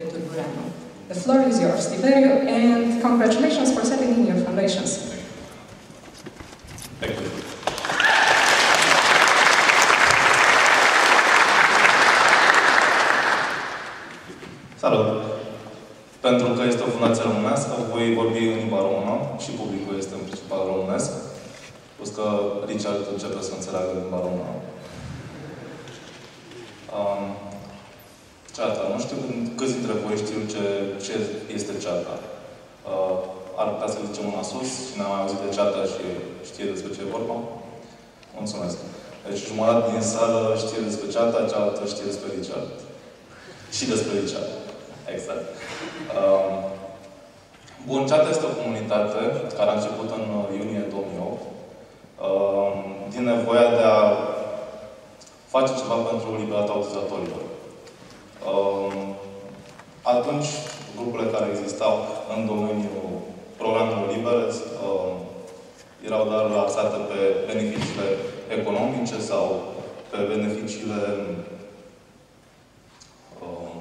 Turburano. The floor is yours, Tiberio, and congratulations for setting your foundations. Thank you. Salut! Pentru că este o fundație românească, voi vorbi în limba română și publicul este în principal românesc. Plus că Richard începe să înțeleagă limba română. Um, ceata. Nu știu câți dintre voi știu ce, ce este ceata. Uh, ar putea să zicem una sus, cine a mai auzit de ceata și știe despre ce e vorba? Mulțumesc. Deci jumătate din sală știe despre ceata, cealaltă știe despre Richard. Și despre Richard. Exact. Um, Bun, ceata este o comunitate care a început în iunie 2008 um, din nevoia de a face ceva pentru libertatea utilizatorilor. Um, atunci, grupurile care existau în domeniul programelor libere um, erau doar axate pe beneficiile economice sau pe beneficiile um,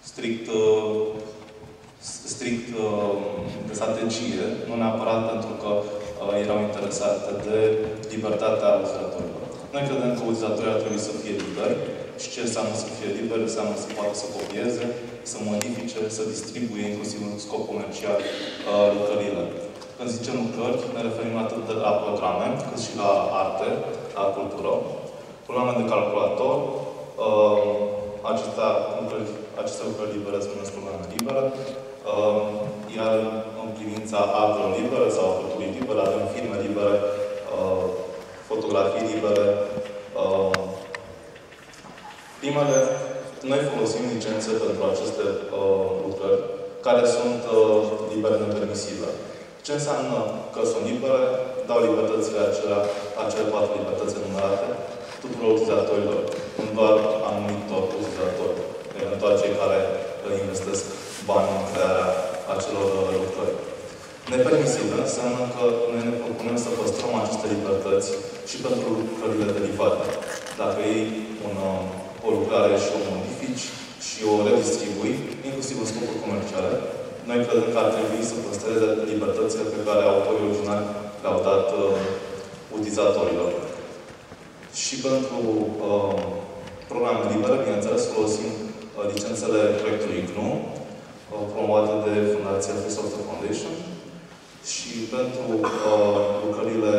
strict, uh, strict uh, de strategie, nu neapărat pentru că uh, erau interesate de libertatea utilizatorilor. Noi credem că utilizatorii ar trebui să fie liberi și ce înseamnă să fie liber? Înseamnă să poată să copieze, să modifice, să distribuie, inclusiv în scop comercial, lucrările. Când zicem lucrări, ne referim atât de la programe, cât și la arte, la cultură. Programe de calculator, acestea, lucrări, aceste lucrări libere se numesc programe libere, iar în privința artelor libere sau culturii libere, avem filme libere, fotografii libere, Primele, noi folosim licențe pentru aceste uh, lucrări, care sunt uh, libere nepermisive. Ce înseamnă că sunt libere? Dau libertățile acelea, acele patru libertăți enumerate tuturor utilizatorilor, nu doar anumitor utilizatori, eventual cei care investesc bani în crearea acelor uh, lucrări. Nepermisive înseamnă că noi ne propunem să păstrăm aceste libertăți și pentru lucrările derivate. Dacă ei un uh, o lucrare și o modifici și o redistribui, inclusiv în scopuri comerciale. Noi credem că ar trebui să păstreze libertățile pe care autorii originali le-au dat uh, utilizatorilor. Și pentru uh, programe libere, bineînțeles, folosim uh, licențele proiectului GNU, uh, promovate de Fundația Free Software Foundation. Și pentru uh, lucrările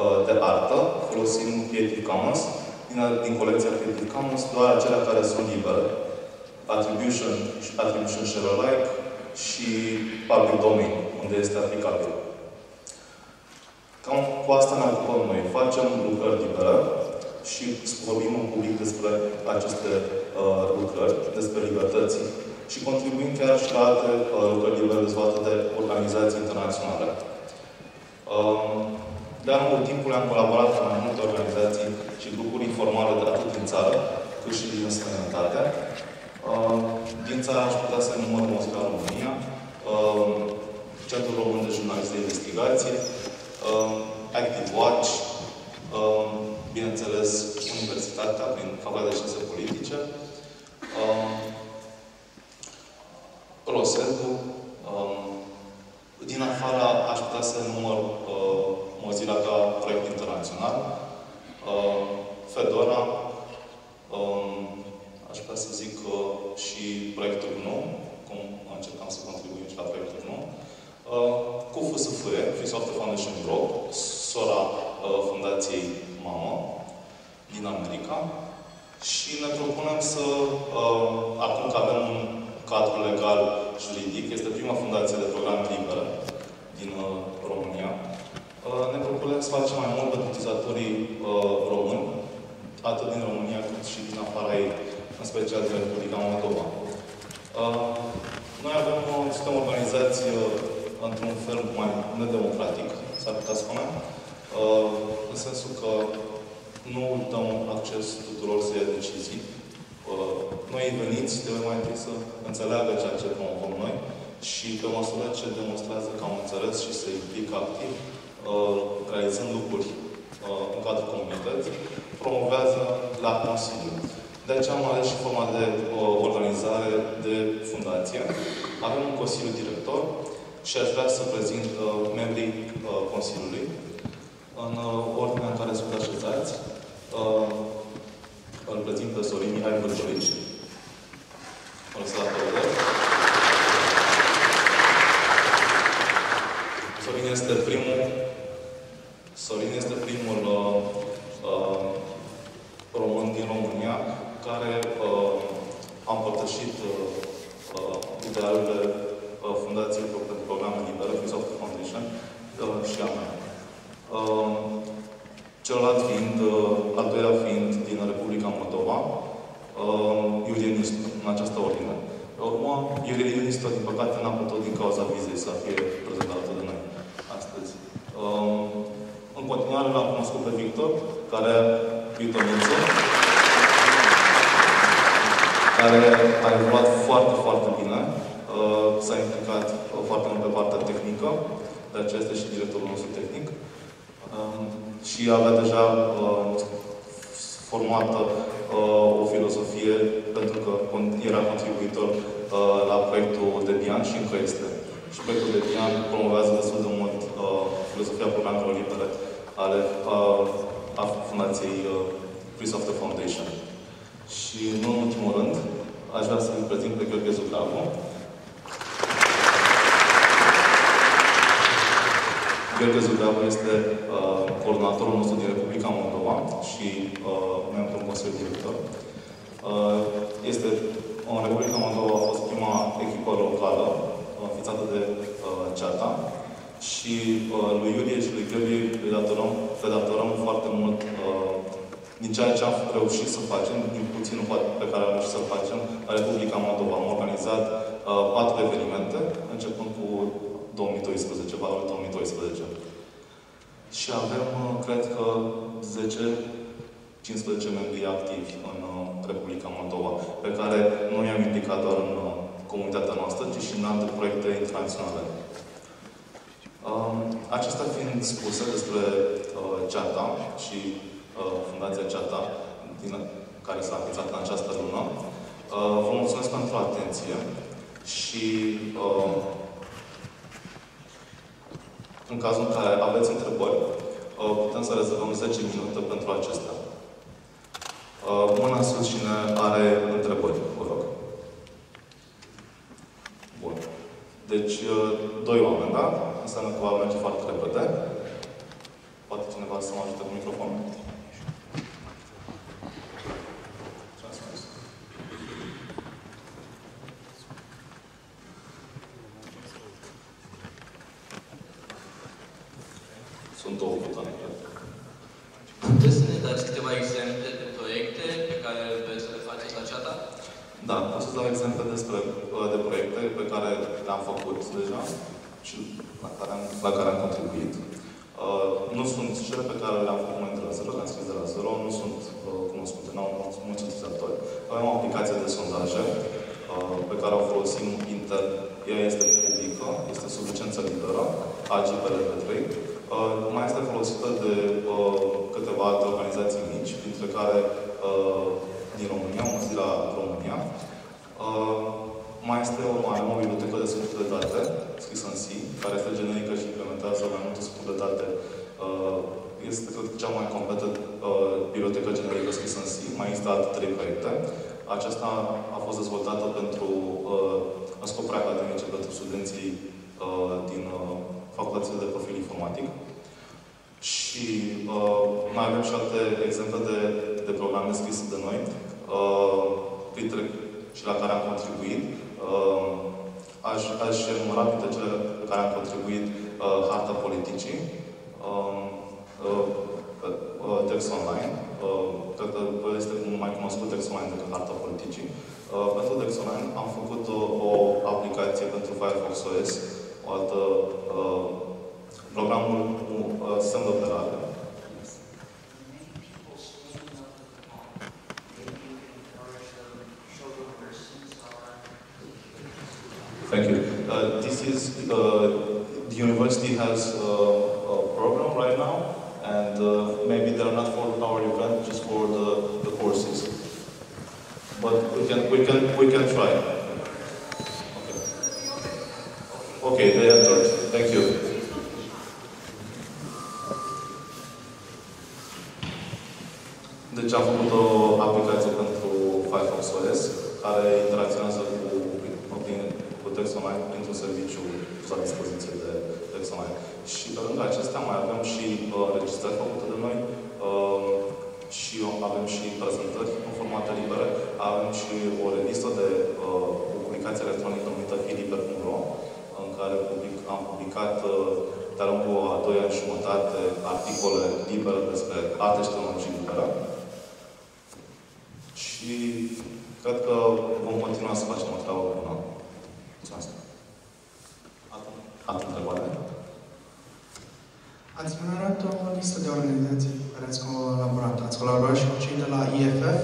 uh, de artă, folosim Creative Commons, din, din colecția Creative Commons doar acelea care sunt libere. Attribution, attribution share alike și public domain, unde este aplicabil. Cam cu asta ne ocupăm noi. Facem lucrări libere și vorbim în public despre aceste uh, lucrări, despre libertăți și contribuim chiar și la alte uh, lucrări libere dezvoltate de organizații internaționale. Uh, de-a lungul timpului am colaborat cu mai multe organizații și grupuri informale de atât din țară, cât și din străinătate. Uh, din țară aș putea să număr Mosca România, uh, Centrul Român de Jurnalism de Investigație, uh, Active Watch, bineînțeles, Universitatea, prin Facultatea de Științe Politice, Rosedu, din afara aș putea să număr Mozilla ca proiect internațional, uh, Fedora, um, aș putea să zic uh, și proiectul nou, cum încercam să contribuim și la proiectul nou, uh, cu FSFE, Free Software Foundation Europe, sora Fundației Mamă din America, și ne propunem să, acum că avem un cadru legal juridic, este prima fundație de programe libere din România, Uh, ne propunem să facem mai mult pentru utilizatorii uh, români, atât din România cât și din afara ei, în special din Republica Moldova. Uh, noi avem, suntem o organizație într-un fel mai nedemocratic, s-ar putea spune, în sensul că nu dăm acces tuturor să ia decizii. Noi veniți trebuie mai întâi să înțeleagă ceea ce promovăm noi și pe măsură ce demonstrează că am înțeles și se implică activ, Uh, Uh, realizând lucruri uh, în cadrul comunității, promovează la Consiliu. De aceea am ales și forma de uh, organizare de fundație. Avem un Consiliu Director și aș vrea să prezint membrii Consiliului în ordinea în care sunt așezați. Îl prezint pe Sorin Mihai Bărcolici. Îl am publicat uh, de-a lungul a doi ani jumătate articole libere despre artă și tehnologie liberă. Și cred că vom continua să facem o treabă bună. Mulțumesc. Altă întrebare? Ați menționat o listă de organizații cu care ați colaborat. Ați colaborat și cu cei de la IFF,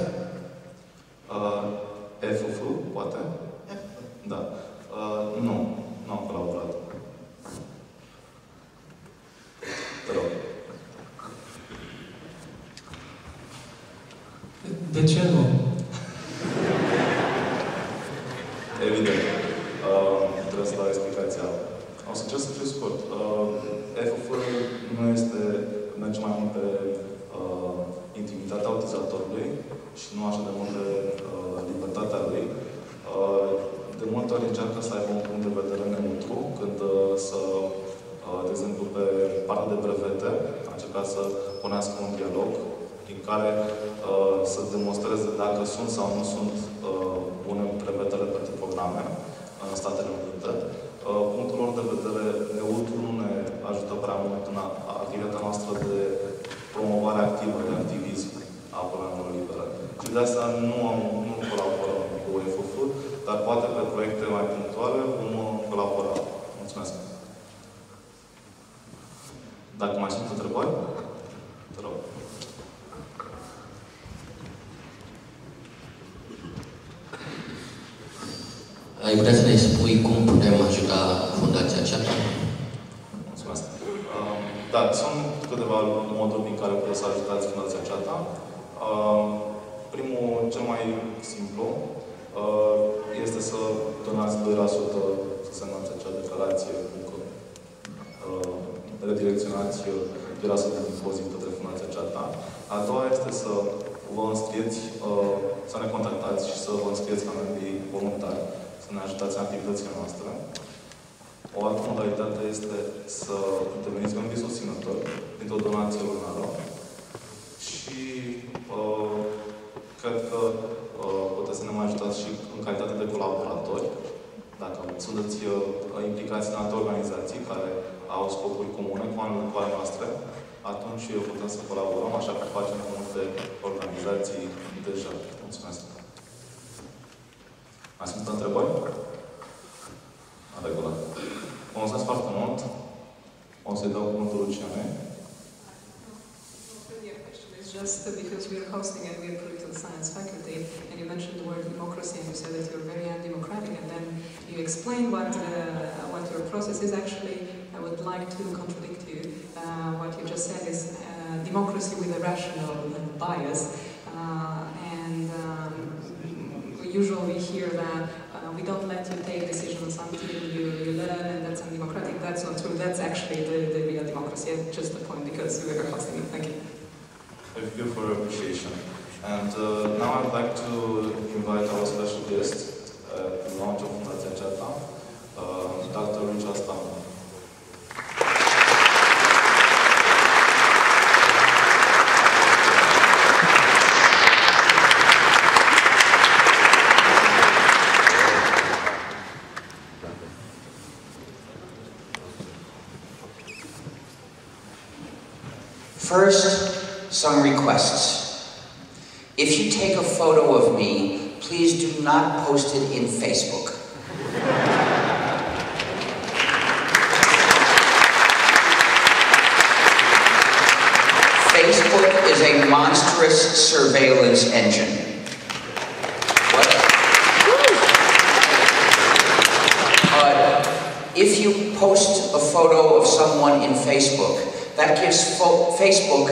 That gives Facebook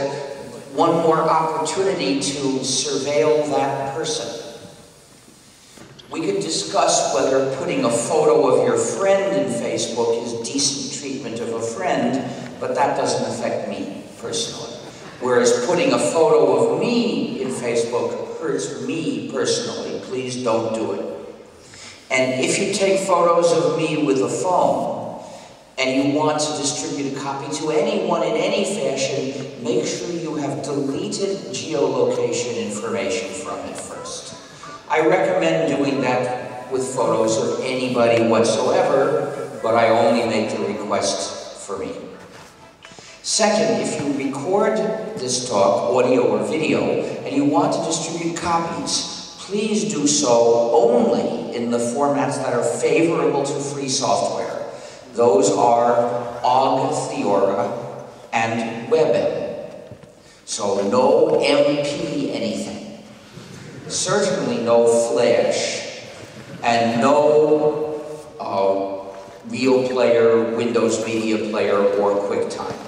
one more opportunity to surveil that person. We could discuss whether putting a photo of your friend in Facebook is decent treatment of a friend, but that doesn't affect me personally. Whereas putting a photo of me in Facebook hurts me personally. Please don't do it. And if you take photos of me with a phone, and you want to distribute a copy to anyone in any fashion, make sure you have deleted geolocation information from it first. I recommend doing that with photos of anybody whatsoever, but I only make the request for me. Second, if you record this talk, audio or video, and you want to distribute copies, please do so only in the formats that are favorable to free software. Those are Theora and WebM. So no MP anything. Certainly no Flash. And no uh, Real Player, Windows Media Player, or QuickTime.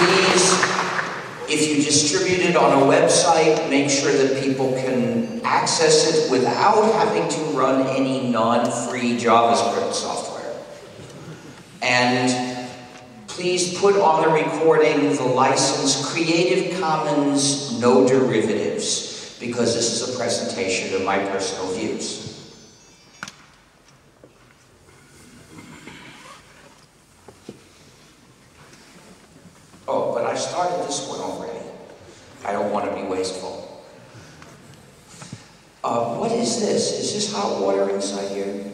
Please, if you distribute it on a website, make sure that people can access it without having to run any non-free JavaScript software. And please put on the recording the license Creative Commons No Derivatives, because this is a presentation of my personal views. Oh, but I started this one already. I don't want to be wasteful. Uh, what is this? Is this hot water inside here?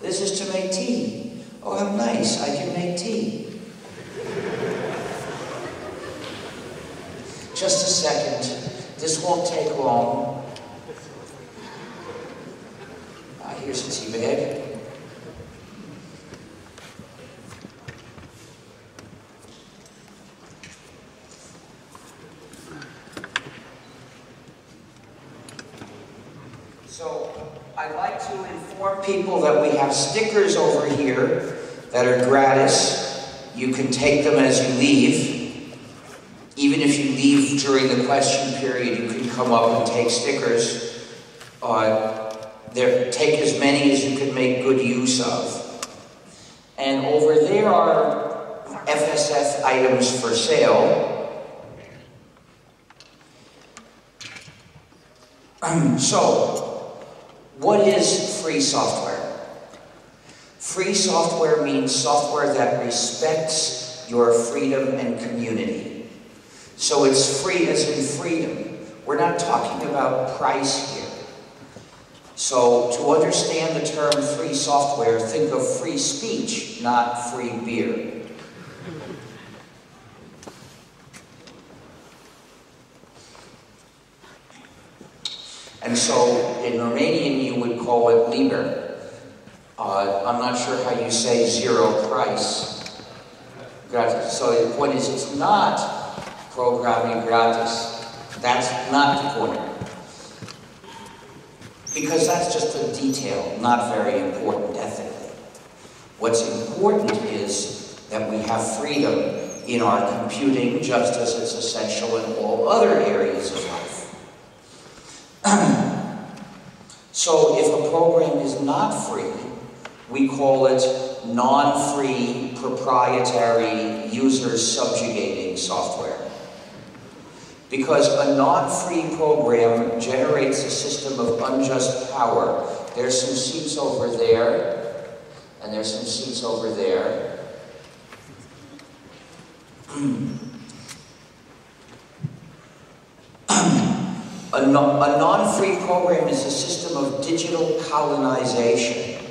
This is to make tea. Oh, how nice. I can make tea. Just a second. This won't take long. Uh, here's a tea bag. So I'd like to inform people that we have stickers over here that are gratis. You can take them as you leave. Even if you leave during the question period, you can come up and take stickers. Uh, take as many as you can make good use of. And over there are FSF items for sale. so, what is free software? Free software means software that respects your freedom and community. So it's free as in freedom. We're not talking about price here. So to understand the term free software, think of free speech, not free beer. And so in Romanian you would call it liber. Uh, I'm not sure how you say zero price. So the point is it's not programming gratis. That's not the point. Because that's just a detail, not very important ethically. What's important is that we have freedom in our computing just as it's essential in all other areas of life. so if a program is not free, we call it non-free, proprietary, user-subjugating software. Because a non-free program generates a system of unjust power. There's some seats over there, and there's some seats over there. A, non- a non-free program is a system of digital colonization,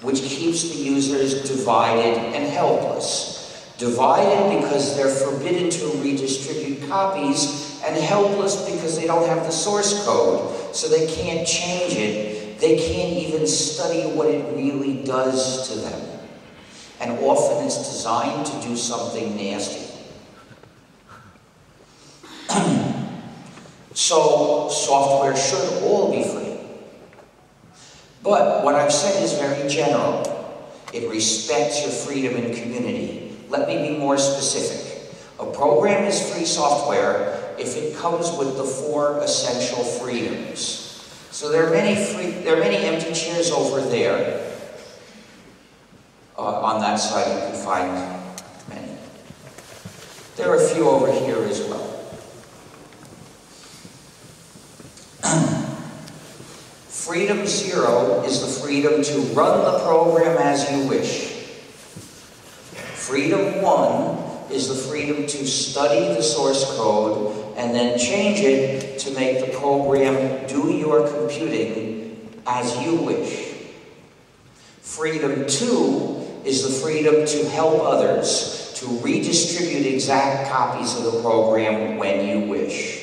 which keeps the users divided and helpless. Divided because they're forbidden to redistribute copies, and helpless because they don't have the source code, so they can't change it. They can't even study what it really does to them. And often it's designed to do something nasty. So software should all be free. But what I've said is very general. It respects your freedom and community. Let me be more specific. A program is free software if it comes with the four essential freedoms. So there are many free, there are many empty chairs over there. Uh, on that side you can find many. There are a few over here as well. freedom zero is the freedom to run the program as you wish. Freedom one is the freedom to study the source code and then change it to make the program do your computing as you wish. Freedom two is the freedom to help others to redistribute exact copies of the program when you wish.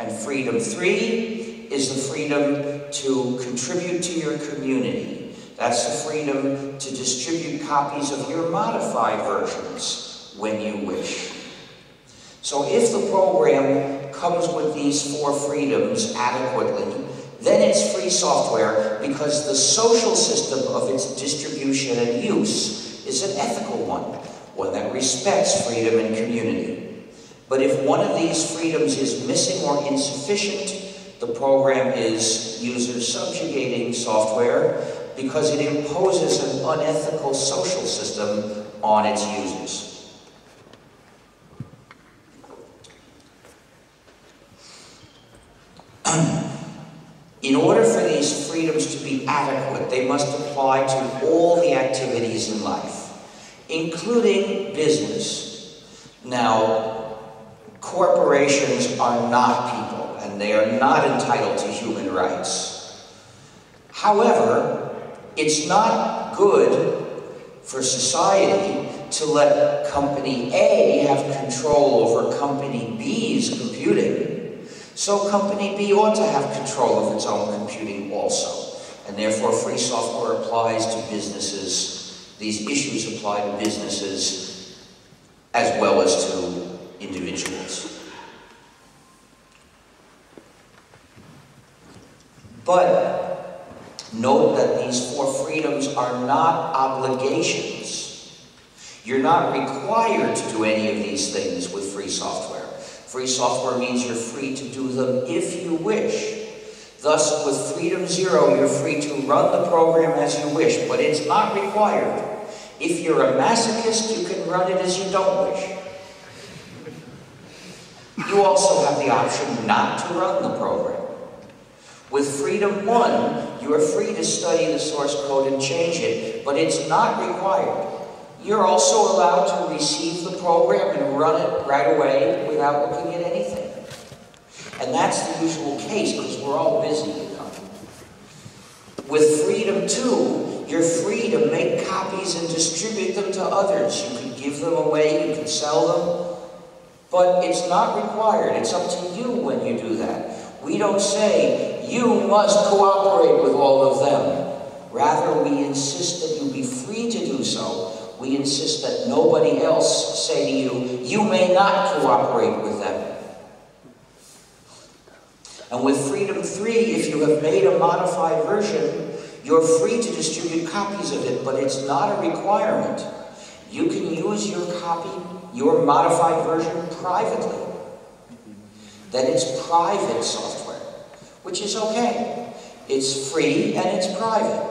And freedom three is the freedom to contribute to your community. That's the freedom to distribute copies of your modified versions when you wish. So if the program comes with these four freedoms adequately, then it's free software because the social system of its distribution and use is an ethical one, one that respects freedom and community. But if one of these freedoms is missing or insufficient, the program is user subjugating software because it imposes an unethical social system on its users. In order for these freedoms to be adequate, they must apply to all the activities in life, including business. Now, corporations are not people, and they are not entitled to human rights. However, it's not good for society to let company A have control over company B's computing so company B ought to have control of its own computing also. And therefore free software applies to businesses. These issues apply to businesses as well as to individuals. But note that these four freedoms are not obligations. You're not required to do any of these things with free software. Free software means you're free to do them if you wish. Thus, with Freedom Zero, you're free to run the program as you wish, but it's not required. If you're a masochist, you can run it as you don't wish. You also have the option not to run the program. With Freedom 1, you are free to study the source code and change it, but it's not required. You're also allowed to receive the program and run it right away without looking at anything. And that's the usual case because we're all busy. With Freedom 2, you're free to make copies and distribute them to others. You can give them away, you can sell them, but it's not required. It's up to you when you do that. We don't say, you must cooperate with all of them. Rather, we insist that you be free to do so we insist that nobody else say to you, you may not cooperate with them. And with Freedom 3, if you have made a modified version, you're free to distribute copies of it, but it's not a requirement. You can use your copy, your modified version, privately. Then it's private software, which is okay. It's free and it's private.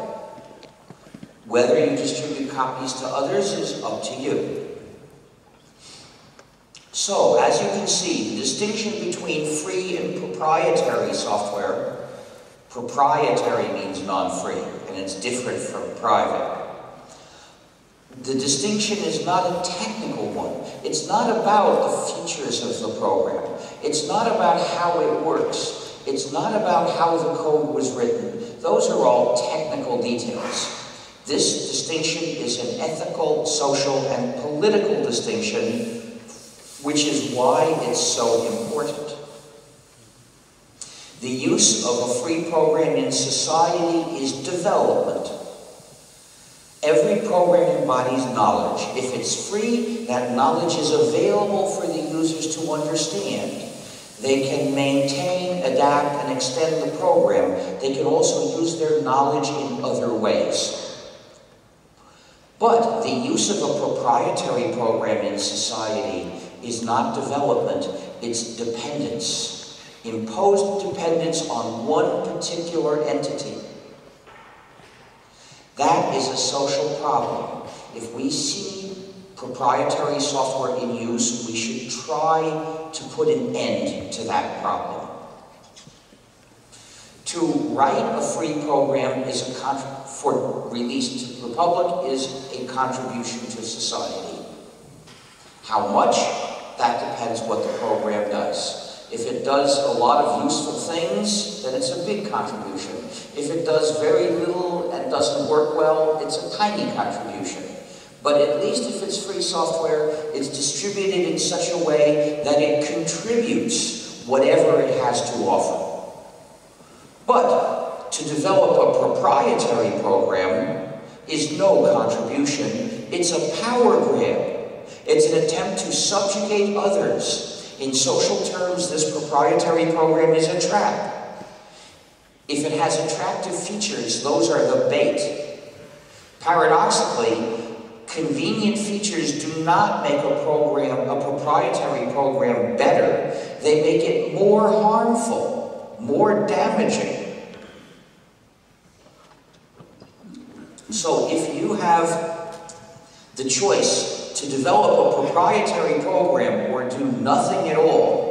Whether you distribute copies to others is up to you. So, as you can see, the distinction between free and proprietary software, proprietary means non-free, and it's different from private. The distinction is not a technical one. It's not about the features of the program. It's not about how it works. It's not about how the code was written. Those are all technical details. This distinction is an ethical, social, and political distinction, which is why it's so important. The use of a free program in society is development. Every program embodies knowledge. If it's free, that knowledge is available for the users to understand. They can maintain, adapt, and extend the program. They can also use their knowledge in other ways. But the use of a proprietary program in society is not development, it's dependence. Imposed dependence on one particular entity. That is a social problem. If we see proprietary software in use, we should try to put an end to that problem. To write a free program is a for release to the public is a contribution to society. How much? That depends what the program does. If it does a lot of useful things, then it's a big contribution. If it does very little doesn't work well, it's a tiny contribution. But at least if it's free software, it's distributed in such a way that it contributes whatever it has to offer. But to develop a proprietary program is no contribution. It's a power grab. It's an attempt to subjugate others. In social terms, this proprietary program is a trap. If it has attractive features, those are the bait. Paradoxically, convenient features do not make a program, a proprietary program, better. They make it more harmful, more damaging. So if you have the choice to develop a proprietary program or do nothing at all,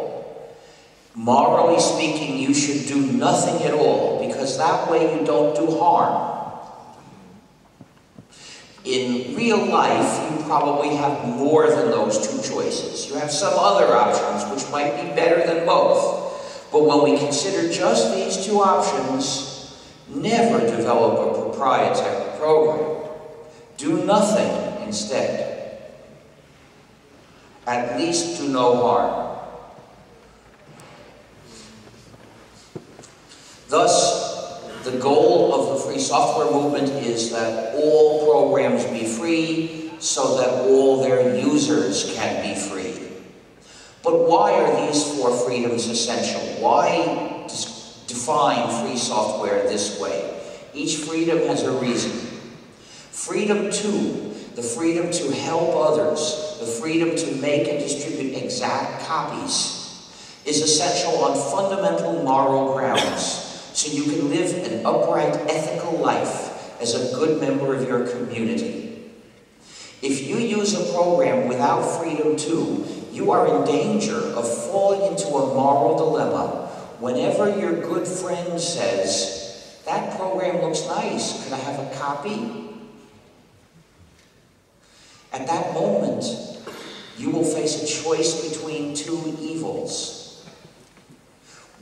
morally speaking, you should do nothing at all because that way you don't do harm. In real life, you probably have more than those two choices. You have some other options which might be better than both. But when we consider just these two options, never develop a proprietary program. Do nothing instead. At least do no harm. Thus, the goal of the free software movement is that all programs be free so that all their users can be free. But why are these four freedoms essential? Why define free software this way? Each freedom has a reason. Freedom two, the freedom to help others, the freedom to make and distribute exact copies, is essential on fundamental moral grounds, so you can live an upright, ethical life as a good member of your community. If you use a program without freedom two, you are in danger of falling into a moral dilemma whenever your good friend says, that program looks nice. Could I have a copy? At that moment, you will face a choice between two evils.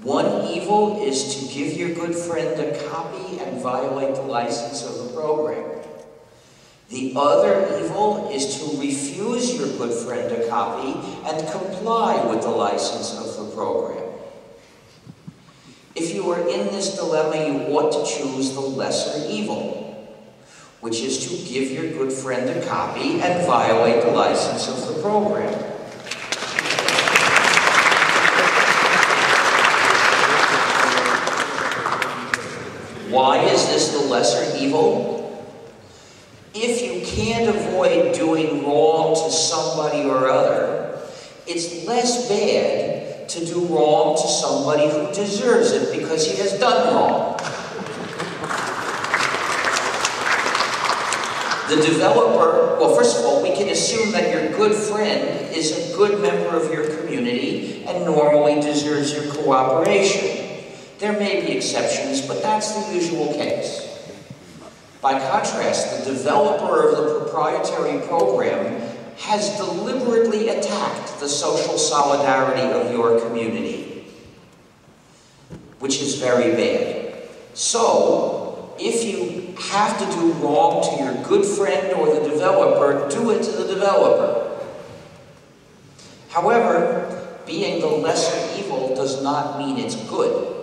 One evil is to give your good friend a copy and violate the license of the program. The other evil is to refuse your good friend a copy and comply with the license of the program. If you are in this dilemma, you ought to choose the lesser evil, which is to give your good friend a copy and violate the license of the program. Why is this the lesser evil? If you can't avoid doing wrong to somebody or other, it's less bad to do wrong to somebody who deserves it because he has done wrong. The developer, well, first of all, we can assume that your good friend is a good member of your community and normally deserves your cooperation. There may be exceptions, but that's the usual case. By contrast, the developer of the proprietary program has deliberately attacked the social solidarity of your community, which is very bad. So, if you have to do wrong to your good friend or the developer, do it to the developer. However, being the lesser evil does not mean it's good.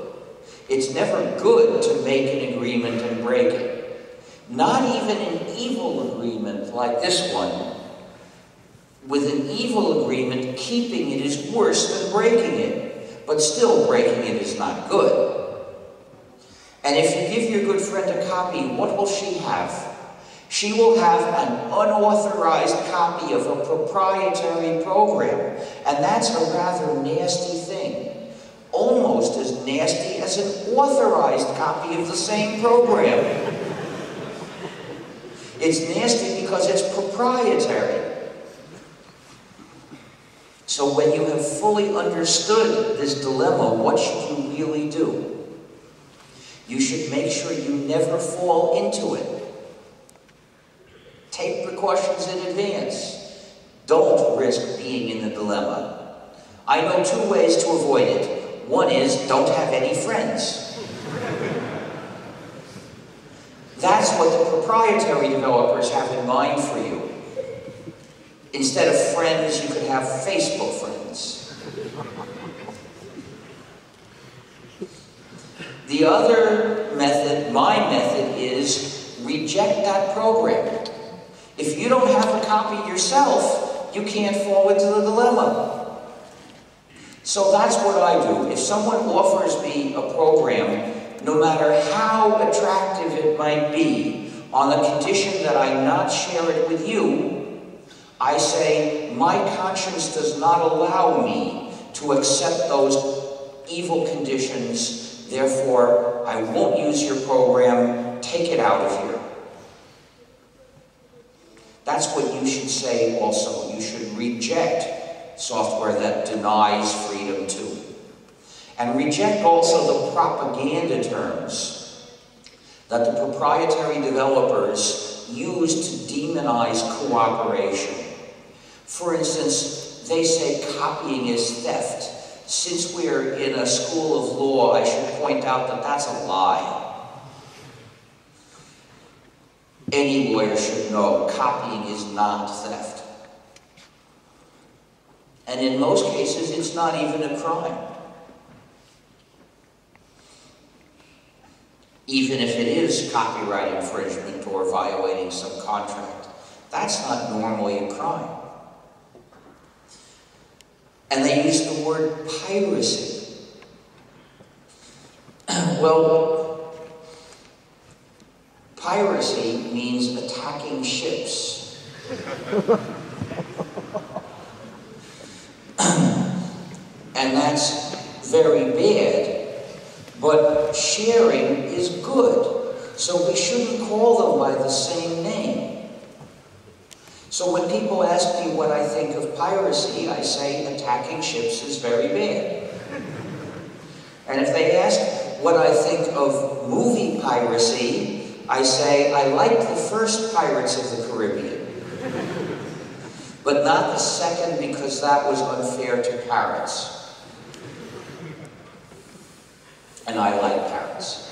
It's never good to make an agreement and break it. Not even an evil agreement like this one with an evil agreement, keeping it is worse than breaking it. But still, breaking it is not good. And if you give your good friend a copy, what will she have? she will have an unauthorized copy of a proprietary program. And that's a rather nasty. Almost as nasty as an authorized copy of the same program. It's nasty because it's proprietary. So when you have fully understood this dilemma, what should you really do? You should make sure you never fall into it. Take precautions in advance. Don't risk being in the dilemma. I know two ways to avoid it. One is don't have any friends. That's what the proprietary developers have in mind for you. Instead of friends, you could have Facebook friends. The other method, my method, is reject that program. If you don't have a copy yourself, you can't fall into the dilemma. So that's what I do. If someone offers me a program, no matter how attractive it might be, on the condition that I not share it with you, I say, my conscience does not allow me to accept those evil conditions, therefore I won't use your program, take it out of here. That's what you should say also. You should reject software that denies freedom two. And reject also the propaganda terms that the proprietary developers use to demonize cooperation. For instance, they say copying is theft. Since we're in a school of law, I should point out that that's a lie. Any lawyer should know copying is not theft. And in most cases, it's not even a crime. Even if it is copyright infringement or violating some contract, that's not normally a crime. And they use the word piracy. well, Piracy means attacking ships. and that's very bad. But sharing is good. So we shouldn't call them by the same name. So when people ask me what I think of piracy, I say attacking ships is very bad. And if they ask what I think of movie piracy, I say, I like the first Pirates of the Caribbean, but not the second because that was unfair to parrots. And I like parrots.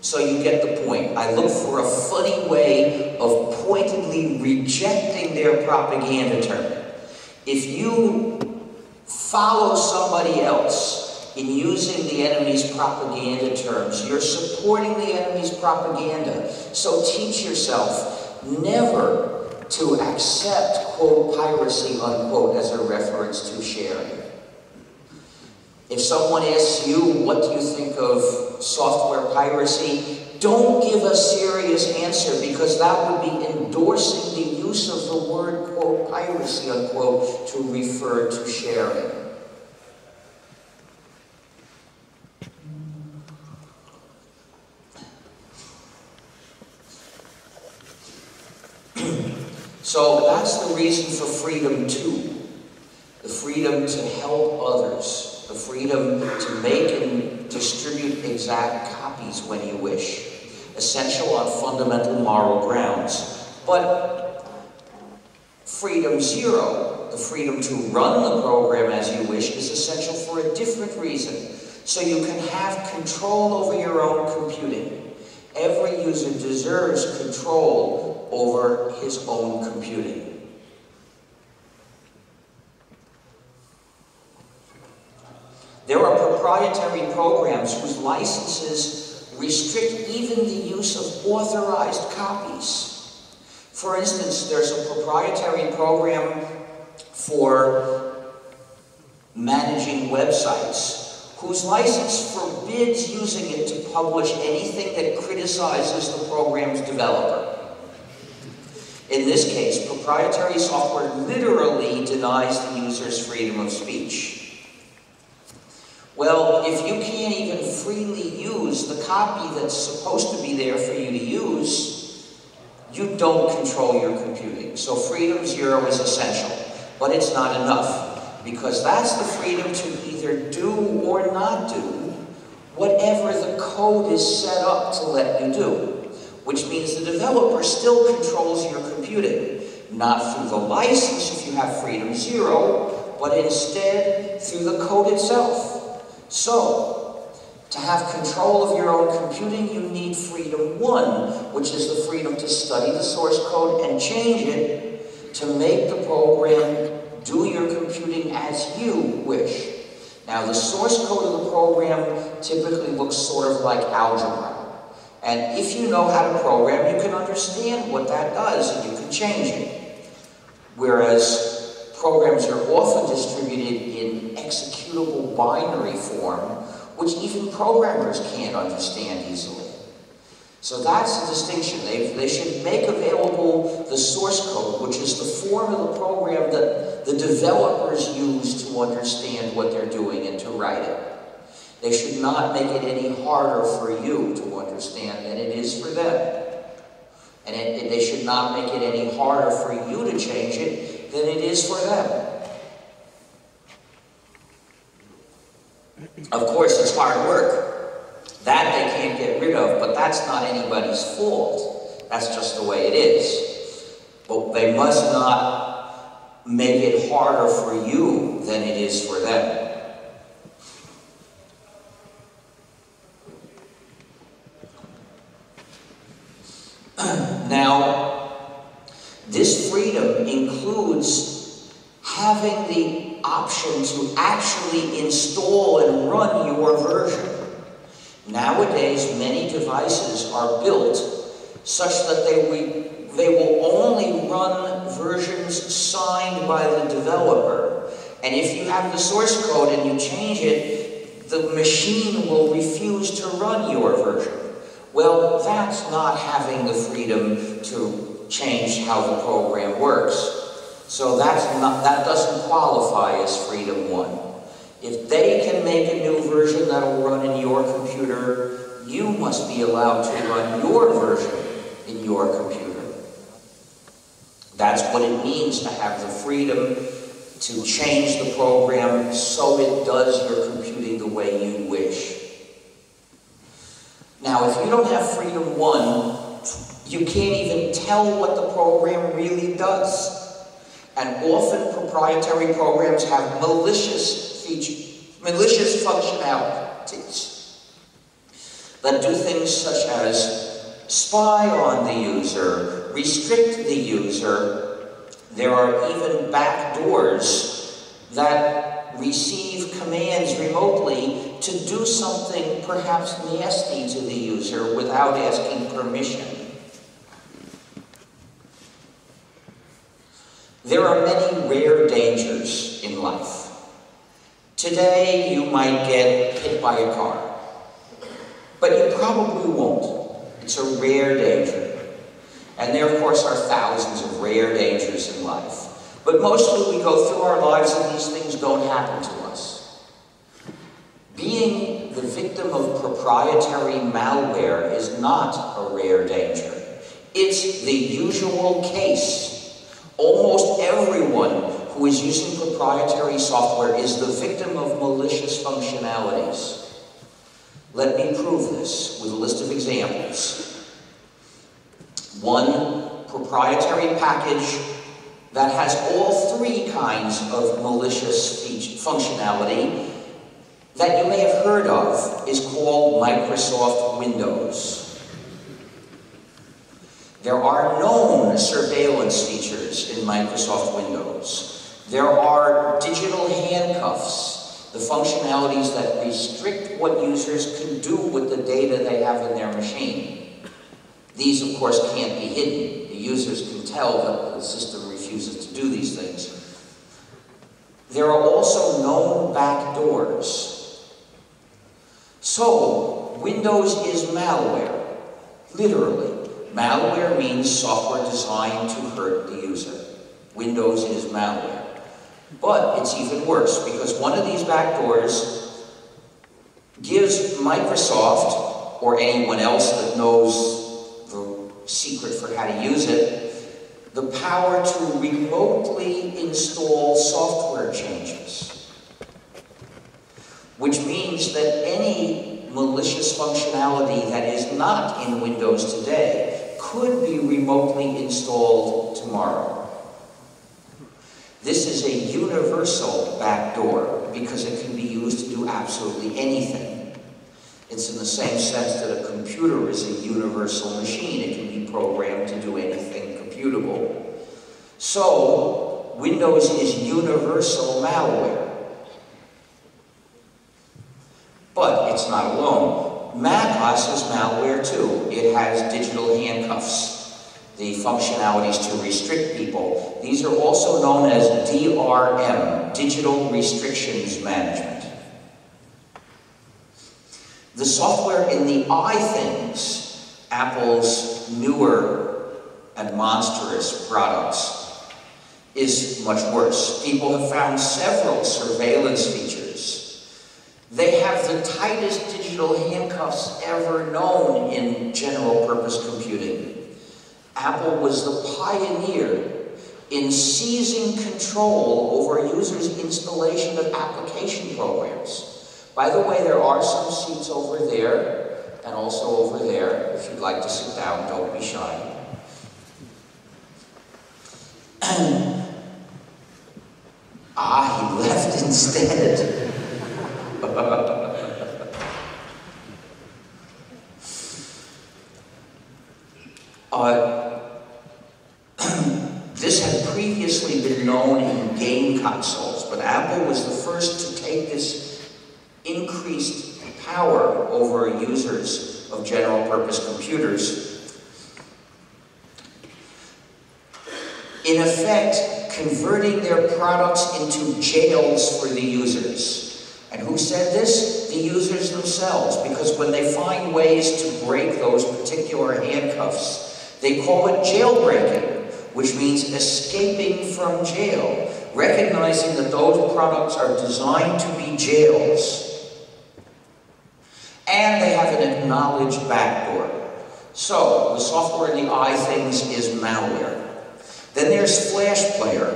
So you get the point. I look for a funny way of pointedly rejecting their propaganda term. If you follow somebody else in using the enemy's propaganda terms. You're supporting the enemy's propaganda. So teach yourself never to accept, quote, piracy, unquote, as a reference to sharing. If someone asks you, what do you think of software piracy? Don't give a serious answer because that would be endorsing the use of the word, quote, piracy, unquote, to refer to sharing. So that's the reason for freedom two. The freedom to help others. The freedom to make and distribute exact copies when you wish. Essential on fundamental moral grounds. But freedom zero, the freedom to run the program as you wish, is essential for a different reason. So you can have control over your own computing. Every user deserves control over his own computing. There are proprietary programs whose licenses restrict even the use of authorized copies. For instance, there's a proprietary program for managing websites whose license forbids using it to publish anything that criticizes the program's developer. In this case, proprietary software literally denies the user's freedom of speech. Well, if you can't even freely use the copy that's supposed to be there for you to use, you don't control your computing. So freedom zero is essential, but it's not enough because that's the freedom to either do or not do whatever the code is set up to let you do which means the developer still controls your computing, not through the license if you have freedom zero, but instead through the code itself. So, to have control of your own computing, you need freedom one, which is the freedom to study the source code and change it to make the program do your computing as you wish. Now, the source code of the program typically looks sort of like algebra. And if you know how to program, you can understand what that does and you can change it. Whereas programs are often distributed in executable binary form, which even programmers can't understand easily. So that's the distinction. They, they should make available the source code, which is the form of the program that the developers use to understand what they're doing and to write it. They should not make it any harder for you to understand than it is for them. And it, they should not make it any harder for you to change it than it is for them. Of course, it's hard work. That they can't get rid of, but that's not anybody's fault. That's just the way it is. But they must not make it harder for you than it is for them. Now, this freedom includes having the option to actually install and run your version. Nowadays, many devices are built such that they, they will only run versions signed by the developer. And if you have the source code and you change it, the machine will refuse to run your version. Well, that's not having the freedom to change how the program works. So that's not, that doesn't qualify as freedom one. If they can make a new version that'll run in your computer, you must be allowed to run your version in your computer. That's what it means to have the freedom to change the program so it does your computing the way you wish. Now, if you don't have freedom one, you can't even tell what the program really does. And often proprietary programs have malicious features, malicious functionalities that do things such as spy on the user, restrict the user. There are even backdoors that receive commands remotely to do something perhaps nasty to the user without asking permission. There are many rare dangers in life. Today, you might get hit by a car, but you probably won't. It's a rare danger. And there, of course, are thousands of rare dangers in life. But mostly we go through our lives and these things don't happen to us. Being the victim of proprietary malware is not a rare danger. It's the usual case. Almost everyone who is using proprietary software is the victim of malicious functionalities. Let me prove this with a list of examples. One proprietary package that has all three kinds of malicious speech functionality that you may have heard of is called Microsoft Windows. There are known surveillance features in Microsoft Windows. There are digital handcuffs, the functionalities that restrict what users can do with the data they have in their machine. These, of course, can't be hidden. The users can tell that the system refuses to do these things. There are also known backdoors So, Windows is malware. Literally. Malware means software designed to hurt the user. Windows is malware. But it's even worse because one of these backdoors gives Microsoft or anyone else that knows the secret for how to use it the power to remotely install software changes. Which means that any malicious functionality that is not in Windows today could be remotely installed tomorrow. This is a universal backdoor because it can be used to do absolutely anything. It's in the same sense that a computer is a universal machine. It can be programmed to do anything computable. So, Windows is universal malware. But it's not alone. Mac OS is malware too. It has digital handcuffs the functionalities to restrict people. These are also known as DRM, Digital Restrictions Management. The software in the iThings, Apple's newer and monstrous products, is much worse. People have found several surveillance features. They have the tightest digital handcuffs ever known in general purpose computing. Apple was the pioneer in seizing control over users' installation of application programs. By the way, there are some seats over there and also over there. If you'd like to sit down, don't be shy. Ah, he left instead. uh, this had previously been known in game consoles, but Apple was the first to take this increased power over users of general purpose computers. In effect, converting their products into jails for the users. And who said this? The users themselves, because when they find ways to break those particular handcuffs, they call it jailbreaking which means escaping from jail, recognizing that those products are designed to be jails. And they have an acknowledged backdoor. So, the software in the iThings is malware. Then there's Flash Player,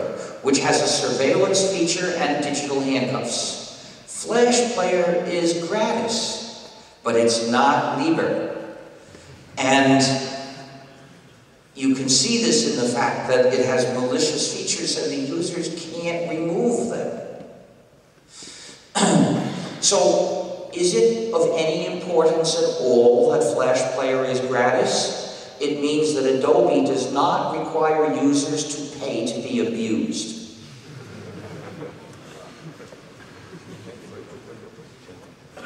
which has a surveillance feature and digital handcuffs. Flash Player is gratis, but it's not libre. And you can see this in the fact that it has malicious features and the users can't remove them. so, is it of any importance at all that Flash Player is gratis? It means that Adobe does not require users to pay to be abused.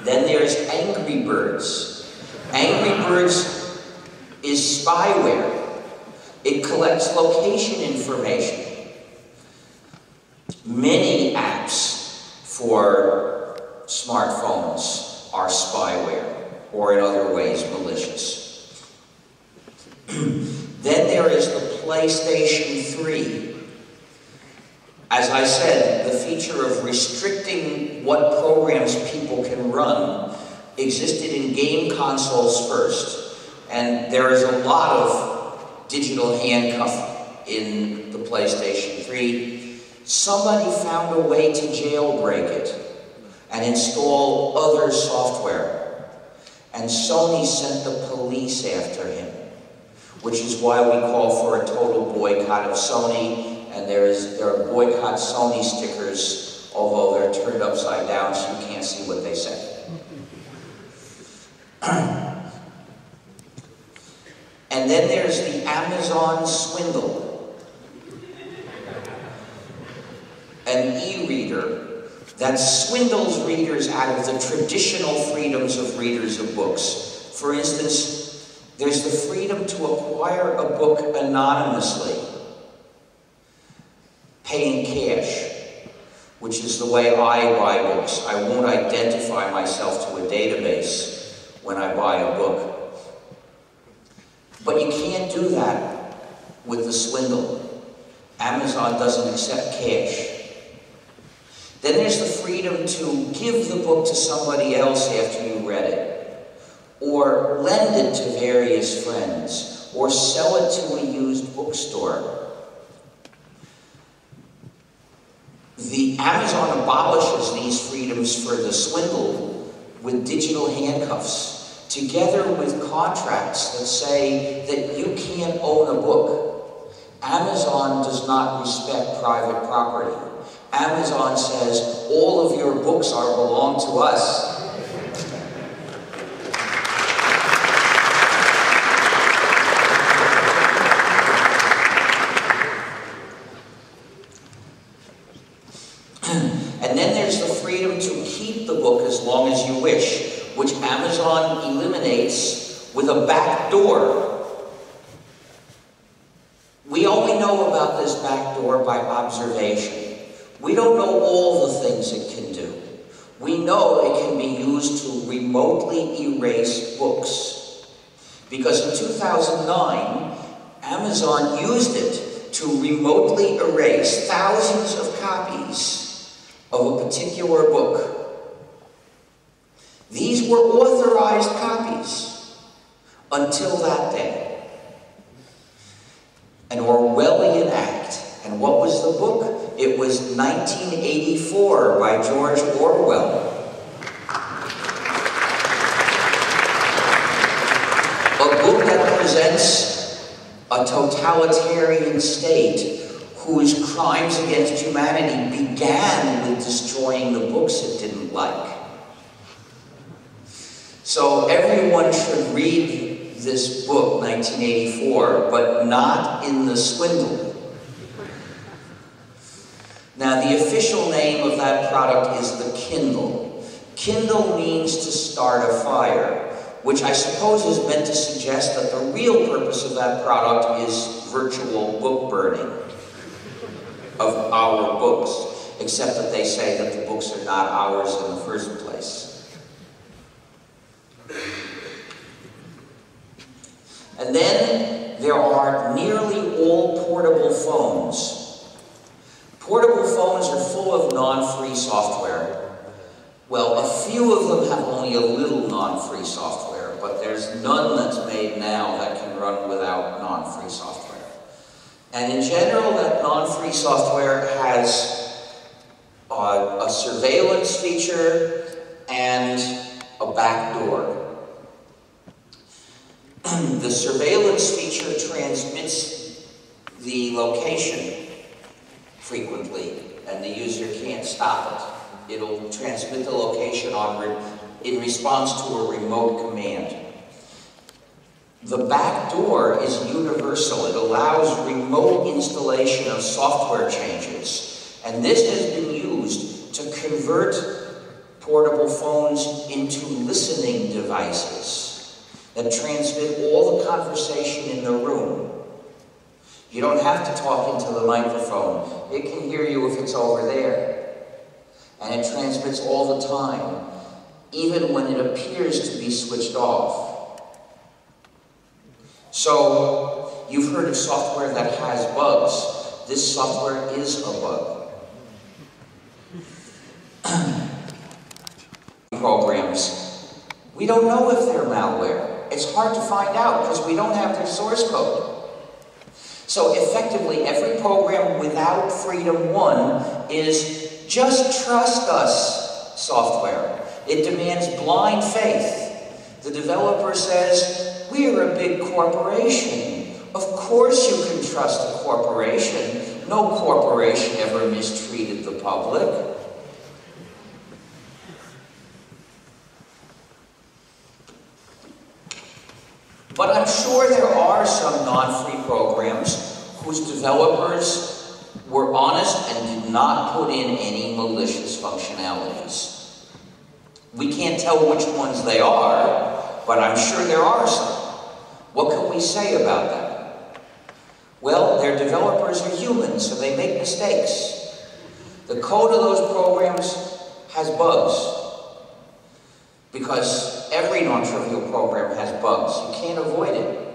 Then there's Angry Birds. Angry Birds is spyware. It collects location information. Many apps for smartphones are spyware, or in other ways, malicious. then there is the PlayStation 3. As I said, the feature of restricting what programs people can run existed in game consoles first. And there is a lot of digital handcuff in the PlayStation 3, somebody found a way to jailbreak it and install other software. And Sony sent the police after him, which is why we call for a total boycott of Sony. And there, is, there are boycott Sony stickers, although they're turned upside down so you can't see what they say. And then there's the Amazon swindle. An e-reader that swindles readers out of the traditional freedoms of readers of books. For instance, there's the freedom to acquire a book anonymously, paying cash, which is the way I buy books. I won't identify myself to a database when I buy a book. But you can't do that with the swindle. Amazon doesn't accept cash. Then there's the freedom to give the book to somebody else after you read it, or lend it to various friends, or sell it to a used bookstore. The Amazon abolishes these freedoms for the swindle with digital handcuffs, together with contracts that say that you can't own a book. Amazon does not respect private property. Amazon says all of your books are belong to us. and then there's the freedom to keep the book as long as you wish, which Amazon eliminates with a back door. We only know about this back door by observation. We don't know all the things it can do. We know it can be used to remotely erase books. Because in 2009, Amazon used it to remotely erase thousands of copies of a particular book. These were authorized copies until that day. An Orwellian act. And what was the book? It was 1984 by George Orwell. A book that presents a totalitarian state whose crimes against humanity began with destroying the books it didn't like. So everyone should read this book, 1984, but not in the swindle. Now, the official name of that product is the Kindle. Kindle means to start a fire, which I suppose is meant to suggest that the real purpose of that product is virtual book burning of our books, except that they say that the books are not ours in the first place. And then there are nearly all portable phones Portable phones are full of non-free software. Well, a few of them have only a little non-free software, but there's none that's made now that can run without non-free software. And in general, that non-free software has uh, a surveillance feature and a backdoor. Um, the surveillance feature transmits the location frequently, and the user can't stop it. It'll transmit the location on re in response to a remote command. The back door is universal. It allows remote installation of software changes. And this has been used to convert portable phones into listening devices that transmit all the conversation in the room you don't have to talk into the microphone. It can hear you if it's over there. And it transmits all the time, even when it appears to be switched off. So, you've heard of software that has bugs. This software is a bug. programs. We don't know if they're malware. It's hard to find out because we don't have their source code. So effectively, every program without Freedom 1 is just trust us software. It demands blind faith. The developer says, we're a big corporation. Of course you can trust a corporation. No corporation ever mistreated the public. But I'm sure there are some non-free programs whose developers were honest and did not put in any malicious functionalities. We can't tell which ones they are, but I'm sure there are some. What can we say about that? Well, their developers are human, so they make mistakes. The code of those programs has bugs. Because every non-trivial program has bugs. You can't avoid it.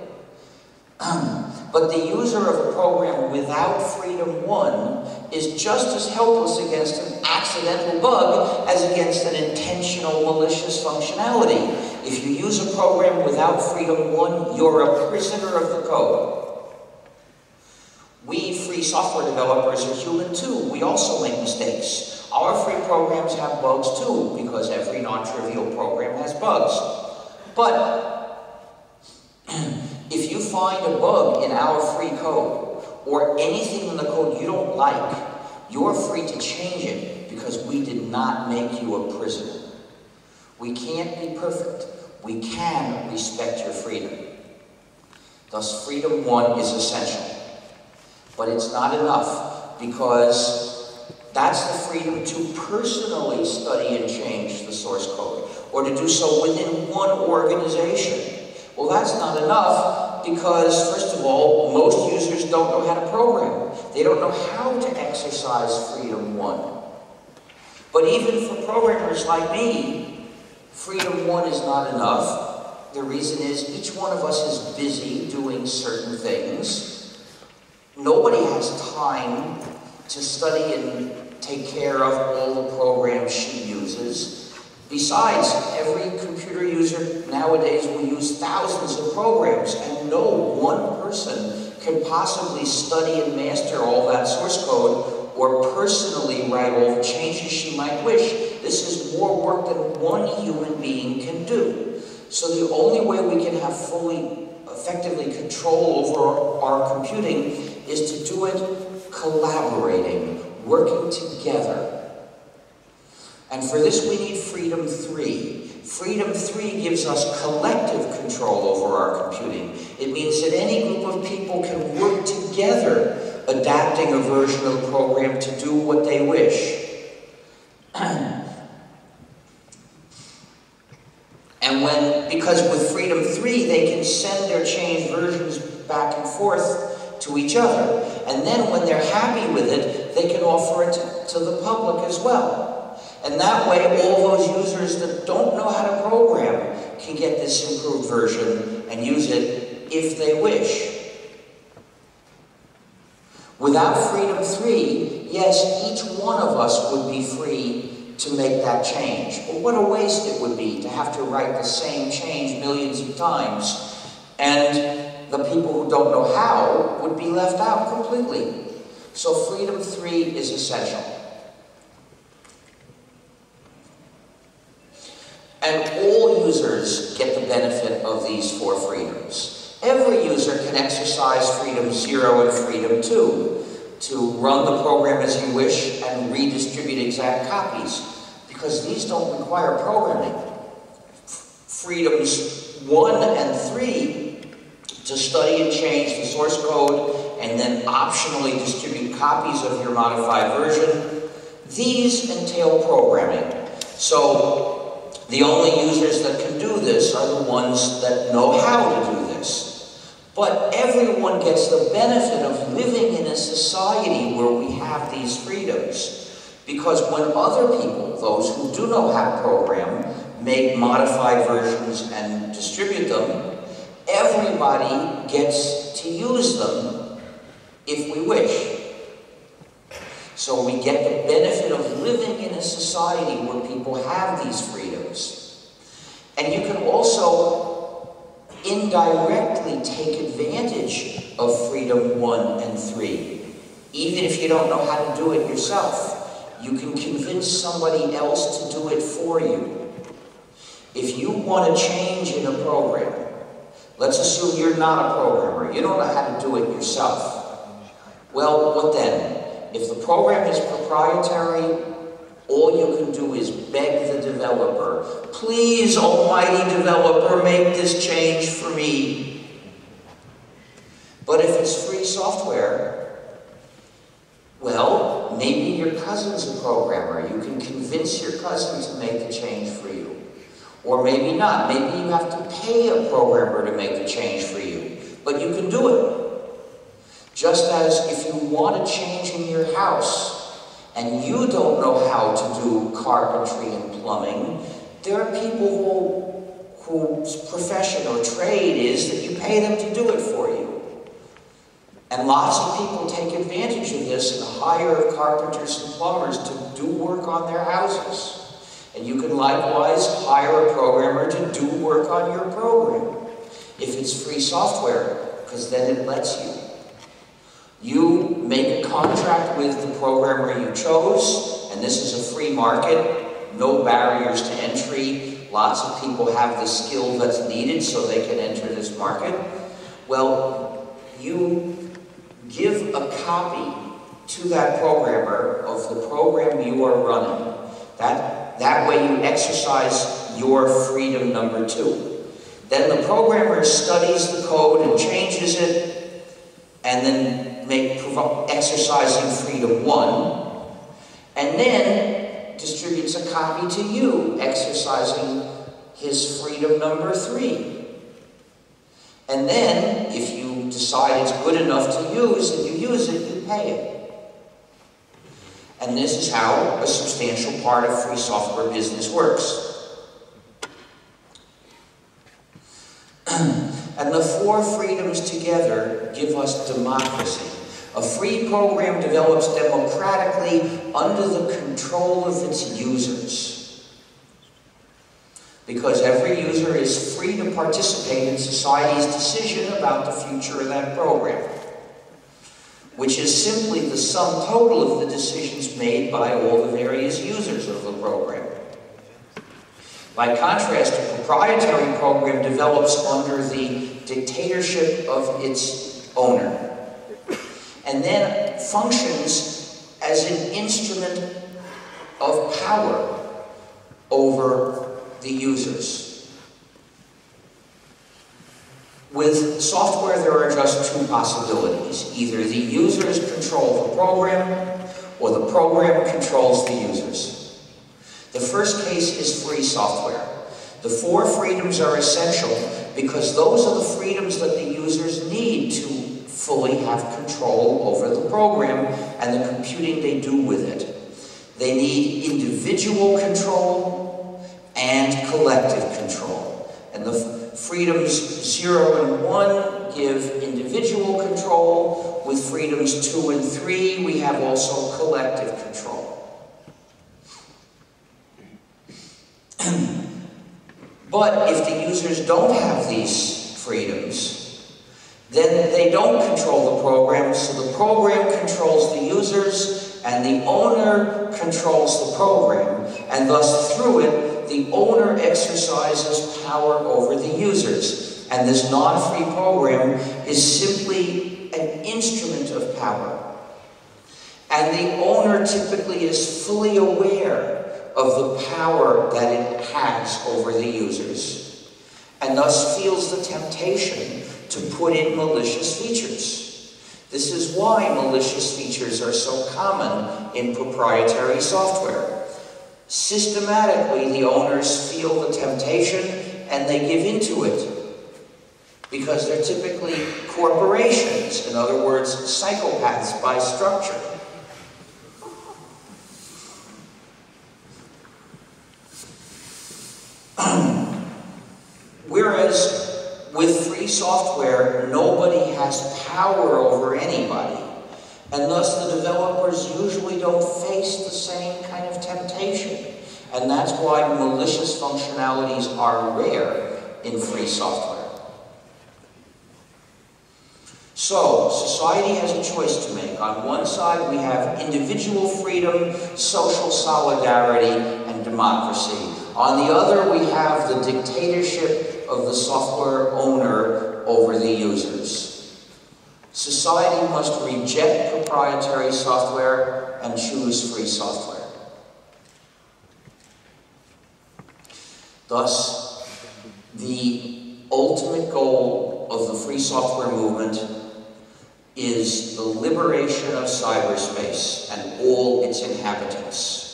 but the user of a program without Freedom 1 is just as helpless against an accidental bug as against an intentional malicious functionality. If you use a program without Freedom 1, you're a prisoner of the code. We free software developers are human too. We also make mistakes. Our free programs have bugs too, because every non-trivial program has bugs. But if you find a bug in our free code, or anything in the code you don't like, you're free to change it because we did not make you a prisoner. We can't be perfect. We can respect your freedom. Thus, freedom one is essential. But it's not enough because that's the freedom to personally study and change the source code or to do so within one organization. Well, that's not enough because, first of all, most users don't know how to program. They don't know how to exercise Freedom 1. But even for programmers like me, Freedom 1 is not enough. The reason is each one of us is busy doing certain things. Nobody has time to study and take care of all the programs she uses. Besides, every computer user nowadays will use thousands of programs, and no one person can possibly study and master all that source code or personally write all the changes she might wish. This is more work than one human being can do. So the only way we can have fully, effectively control over our computing is to do it collaborating, working together. And for this we need Freedom 3. Freedom 3 gives us collective control over our computing. It means that any group of people can work together adapting a version of the program to do what they wish. and when, because with Freedom 3, they can send their changed versions back and forth to each other. And then when they're happy with it, they can offer it to, the public as well. And that way, all those users that don't know how to program can get this improved version and use it if they wish. Without Freedom 3, yes, each one of us would be free to make that change. But what a waste it would be to have to write the same change millions of times. And the people who don't know how would be left out completely. So freedom three is essential. And all users get the benefit of these four freedoms. Every user can exercise freedom zero and freedom two to run the program as you wish and redistribute exact copies because these don't require programming. Freedoms one and three to study and change the source code and then optionally distribute copies of your modified version. These entail programming. So the only users that can do this are the ones that know how to do this. But everyone gets the benefit of living in a society where we have these freedoms. Because when other people, those who do know how to program, make modified versions and distribute them, everybody gets to use them if we wish. So we get the benefit of living in a society where people have these freedoms. And you can also indirectly take advantage of freedom one and three. Even if you don't know how to do it yourself, you can convince somebody else to do it for you. If you want to change in a program, Let's assume you're not a programmer. You don't know how to do it yourself. Well, what then? If the program is proprietary, all you can do is beg the developer, please, almighty developer, make this change for me. But if it's free software, well, maybe your cousin's a programmer. You can convince your cousin to make the change for you. Or maybe not. Maybe you have to pay a programmer to make the change for you. But you can do it. Just as if you want a change in your house and you don't know how to do carpentry and plumbing, there are people who, whose profession or trade is that you pay them to do it for you. And lots of people take advantage of this and hire carpenters and plumbers to do work on their houses. And you can likewise hire a programmer to do work on your program. If it's free software, because then it lets you. You make a contract with the programmer you chose, and this is a free market, no barriers to entry. Lots of people have the skill that's needed so they can enter this market. Well, you give a copy to that programmer of the program you are running. That, that way you exercise your freedom number two. Then the programmer studies the code and changes it, and then make exercising freedom one, and then distributes a copy to you, exercising his freedom number three. And then, if you decide it's good enough to use and you use it, you pay it. And this is how a substantial part of free software business works. and the four freedoms together give us democracy. A free program develops democratically under the control of its users. Because every user is free to participate in society's decision about the future of that program, which is simply the sum total of the decisions made by all the various users of the program. By contrast, a proprietary program develops under the dictatorship of its owner and then functions as an instrument of power over the users. With software, there are just two possibilities. Either the users control the program, or the program controls the users. The first case is free software. The four freedoms are essential because those are the freedoms that the users need to fully have control over the program and the computing they do with it. They need individual control and collective control. And the freedoms 0 and 1 give individual control. With freedoms 2 and 3, we have also collective control. but if the users don't have these freedoms, then they don't control the program, so the program controls the users, and the owner controls the program, and thus through it, the owner exercises power over the users. And this non-free program is simply an instrument of power. And the owner typically is fully aware of the power that it has over the users, and thus feels the temptation to put in malicious features. This is why malicious features are so common in proprietary software. Systematically, the owners feel the temptation and they give into it because they're typically corporations, in other words, psychopaths by structure. Whereas with free software, nobody has power over anybody. And thus the developers usually don't face the same kind of temptation. And that's why malicious functionalities are rare in free software. So, society has a choice to make. On one side, we have individual freedom, social solidarity, and democracy. On the other, we have the dictatorship of the software owner over the users. Society must reject proprietary software and choose free software. Thus, the ultimate goal of the free software movement is the liberation of cyberspace and all its inhabitants.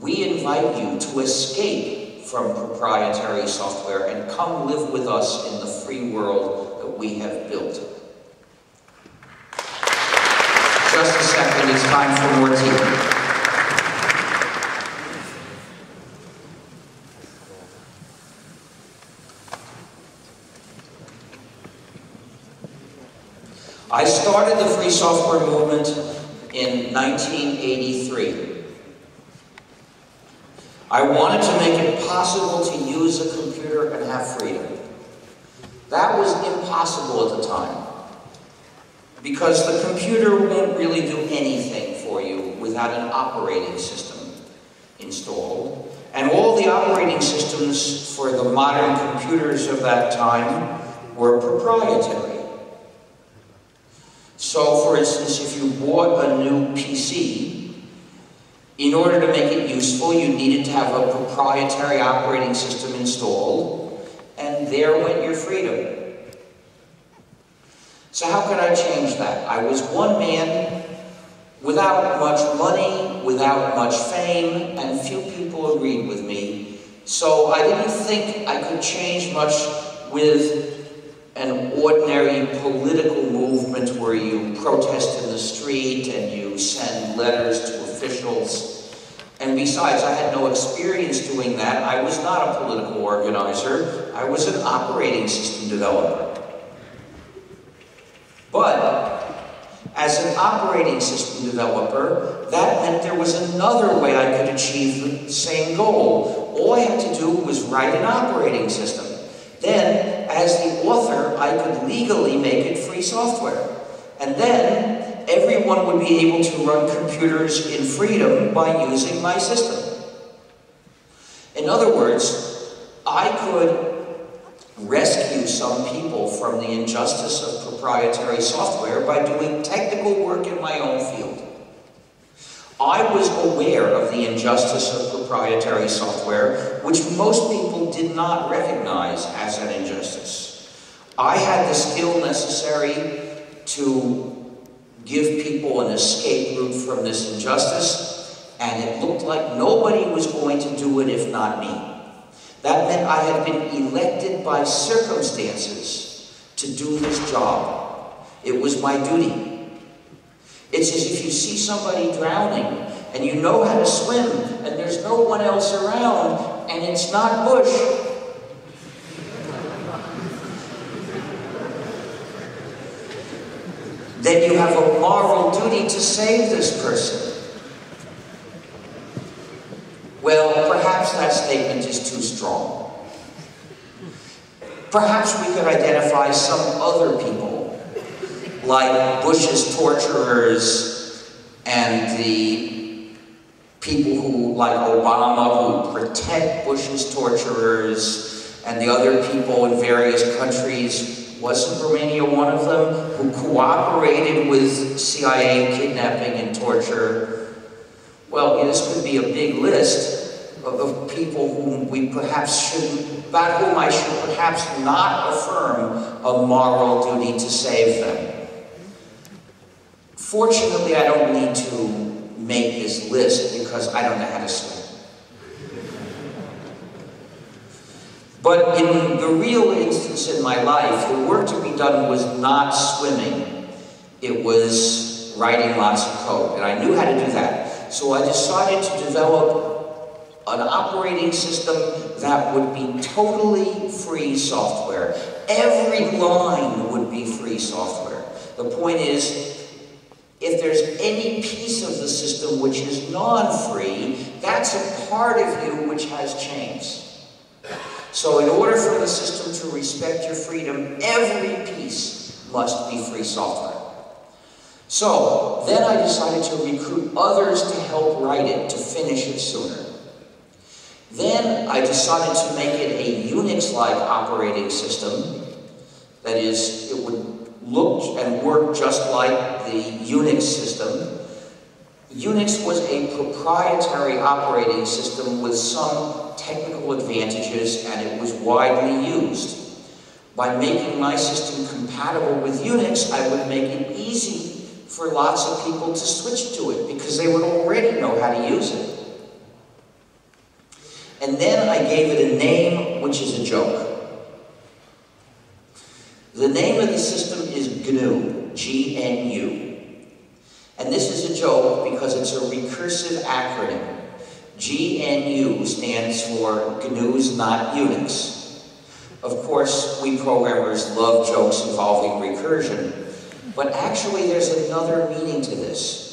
We invite you to escape from proprietary software and come live with us in the free world that we have built. Just a second, it's time for more tea. I started the free software movement in 1983. I wanted to make it possible to use a computer and have freedom. That was impossible at the time. Because the computer won't really do anything for you without an operating system installed. And all the operating systems for the modern computers of that time were proprietary. So, for instance, if you bought a new PC, in order to make it useful, you needed to have a proprietary operating system installed, and there went your freedom. So how could I change that? I was one man without much money, without much fame, and few people agreed with me. So I didn't think I could change much with an ordinary political movement where you protest in the street and you send letters to officials. And besides, I had no experience doing that. I was not a political organizer. I was an operating system developer. But as an operating system developer, that meant there was another way I could achieve the same goal. All I had to do was write an operating system. Then, as the author, I could legally make it free software. And then, everyone would be able to run computers in freedom by using my system. In other words, I could rescue some people from the injustice of proprietary software by doing technical work in my own field. I was aware of the injustice of proprietary software, which most people did not recognize as an injustice. I had the skill necessary to give people an escape route from this injustice, and it looked like nobody was going to do it if not me. That meant I had been elected by circumstances to do this job. It was my duty. It's as if you see somebody drowning and you know how to swim and there's no one else around and it's not Bush. Then you have a moral duty to save this person. Well, perhaps that statement is too strong. Perhaps we could identify some other people, like Bush's torturers and the people who, like Obama, who protect Bush's torturers, and the other people in various countries. Wasn't Romania one of them? Who cooperated with CIA kidnapping and torture. Well, this could be a big list, of, of people whom we perhaps should, about whom I should perhaps not affirm a moral duty to save them. Fortunately, I don't need to make this list because I don't know how to But in the real instance in my life, the work to be done was not swimming. It was writing lots of code, and I knew how to do that. So I decided to develop an operating system that would be totally free software. Every line would be free software. The point is, if there's any piece of the system which is non-free, that's a part of you which has chains. So in order for the system to respect your freedom, every piece must be free software. So then I decided to recruit others to help write it, to finish it sooner. Then I decided to make it a Unix-like operating system. That is, it would look and work just like the Unix system. Unix was a proprietary operating system with some technical advantages and it was widely used. By making my system compatible with Unix, I would make it easy for lots of people to switch to it because they would already know how to use it. And then I gave it a name, which is a joke. The name of the system is GNU, G-N-U. And this is a joke because it's a recursive acronym. GNU stands for GNU's Not Unix. Of course, we programmers love jokes involving recursion, But actually, there's another meaning to this.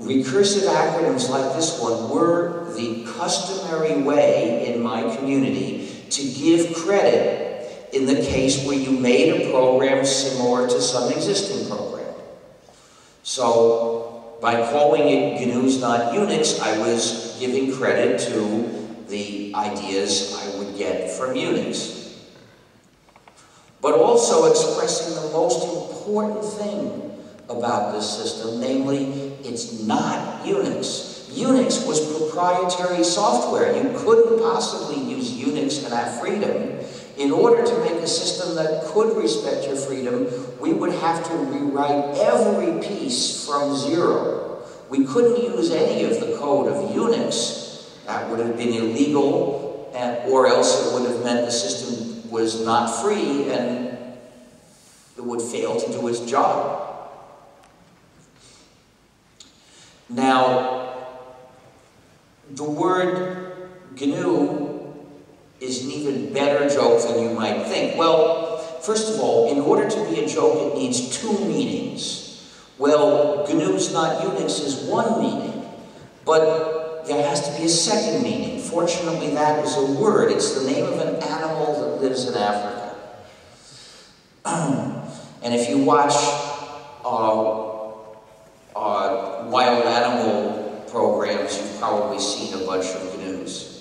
Recursive acronyms like this one were the customary way in my community to give credit in the case where you made a program similar to some existing program. So, by calling it GNU's not Unix, I was giving credit to the ideas I would get from Unix but also expressing the most important thing about this system, namely, it's not Unix. Unix was proprietary software. You couldn't possibly use Unix and have freedom. In order to make a system that could respect your freedom, we would have to rewrite every piece from zero. We couldn't use any of the code of Unix. That would have been illegal, and, or else it would have meant the system was not free and it would fail to do its job. Now, the word GNU is an even better joke than you might think. Well, first of all, in order to be a joke, it needs two meanings. Well, GNU's not Unix is one meaning, but there has to be a second meaning. Fortunately, that is a word. It's the name of an animal that lives in Africa. and if you watch uh, uh, wild animal programs, you've probably seen a bunch of GNUs.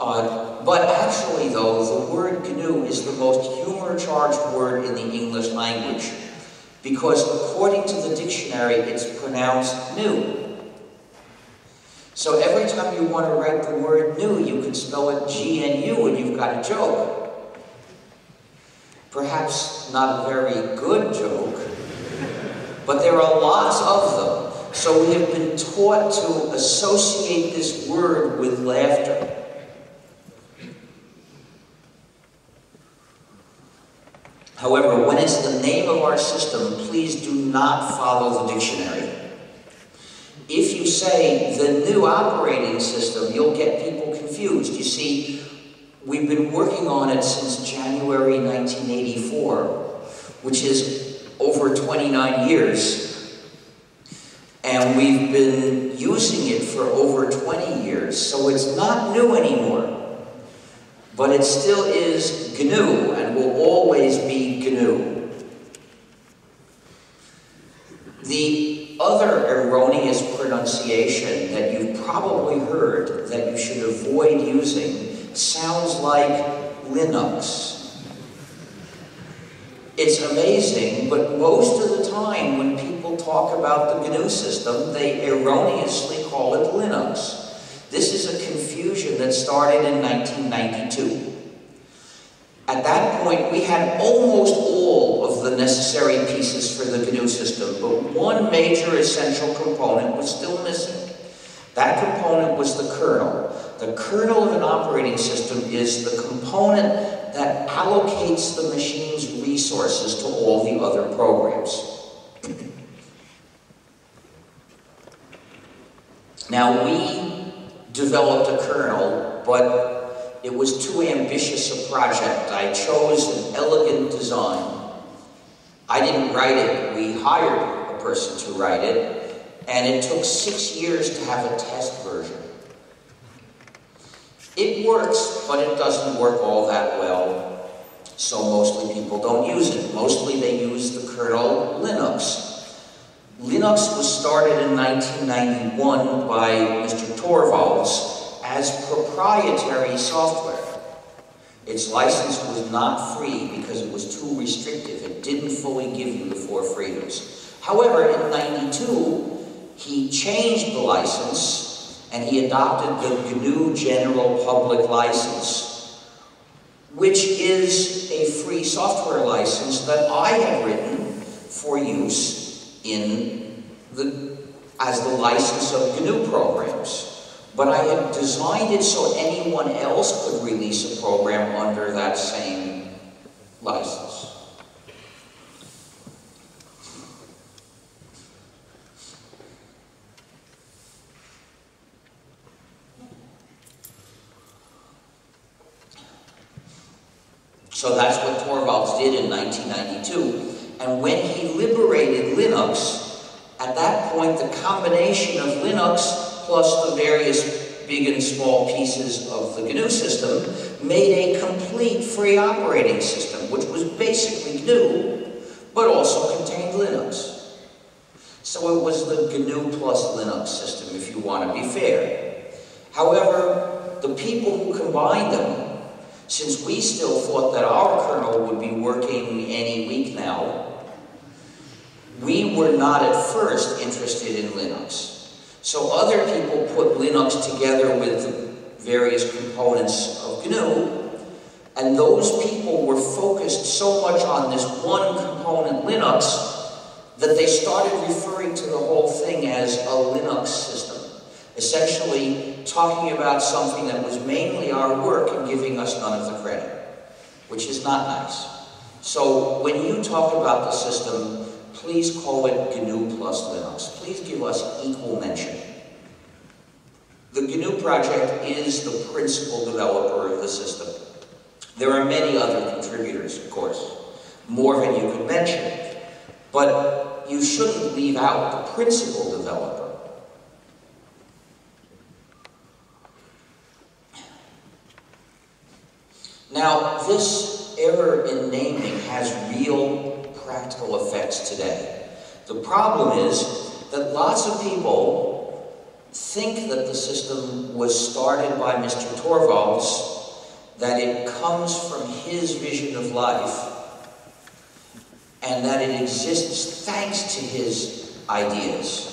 Uh, but actually, though, the word GNU is the most humor-charged word in the English language because according to the dictionary, it's pronounced new. So every time you want to write the word new, you can spell it G-N-U and you've got a joke. Perhaps not a very good joke, but there are lots of them. So we have been taught to associate this word with laughter. However, when it's the name of our system, please do not follow the dictionary. If you say the new operating system, you'll get people confused. You see, we've been working on it since January 1984, which is over 29 years. And we've been using it for over 20 years, so it's not new anymore. But it still is GNU and will always be GNU. The other erroneous pronunciation that you've probably heard that you should avoid using sounds like Linux. It's amazing, but most of the time when people talk about the GNU system, they erroneously call it Linux. This is a confusion that started in 1992. At that point, we had almost all of the necessary pieces for the GNU system, but one major essential component was still missing. That component was the kernel. The kernel of an operating system is the component that allocates the machine's resources to all the other programs. now, we developed a kernel, but it was too ambitious a project. I chose an elegant design. I didn't write it, we hired a person to write it, and it took six years to have a test version. It works, but it doesn't work all that well, so mostly people don't use it. Mostly they use the kernel Linux. Linux was started in 1991 by Mr. Torvalds as proprietary software. Its license was not free because it was too restrictive. It didn't fully give you the four freedoms. However, in 92, he changed the license and he adopted the GNU General Public License, which is a free software license that I have written for use in the, as the license of GNU programs. But I had designed it so anyone else could release a program under that same license. So that's what Torvalds did in 1992. And when he liberated Linux, at that point the combination of Linux plus the various big and small pieces of the GNU system made a complete free operating system, which was basically GNU, but also contained Linux. So it was the GNU plus Linux system, if you want to be fair. However, the people who combined them, since we still thought that our kernel would be working any week now, we were not at first interested in Linux. So other people put Linux together with the various components of GNU, and those people were focused so much on this one component Linux that they started referring to the whole thing as a Linux system. Essentially talking about something that was mainly our work and giving us none of the credit, which is not nice. So when you talk about the system, please call it GNU plus Linux. Please give us equal mention. The GNU project is the principal developer of the system. There are many other contributors, of course, more than you could mention, but you shouldn't leave out the principal developer. Now, this error in naming has real practical effects today. The problem is that lots of people think that the system was started by Mr. Torvalds that it comes from his vision of life and that it exists thanks to his ideas.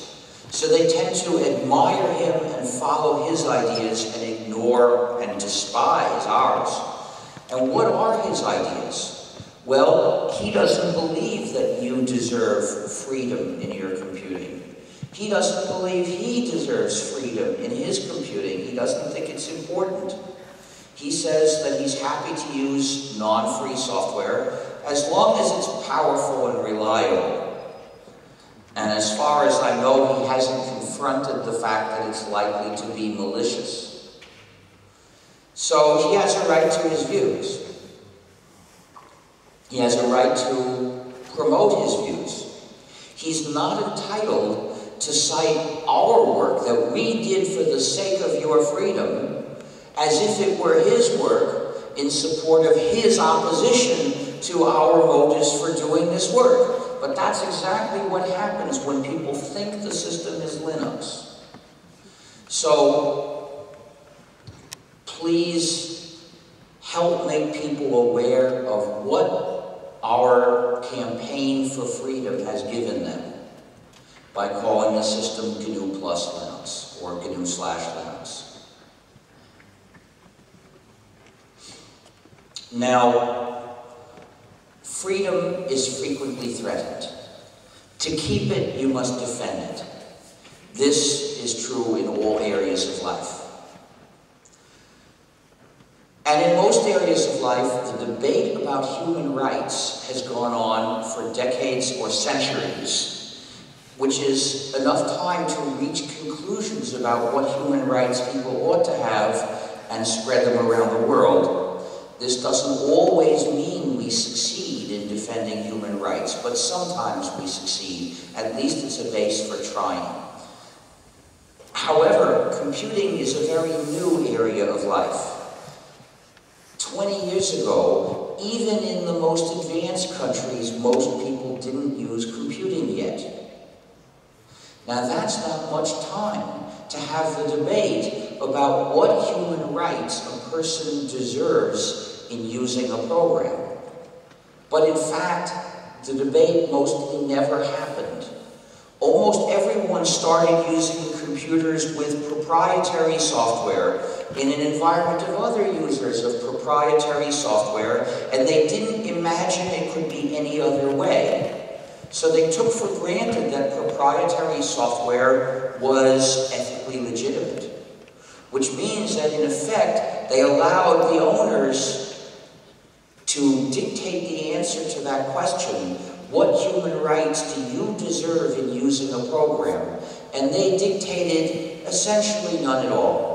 So they tend to admire him and follow his ideas and ignore and despise ours. And what are his ideas? Well, he doesn't believe that you deserve freedom in your computing. He doesn't believe he deserves freedom in his computing. He doesn't think it's important. He says that he's happy to use non-free software as long as it's powerful and reliable. And as far as I know, he hasn't confronted the fact that it's likely to be malicious. So he has a right to his views. He has a right to promote his views. He's not entitled to cite our work that we did for the sake of your freedom as if it were his work in support of his opposition to our motives for doing this work. But that's exactly what happens when people think the system is Linux. So, please help make people aware of what our campaign for freedom has given them by calling the system GNU plus Linux or GNU slash Linux. Now, freedom is frequently threatened. To keep it, you must defend it. This is true in all areas of life. And in most areas of life, the debate about human rights has gone on for decades or centuries, which is enough time to reach conclusions about what human rights people ought to have and spread them around the world. This doesn't always mean we succeed in defending human rights, but sometimes we succeed. At least it's a base for trying. However, computing is a very new area of life. 20 years ago, even in the most advanced countries, most people didn't use computing yet. Now that's not much time to have the debate about what human rights a person deserves in using a program. But in fact, the debate mostly never happened. Almost everyone started using computers with proprietary software in an environment of other users of proprietary software, and they didn't imagine it could be any other way. So they took for granted that proprietary software was ethically legitimate, which means that in effect, they allowed the owners to dictate the answer to that question, what human rights do you deserve in using a program? And they dictated essentially none at all.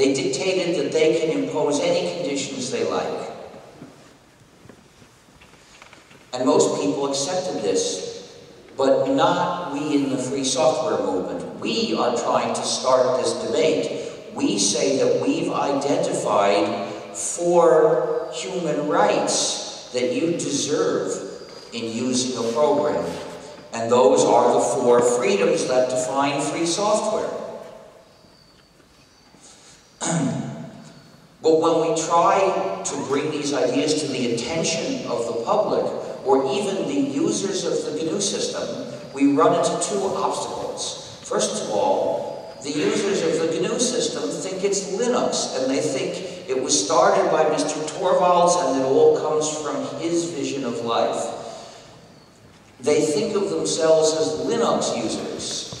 They dictated that they can impose any conditions they like. And most people accepted this, but not we in the free software movement. We are trying to start this debate. We say that we've identified four human rights that you deserve in using a program. And those are the four freedoms that define free software. but when we try to bring these ideas to the attention of the public, or even the users of the GNU system, we run into two obstacles. First of all, the users of the GNU system think it's Linux, and they think it was started by Mr. Torvalds and it all comes from his vision of life. They think of themselves as Linux users.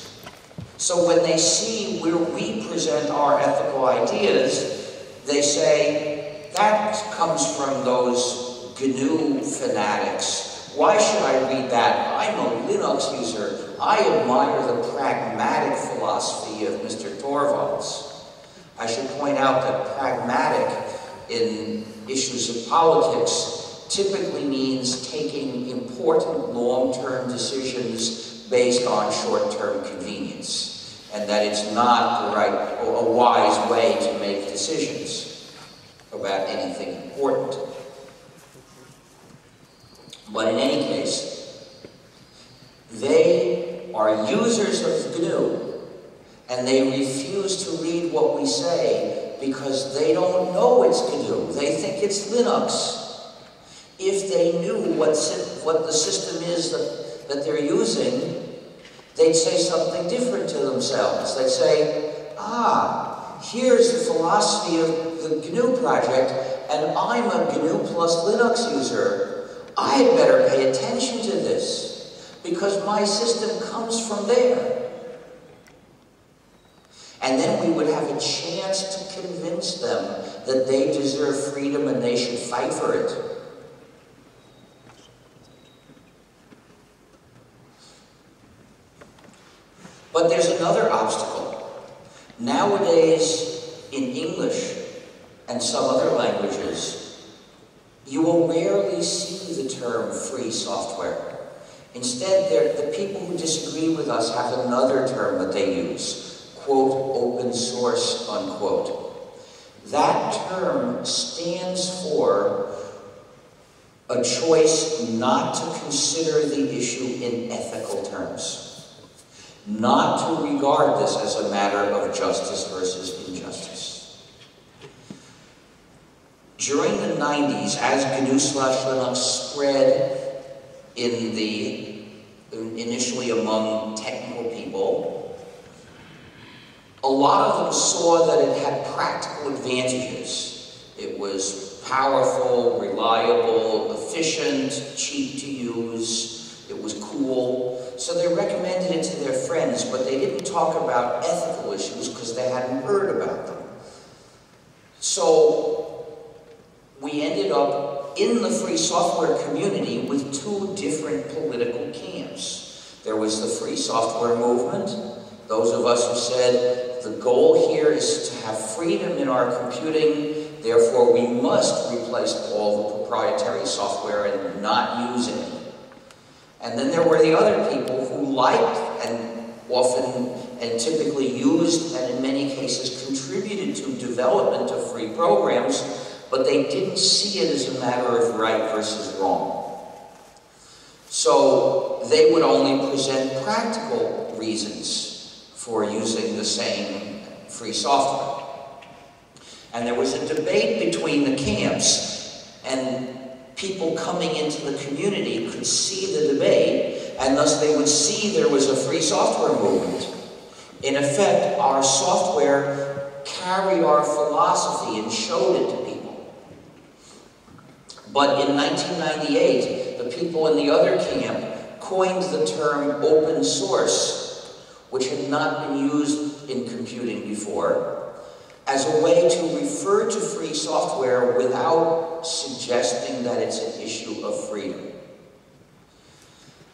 So when they see where we present our ethical ideas, they say, that comes from those GNU fanatics. Why should I read that? I'm a Linux user. I admire the pragmatic philosophy of Mr. Torvalds. I should point out that pragmatic in issues of politics typically means taking important long-term decisions based on short-term convenience, and that it's not the right a wise way to make decisions about anything important. But in any case, they are users of GNU, and they refuse to read what we say because they don't know it's GNU. They think it's Linux if they knew what, what the system is that, that they're using, they'd say something different to themselves. They'd say, ah, here's the philosophy of the GNU project, and I'm a GNU plus Linux user. I had better pay attention to this, because my system comes from there. And then we would have a chance to convince them that they deserve freedom and they should fight for it. But there's another obstacle. Nowadays, in English and some other languages, you will rarely see the term free software. Instead, the people who disagree with us have another term that they use, quote, open source, unquote. That term stands for a choice not to consider the issue in ethical terms not to regard this as a matter of justice versus injustice. During the 90s, as GNU slash Linux spread in the, initially among technical people, a lot of them saw that it had practical advantages. It was powerful, reliable, efficient, cheap to use, it was cool, so they recommended it to their friends, but they didn't talk about ethical issues because they hadn't heard about them. So we ended up in the free software community with two different political camps. There was the free software movement, those of us who said the goal here is to have freedom in our computing, therefore we must replace all the proprietary software and not use it. And then there were the other people who liked and often and typically used and in many cases contributed to development of free programs, but they didn't see it as a matter of right versus wrong. So they would only present practical reasons for using the same free software. And there was a debate between the camps, and people coming into the community could see the debate, and thus they would see there was a free software movement. In effect, our software carried our philosophy and showed it to people. But in 1998, the people in the other camp coined the term open source, which had not been used in computing before, as a way to refer to free software without suggesting that it's an issue of freedom.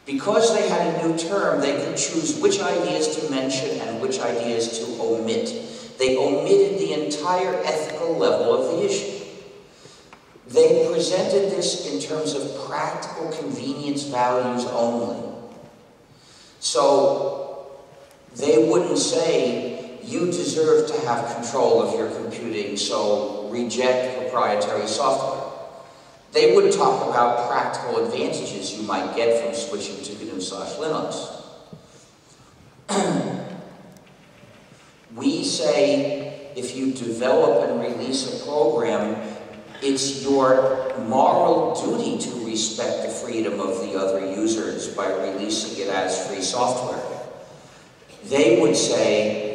Because they had a new term, they could choose which ideas to mention and which ideas to omit. They omitted the entire ethical level of the issue. they presented this in terms of practical convenience values only. So they wouldn't say, you deserve to have control of your computing, so reject proprietary software. They would talk about practical advantages you might get from switching to GNU slash Linux. we say if you develop and release a program, it's your moral duty to respect the freedom of the other users by releasing it as free software. They would say,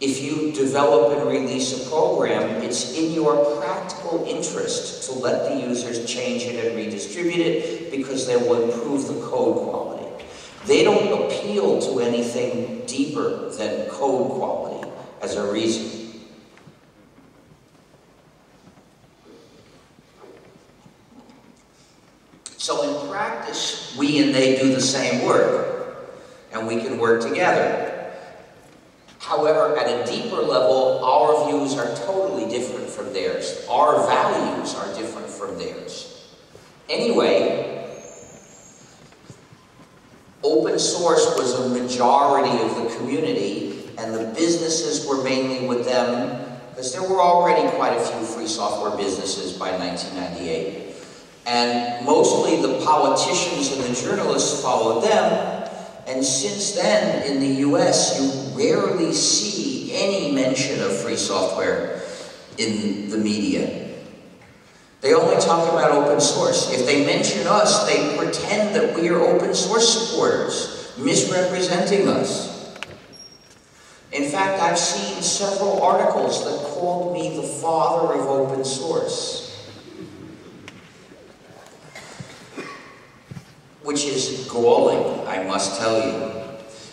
if you develop and release a program, it's in your practical interest to let the users change it and redistribute it because they will improve the code quality. They don't appeal to anything deeper than code quality as a reason. So in practice, we and they do the same work, and we can work together. However, at a deeper level, our views are totally different from theirs. Our values are different from theirs. Anyway, open source was a majority of the community, and the businesses were mainly with them, because there were already quite a few free software businesses by 1998. And mostly the politicians and the journalists followed them. And since then, in the US, you rarely see any mention of free software in the media. They only talk about open source. If they mention us, they pretend that we are open source supporters, misrepresenting us. In fact, I've seen several articles that called me the father of open source. Which is galling, I must tell you.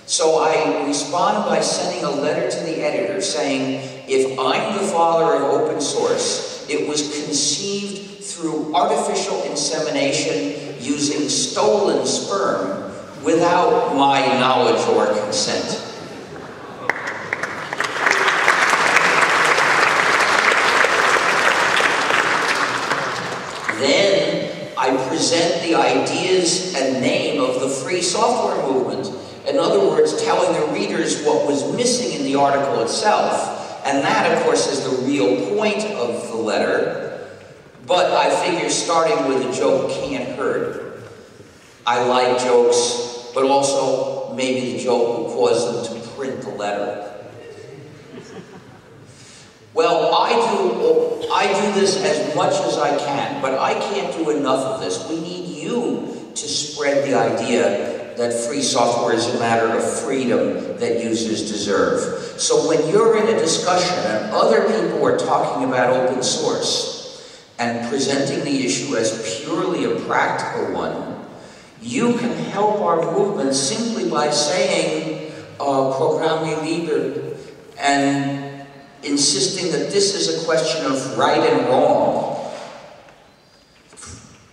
So I respond by sending a letter to the editor saying, if I'm the father of open source, it was conceived through artificial insemination using stolen sperm without my knowledge or consent. I present the ideas and name of the free software movement. In other words, telling the readers what was missing in the article itself. And that, of course, is the real point of the letter. But I figure starting with a joke can't hurt. I like jokes, but also maybe the joke will cause them to print the letter. Well, I do, I do this as much as I can, but I can't do enough of this. We need you to spread the idea that free software is a matter of freedom that users deserve. So when you're in a discussion and other people are talking about open source and presenting the issue as purely a practical one, you can help our movement simply by saying uh, Programme libre and insisting that this is a question of right and wrong.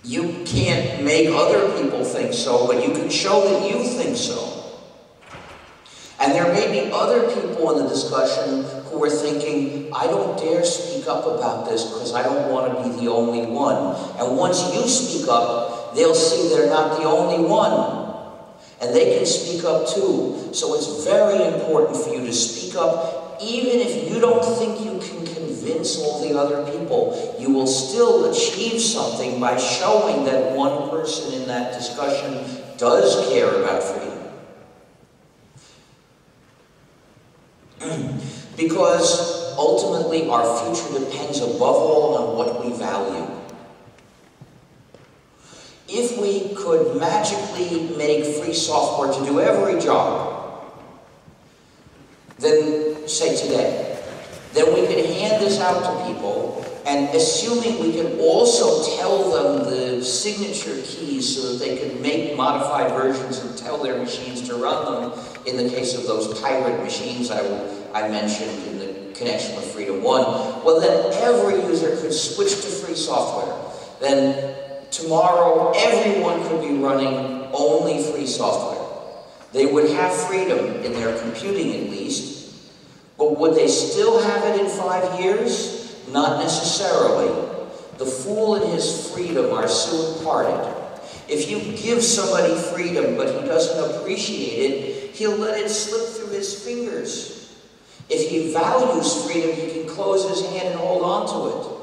You can't make other people think so, but you can show that you think so. And there may be other people in the discussion who are thinking, I don't dare speak up about this because I don't want to be the only one. And once you speak up, they'll see they're not the only one. And they can speak up too. So it's very important for you to speak up even if you don't think you can convince all the other people, you will still achieve something by showing that one person in that discussion does care about freedom. because ultimately our future depends above all on what we value. If we could magically make free software to do every job, then say today, then we could hand this out to people and assuming we could also tell them the signature keys so that they could make modified versions and tell their machines to run them in the case of those pirate machines I, I mentioned in the connection with Freedom 1, well then every user could switch to free software. Then tomorrow everyone could be running only free software. They would have freedom in their computing at least, but would they still have it in five years? Not necessarily, the fool and his freedom are soon parted. If you give somebody freedom but he doesn't appreciate it, he'll let it slip through his fingers. If he values freedom, he can close his hand and hold on to it.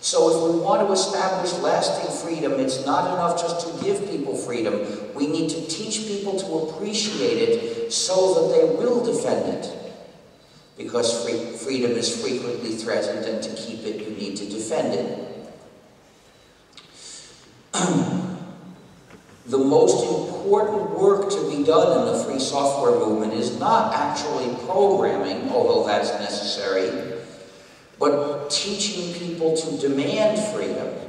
So if we want to establish lasting freedom, it's not enough just to give people freedom. We need to teach people to appreciate it so that they will defend it. Because free, freedom is frequently threatened, and to keep it, you need to defend it. the most important work to be done in the free software movement is not actually programming, although that's necessary, but teaching people to demand freedom.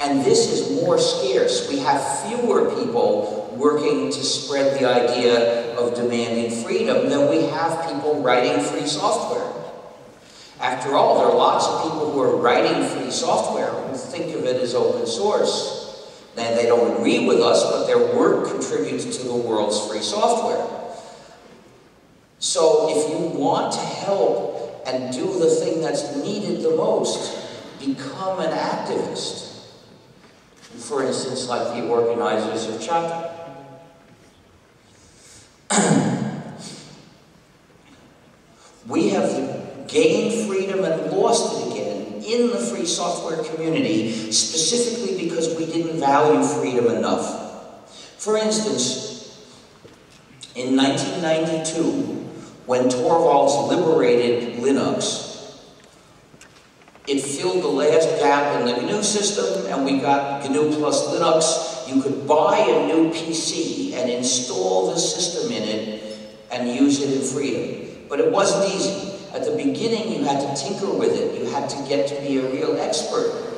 And this is more scarce. We have fewer people working to spread the idea of demanding freedom than we have people writing free software. After all, there are lots of people who are writing free software who think of it as open source. And they don't agree with us, but their work contributes to the world's free software. So if you want to help and do the thing that's needed the most, become an activist. For instance, like the organizers of Ceata. we have gained freedom and lost it again in the free software community, specifically because we didn't value freedom enough. For instance, in 1992, when Torvalds liberated Linux, it filled the last gap in the GNU system, and we got GNU plus Linux. You could buy a new PC and install the system in it and use it in freedom. But it wasn't easy. At the beginning, you had to tinker with it. You had to get to be a real expert.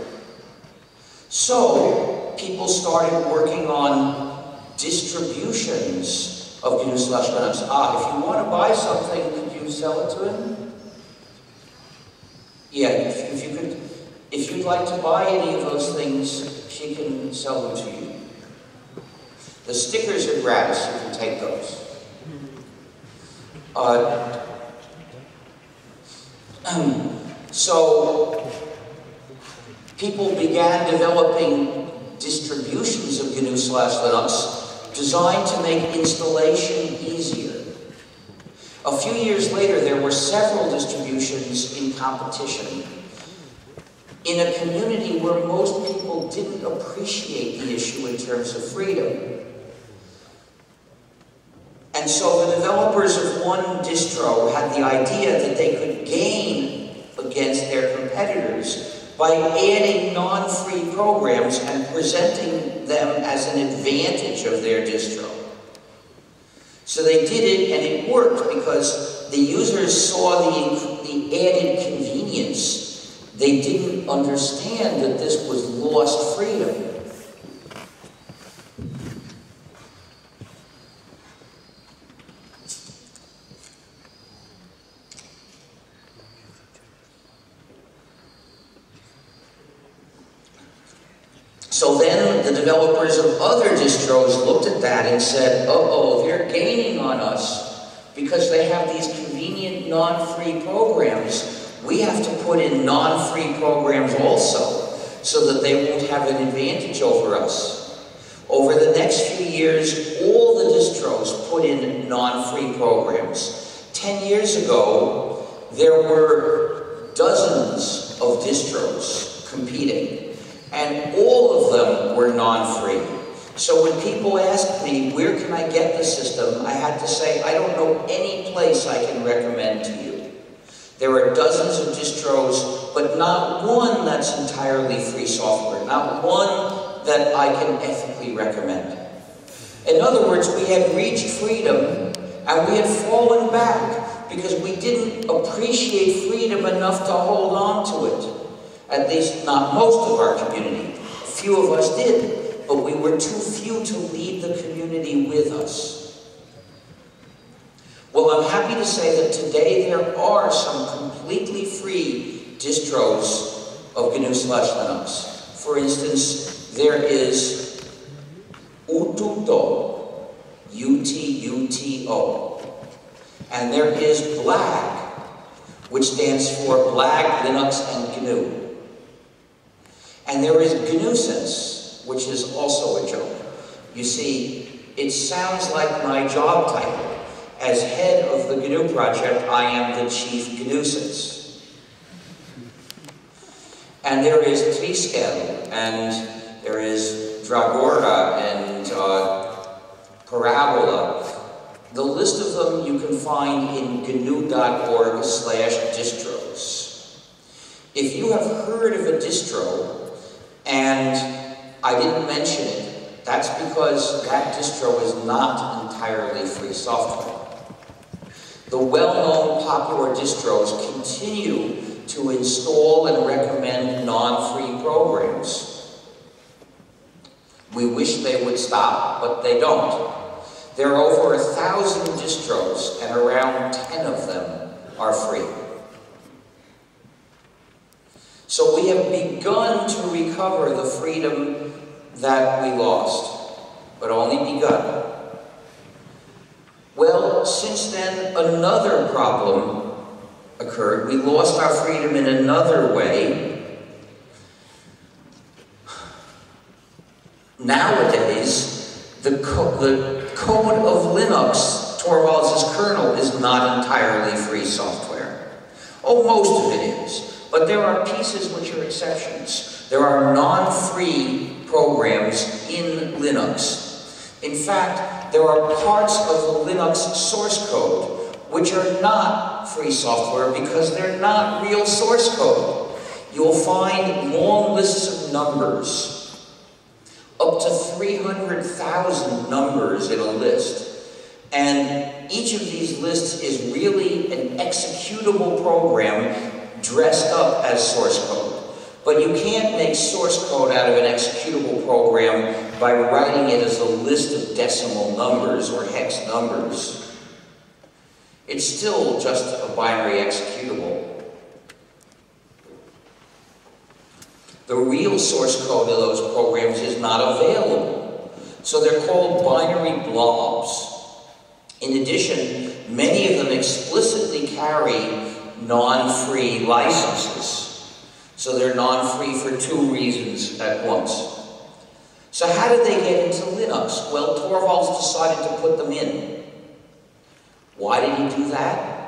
So, people started working on distributions of GNU slash Linux. Ah, if you want to buy something, could you sell it to him? Yeah, if, if you could, if you'd like to buy any of those things, she can sell them to you. The stickers are gratis, you can take those. Uh, so, people began developing distributions of GNU slash Linux designed to make installation easier. A few years later, there were several distributions in competition. In a community where most people didn't appreciate the issue in terms of freedom. And so the developers of one distro had the idea that they could gain against their competitors by adding non-free programs and presenting them as an advantage of their distro. So they did it and it worked because the users saw the, the added convenience. They didn't understand that this was lost freedom. So then the developers of other distros looked at that and said, uh-oh, they're gaining on us because they have these convenient non-free programs. We have to put in non-free programs also so that they won't have an advantage over us. Over the next few years, all the distros put in non-free programs. Ten years ago, there were dozens of distros competing and all of them were non-free. So when people asked me, where can I get the system, I had to say, I don't know any place I can recommend to you. There are dozens of distros, but not one that's entirely free software, not one that I can ethically recommend. In other words, we had reached freedom and we had fallen back because we didn't appreciate freedom enough to hold on to it. At least not most of our community. Few of us did, but we were too few to lead the community with us. Well, I'm happy to say that today there are some completely free distros of GNU slash Linux. For instance, there is Ututo, U-T-U-T-O, and there is BLAG, which stands for BLAG, Linux, and GNU. And there is gNewSense, which is also a joke. You see, it sounds like my job title. As head of the GNU project, I am the chief GNUisance. And there is Trisquel, and there is Dragora, and uh, Parabola. The list of them you can find in gnu.org slash distros. If you have heard of a distro, and I didn't mention it, that's because that distro is not entirely free software. The well-known popular distros continue to install and recommend non-free programs. We wish they would stop, but they don't. There are over a thousand distros, and around 10 of them are free. So we have begun to recover the freedom that we lost, but only begun. Well, since then, another problem occurred. We lost our freedom in another way. Nowadays, the, co the code of Linux, Torvalds' kernel, is not entirely free software. Oh, most of it is. But there are pieces which are exceptions. There are non-free programs in Linux. In fact, there are parts of the Linux source code which are not free software because they're not real source code. You'll find long lists of numbers, up to 300,000 numbers in a list. And each of these lists is really an executable program dressed up as source code. But you can't make source code out of an executable program by writing it as a list of decimal numbers or hex numbers. It's still just a binary executable. The real source code of those programs is not available. So they're called binary blobs. In addition, many of them explicitly carry non-free licenses. So they're non-free for two reasons at once. So how did they get into Linux? Well, Torvalds decided to put them in. Why did he do that?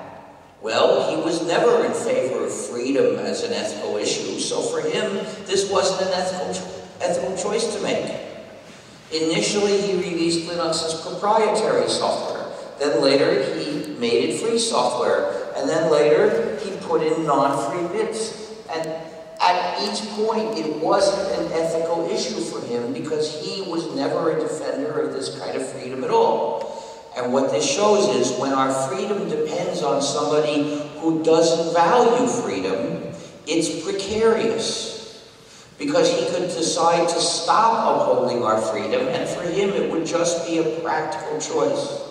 Well, he was never in favor of freedom as an ethical issue, so for him, this wasn't an ethical, ethical choice to make. Initially, he released Linux as proprietary software. Then later, he made it free software. And then later, he put in non-free bits. And at each point, it wasn't an ethical issue for him because he was never a defender of this kind of freedom at all. And what this shows is when our freedom depends on somebody who doesn't value freedom, it's precarious. Because he could decide to stop upholding our freedom, and for him it would just be a practical choice.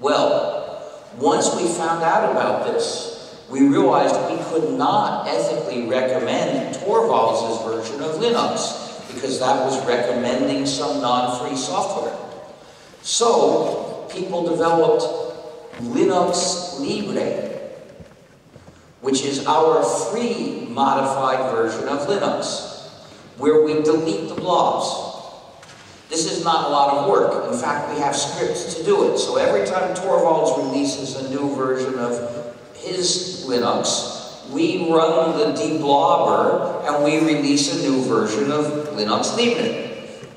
Well, once we found out about this, we realized we could not ethically recommend Torvalds' version of Linux, because that was recommending some non-free software. So, people developed Linux Libre, which is our free modified version of Linux, where we delete the blobs. This is not a lot of work. In fact, we have scripts to do it. So every time Torvalds releases a new version of his Linux, we run the deblobber and we release a new version of Linux Libre.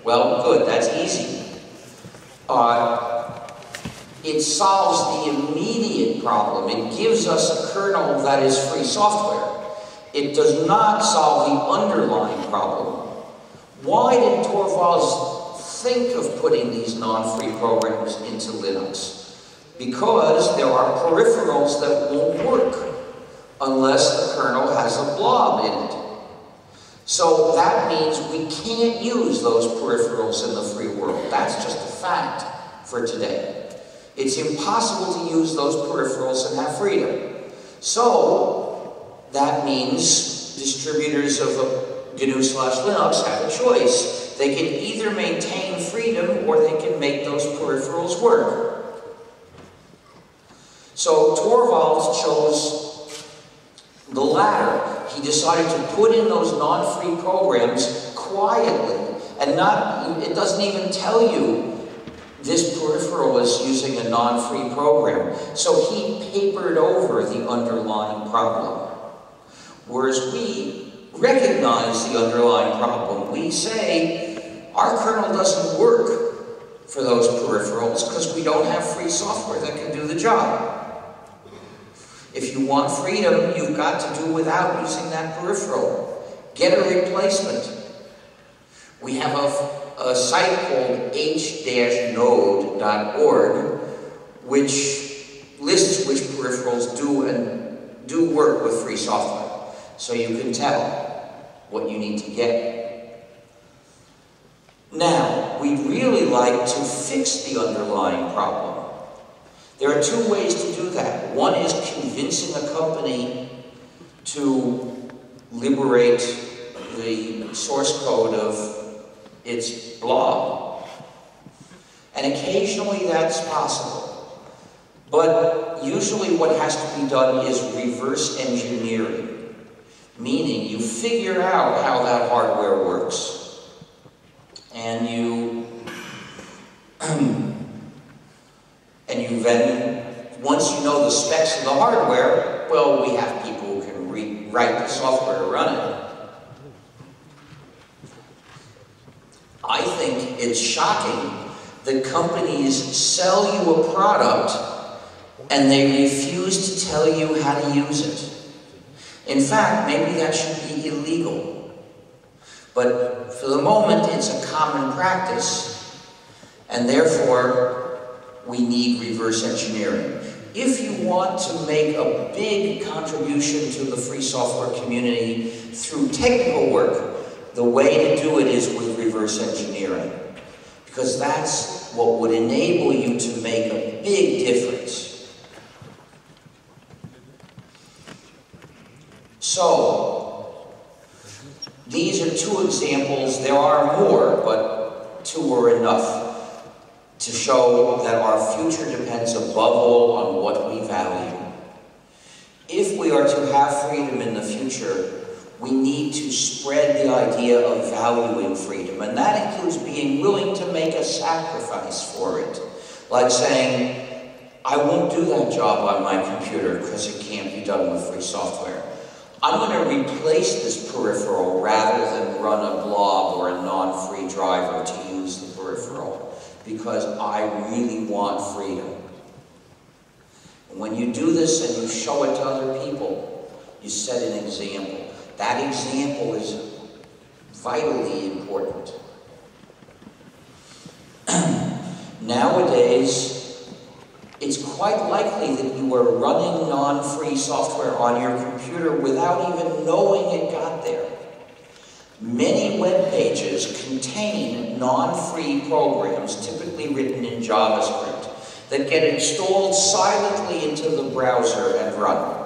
Well, good, that's easy. Uh, it solves the immediate problem. It gives us a kernel that is free software. It does not solve the underlying problem. Why did Torvalds think of putting these non-free programs into Linux? Because there are peripherals that won't work unless the kernel has a blob in it. So that means we can't use those peripherals in the free world. That's just a fact for today. It's impossible to use those peripherals and have freedom. So that means distributors of GNU slash Linux have a choice. They can either maintain freedom or they can make those peripherals work. So Torvalds chose the latter. He decided to put in those non-free programs quietly and not, it doesn't even tell you this peripheral is using a non-free program. So he papered over the underlying problem. Whereas we recognize the underlying problem. We say, our kernel doesn't work for those peripherals because we don't have free software that can do the job. If you want freedom, you've got to do without using that peripheral. Get a replacement. We have a, a site called h-node.org which lists which peripherals do and do work with free software. So you can tell what you need to get. Now, we'd really like to fix the underlying problem. There are two ways to do that. One is convincing a company to liberate the source code of its blob. And occasionally that's possible. But usually what has to be done is reverse engineering. Meaning you figure out how that hardware works. And you and you then, once you know the specs of the hardware, well, we have people who can rewrite the software to run it. I think it's shocking that companies sell you a product and they refuse to tell you how to use it. In fact, maybe that should be illegal. But for the moment, it's a common practice, and therefore, we need reverse engineering. If you want to make a big contribution to the free software community through technical work, the way to do it is with reverse engineering. Because that's what would enable you to make a big difference. So, these are two examples. There are more, but two are enough to show that our future depends above all on what we value. If we are to have freedom in the future, we need to spread the idea of valuing freedom, and that includes being willing to make a sacrifice for it. Like saying, I won't do that job on my computer because it can't be done with free software. I'm going to replace this peripheral rather than run a blob or a non-free driver to use the peripheral because I really want freedom. And when you do this and you show it to other people, you set an example. That example is vitally important. Nowadays, it's quite likely that you were running non-free software on your computer without even knowing it got there. Many web pages contain non-free programs, typically written in JavaScript, that get installed silently into the browser and run.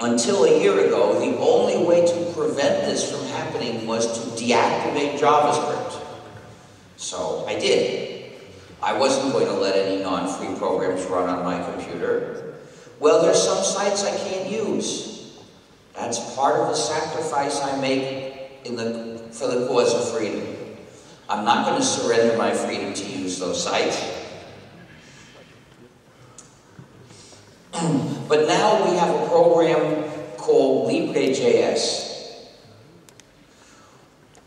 Until a year ago, the only way to prevent this from happening was to deactivate JavaScript. So I did. I wasn't going to let any non-free programs run on my computer. Well, there's some sites I can't use. That's part of the sacrifice I make in the, for the cause of freedom. I'm not going to surrender my freedom to use those sites. but now we have a program called LibreJS.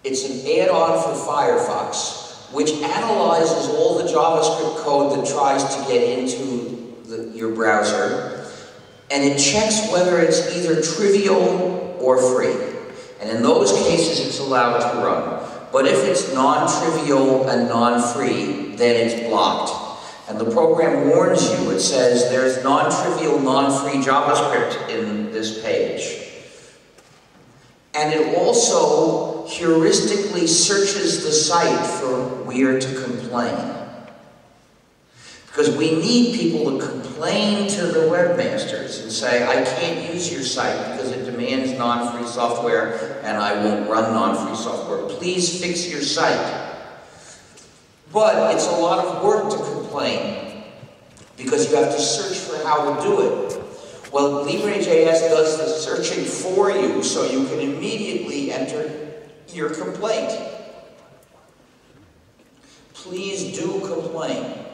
It's an add-on for Firefox which analyzes all the JavaScript code that tries to get into the, your browser, and it checks whether it's either trivial or free. And in those cases, it's allowed to run. But if it's non-trivial and non-free, then it's blocked. And the program warns you, it says there's non-trivial, non-free JavaScript in this page. And it also heuristically searches the site for where to complain. Because we need people to complain to the webmasters and say, I can't use your site because it demands non-free software and I won't run non-free software. Please fix your site. But it's a lot of work to complain because you have to search for how to do it. Well, LibreJS does the searching for you so you can immediately enter your complaint. Please do complain.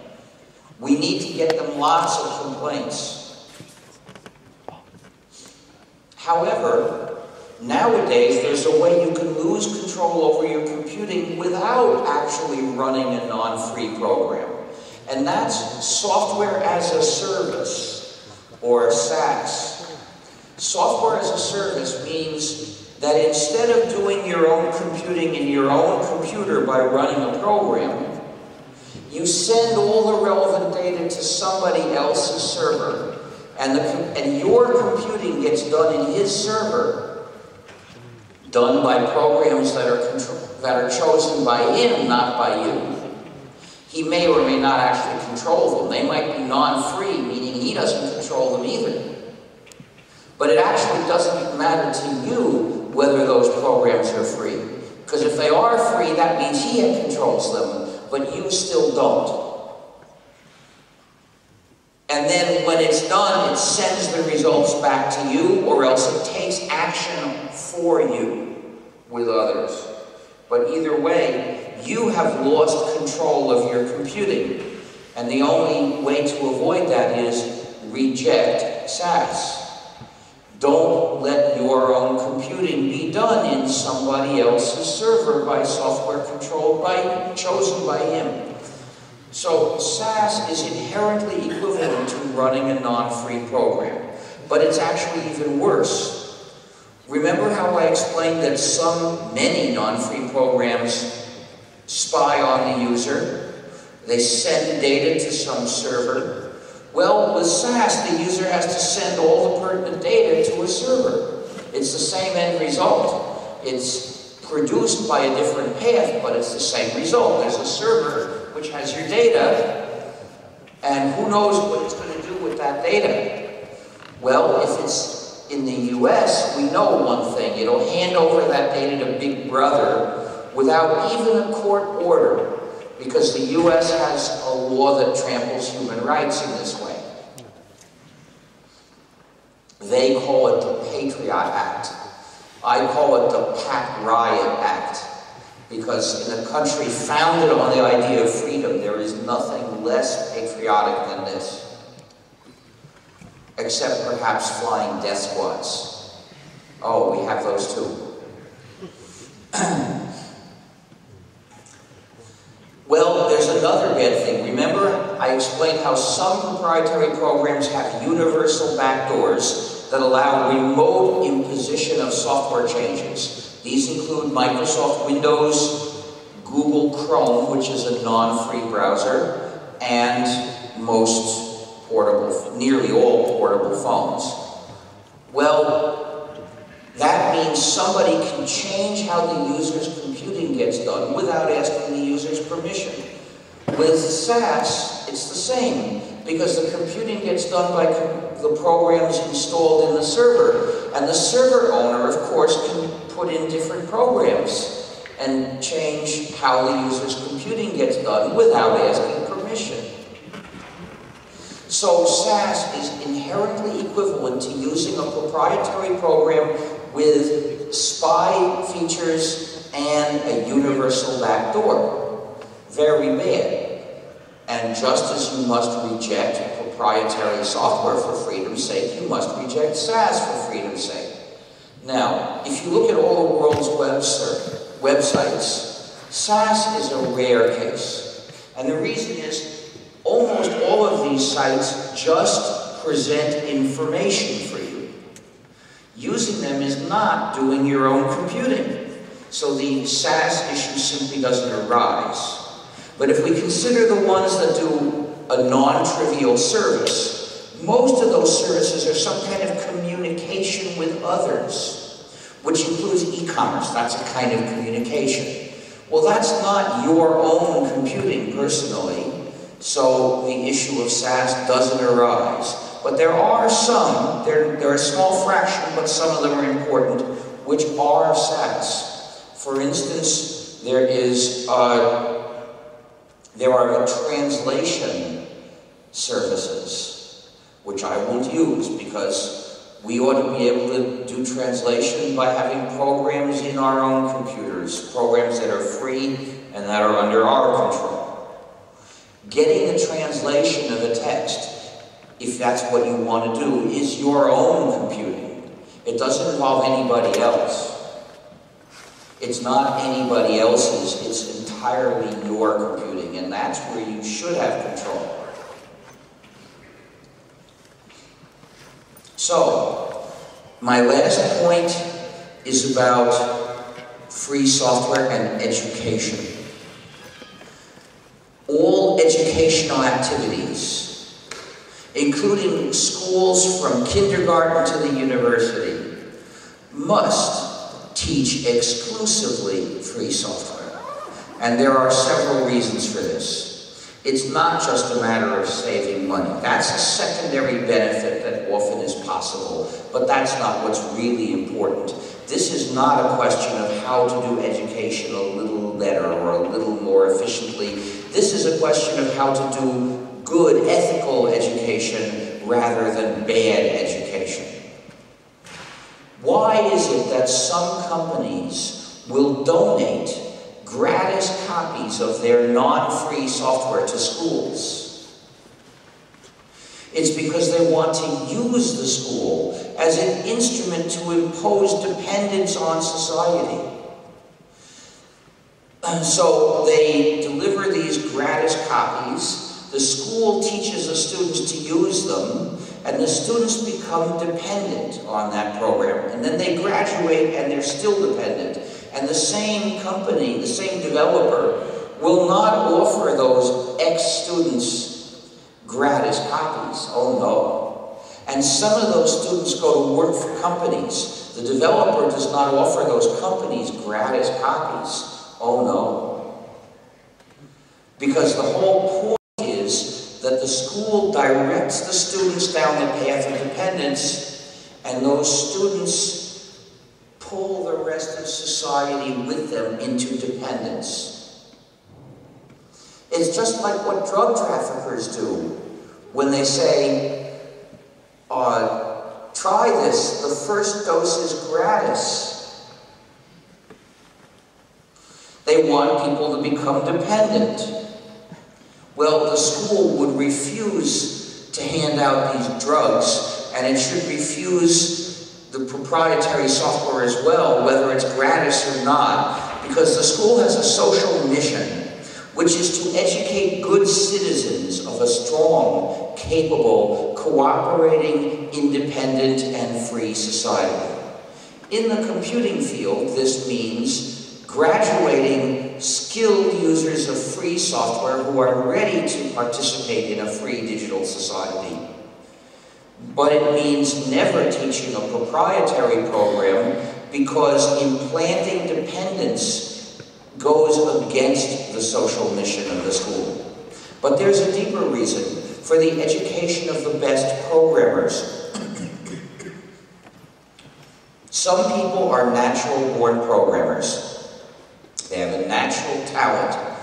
We need to get them lots of complaints. However, nowadays there's a way you can lose control over your computing without actually running a non-free program. And that's software as a service or SaaS. Software as a service means that instead of doing your own computing in your own computer by running a program, you send all the relevant data to somebody else's server, and, the, and your computing gets done in his server, done by programs that are, that are chosen by him, not by you. He may or may not actually control them. They might be non-free, he doesn't control them either. But it actually doesn't matter to you whether those programs are free. Because if they are free, that means he controls them, but you still don't. And then when it's done, it sends the results back to you, or else it takes action for you with others. But either way, you have lost control of your computing. And the only way to avoid that is reject SaaS. Don't let your own computing be done in somebody else's server by software controlled by, chosen by him. So SaaS is inherently equivalent to running a non-free program, but it's actually even worse. Remember how I explained that some, many non-free programs spy on the user? They send data to some server, well, with SaaS, the user has to send all the pertinent data to a server. It's the same end result. It's produced by a different path, but it's the same result. There's a server which has your data, and who knows what it's going to do with that data. Well, if it's in the US, we know one thing. It'll hand over that data to Big Brother without even a court order because the US has a law that tramples human rights in this way. They call it the Patriot Act. I call it the Pat Riot Act. Because in a country founded on the idea of freedom, there is nothing less patriotic than this. Except perhaps flying death squads. Oh, we have those too. Well, there's another bad thing. Remember, I explained how some proprietary programs have universal backdoors that allow remote imposition of software changes. These include Microsoft Windows, Google Chrome, which is a non-free browser, and most portable, nearly all portable phones. Well, that means somebody can change how the user's computing gets done without asking the user's permission. With SaaS, it's the same, because the computing gets done by the programs installed in the server. And the server owner, of course, can put in different programs and change how the user's computing gets done without asking permission. So SaaS is inherently equivalent to using a proprietary program with spy features and a universal backdoor. Very bad. And just as you must reject proprietary software for freedom's sake, you must reject SaaS for freedom's sake. Now, if you look at all the world's web websites, SaaS is a rare case. And the reason is almost all of these sites just present information for you. Using them is not doing your own computing. So the SaaS issue simply doesn't arise. But if we consider the ones that do a non-trivial service, most of those services are some kind of communication with others, which includes e-commerce. That's a kind of communication. Well, that's not your own computing personally, so the issue of SaaS doesn't arise. But there are some, they're, they're a small fraction, but some of them are important, which are SaaS. For instance, there is uh, There are translation services, which I won't use because we ought to be able to do translation by having programs in our own computers, programs that are free and that are under our control. Getting the translation of a text, if that's what you want to do, is your own computing. It doesn't involve anybody else. It's not anybody else's, it's entirely your computing, and that's where you should have control. So, my last point is about free software and education. All educational activities, including schools from kindergarten to the university, must teach exclusively free software. And there are several reasons for this. It's not just a matter of saving money. That's a secondary benefit that often is possible, but that's not what's really important. This is not a question of how to do education a little better or a little more efficiently. This is a question of how to do good ethical education rather than bad education. Why is it that some companies will donate gratis copies of their non-free software to schools. It's because they want to use the school as an instrument to impose dependence on society. So they deliver these gratis copies, the school teaches the students to use them, and the students become dependent on that program. And then they graduate and they're still dependent. And the same company, the same developer, will not offer those ex-students gratis copies. Oh no. And some of those students go to work for companies. The developer does not offer those companies gratis copies. Oh no. Because the whole point is that the school directs the students down the path of dependence, and those students pull the rest of society with them into dependence. It's just like what drug traffickers do when they say, uh, try this, the first dose is gratis. They want people to become dependent. Well, the school would refuse to hand out these drugs, and it should refuse the proprietary software as well, whether it's gratis or not, because the school has a social mission, which is to educate good citizens of a strong, capable, cooperating, independent, and free society. In the computing field, this means graduating skilled users of free software who are ready to participate in a free digital society but it means never teaching a proprietary program because implanting dependence goes against the social mission of the school. But there's a deeper reason for the education of the best programmers. Some people are natural born programmers. They have a natural talent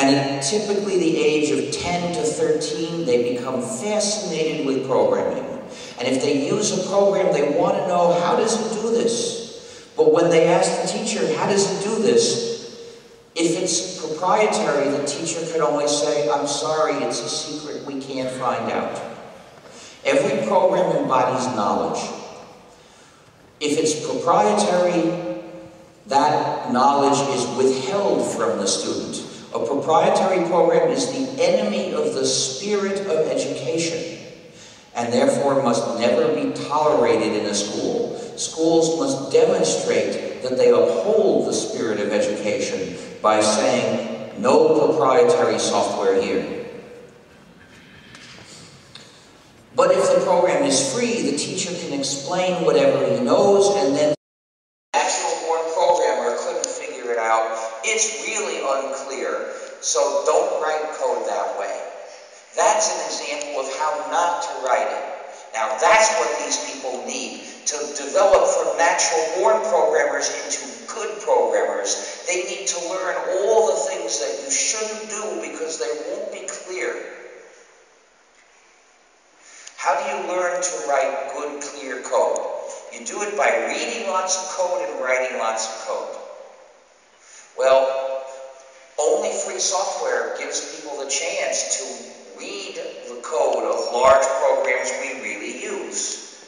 and at typically the age of 10 to 13, they become fascinated with programming. And if they use a program, they want to know, how does it do this? But when they ask the teacher, how does it do this? If it's proprietary, the teacher can always say, I'm sorry, it's a secret, we can't find out. Every program embodies knowledge. If it's proprietary, that knowledge is withheld from the student. A proprietary program is the enemy of the spirit of education and therefore must never be tolerated in a school. Schools must demonstrate that they uphold the spirit of education by saying, no proprietary software here. But if the program is free, the teacher can explain whatever he knows and then It's really unclear, so don't write code that way. That's an example of how not to write it. Now that's what these people need, to develop from natural born programmers into good programmers, they need to learn all the things that you shouldn't do because they won't be clear. How do you learn to write good, clear code? You do it by reading lots of code and writing lots of code. Well, only free software gives people the chance to read the code of large programs we really use.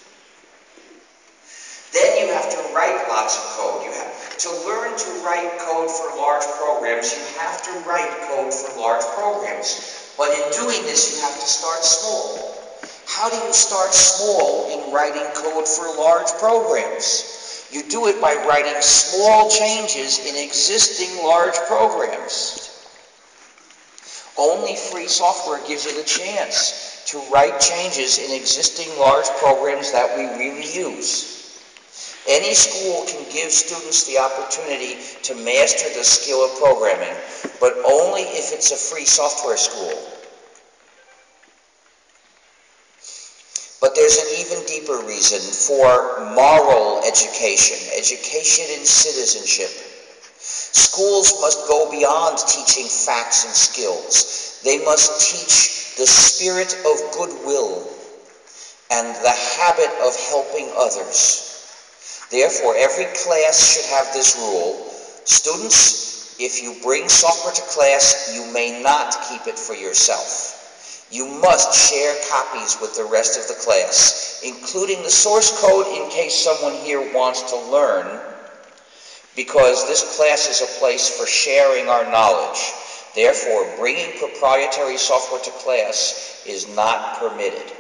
Then you have to write lots of code. You have to learn to write code for large programs. You have to write code for large programs. But in doing this, you have to start small. How do you start small in writing code for large programs? You do it by writing small changes in existing large programs. Only free software gives you the chance to write changes in existing large programs that we really use. Any school can give students the opportunity to master the skill of programming, but only if it's a free software school. But there's an even deeper reason for moral education, education in citizenship. Schools must go beyond teaching facts and skills. They must teach the spirit of goodwill and the habit of helping others. Therefore, every class should have this rule. Students, if you bring software to class, you may not keep it for yourself. You must share copies with the rest of the class, including the source code in case someone here wants to learn, because this class is a place for sharing our knowledge. Therefore, bringing proprietary software to class is not permitted.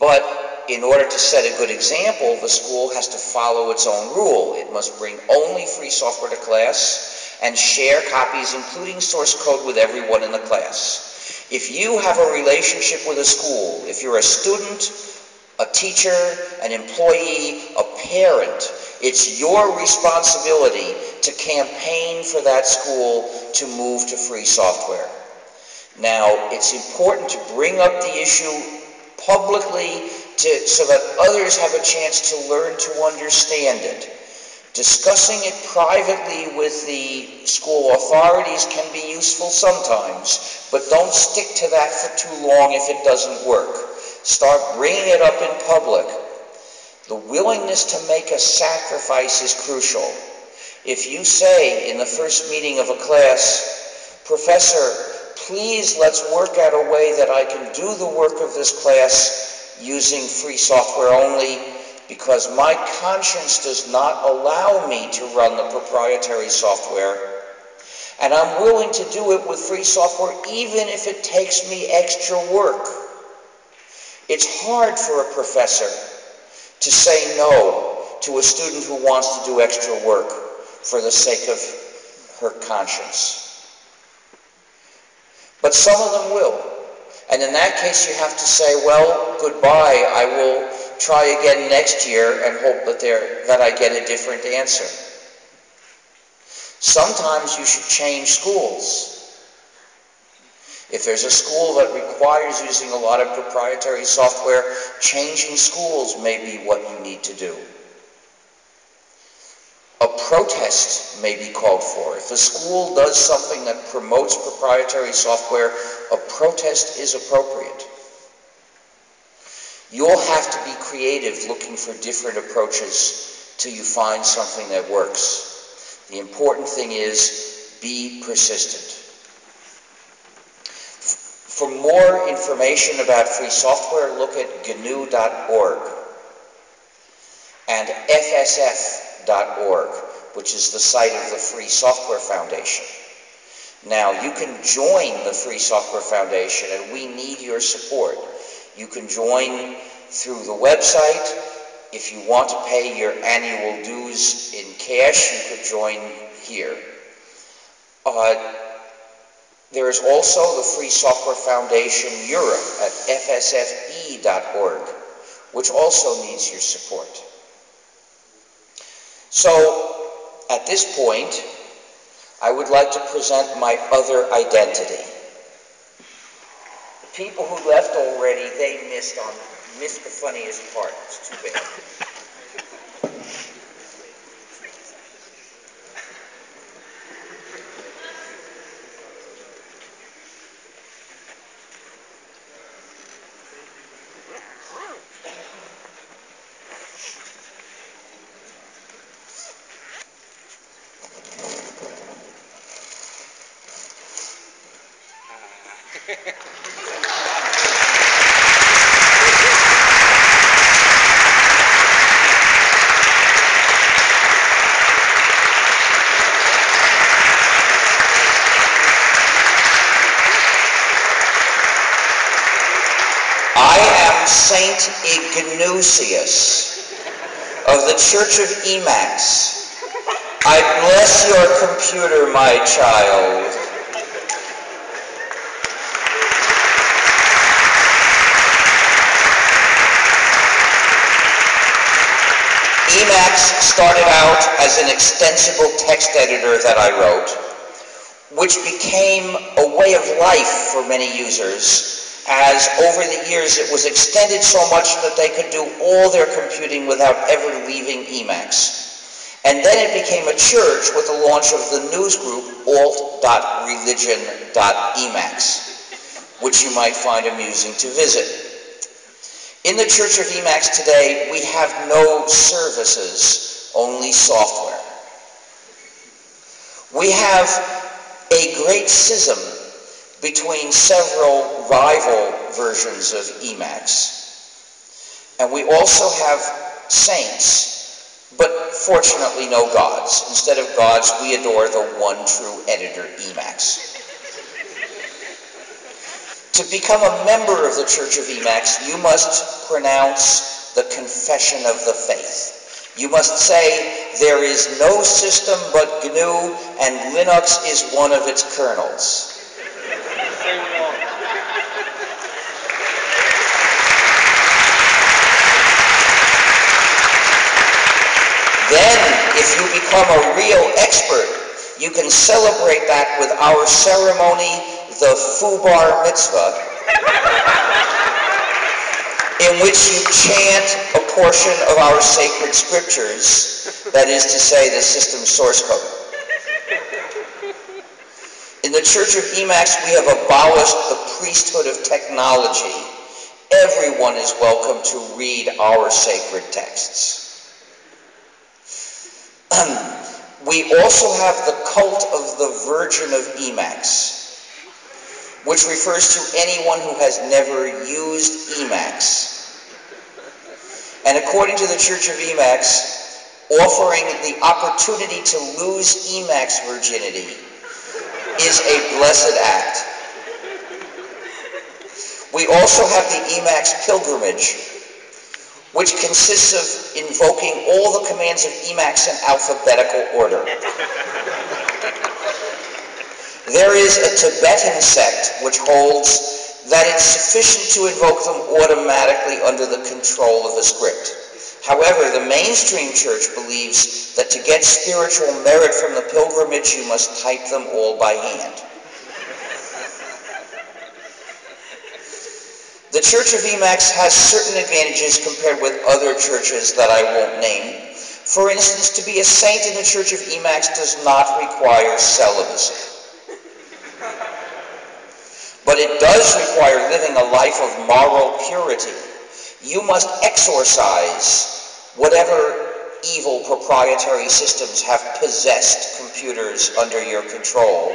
But in order to set a good example, the school has to follow its own rule. It must bring only free software to class and share copies, including source code, with everyone in the class. If you have a relationship with a school, if you're a student, a teacher, an employee, a parent, it's your responsibility to campaign for that school to move to free software. Now, it's important to bring up the issue publicly to, so that others have a chance to learn to understand it. Discussing it privately with the school authorities can be useful sometimes, but don't stick to that for too long if it doesn't work. Start bringing it up in public. The willingness to make a sacrifice is crucial. If you say in the first meeting of a class, Professor, please let's work out a way that I can do the work of this class using free software only because my conscience does not allow me to run the proprietary software. And I'm willing to do it with free software even if it takes me extra work. It's hard for a professor to say no to a student who wants to do extra work for the sake of her conscience. But some of them will. And in that case, you have to say, well, goodbye. I will try again next year and hope that, there, that I get a different answer. Sometimes you should change schools. If there's a school that requires using a lot of proprietary software, changing schools may be what you need to do. A protest may be called for. If a school does something that promotes proprietary software, a protest is appropriate. You'll have to be creative looking for different approaches till you find something that works. The important thing is be persistent. For more information about free software, look at GNU.org and FSF.org, which is the site of the Free Software Foundation. Now, you can join the Free Software Foundation, and we need your support. You can join through the website. If you want to pay your annual dues in cash, you could join here. Uh, there is also the Free Software Foundation Europe at fsfe.org, which also needs your support. So, at this point, I would like to present my other identity people who left already, they missed on missed the funniest part. It's too bad. am Saint IGNUcius of the Church of Emacs. I bless your computer, my child. Emacs started out as an extensible text editor that I wrote, which became a way of life for many users, as over the years it was extended so much that they could do all their computing without ever leaving Emacs. And then it became a church with the launch of the news group alt.religion.emacs, which you might find amusing to visit. In the Church of Emacs today, we have no services, only software. We have a great schism between several rival versions of Emacs. And we also have saints, but fortunately no gods. Instead of gods, we adore the one true editor, Emacs. To become a member of the Church of Emacs, you must pronounce the confession of the faith. You must say, there is no system but GNU, and Linux is one of its kernels. Then, if you become a real expert, you can celebrate that with our ceremony the Fubar Mitzvah, in which you chant a portion of our sacred scriptures, that is to say, the system source code. In the Church of Emacs, we have abolished the priesthood of technology. Everyone is welcome to read our sacred texts. we also have the cult of the Virgin of Emacs which refers to anyone who has never used Emacs. And according to the Church of Emacs, offering the opportunity to lose Emacs virginity is a blessed act. We also have the Emacs pilgrimage, which consists of invoking all the commands of Emacs in alphabetical order. There is a Tibetan sect which holds that it's sufficient to invoke them automatically under the control of the script. However, the mainstream church believes that to get spiritual merit from the pilgrimage, you must type them all by hand. The Church of Emacs has certain advantages compared with other churches that I won't name. For instance, to be a saint in the Church of Emacs does not require celibacy. But it does require living a life of moral purity. You must exorcise whatever evil proprietary systems have possessed computers under your control.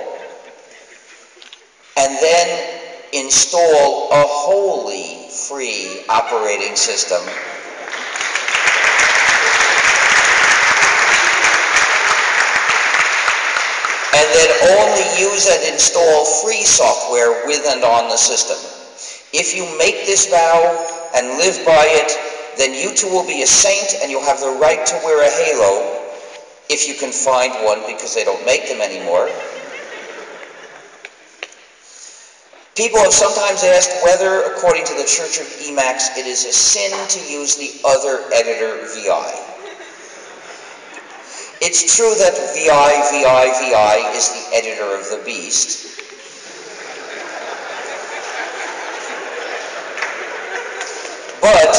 And then install a wholly free operating system and then only use and install free software with and on the system. If you make this vow and live by it, then you too will be a saint and you'll have the right to wear a halo if you can find one because they don't make them anymore. People have sometimes asked whether, according to the Church of Emacs, it is a sin to use the other editor VI. It's true that VI, VI, VI is the editor of the beast. But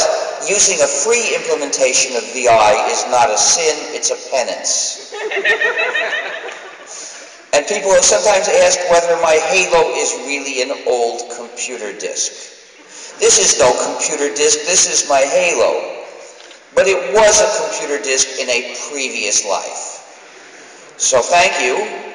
using a free implementation of VI is not a sin, it's a penance. and people have sometimes asked whether my Halo is really an old computer disk. This is no computer disk, this is my Halo. But it was a computer disk in a previous life. So thank you.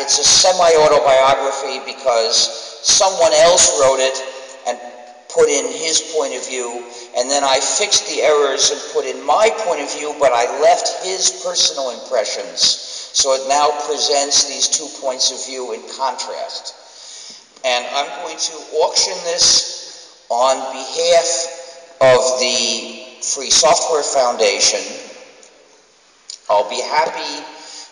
It's a semi-autobiography because someone else wrote it and put in his point of view, and then I fixed the errors and put in my point of view, but I left his personal impressions. So it now presents these two points of view in contrast. And I'm going to auction this on behalf of the Free Software Foundation. I'll be happy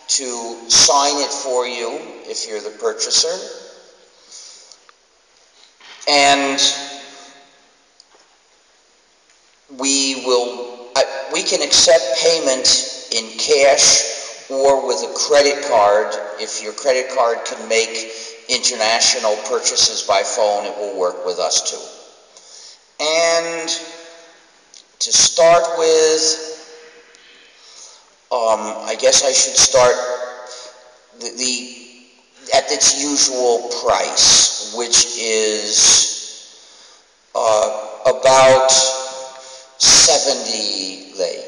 to sign it for you if you're the purchaser. And we will, we can accept payment in cash or with a credit card. If your credit card can make international purchases by phone, it will work with us too. And to start with, um, I guess I should start the, the at its usual price, which is uh, about 70 lei.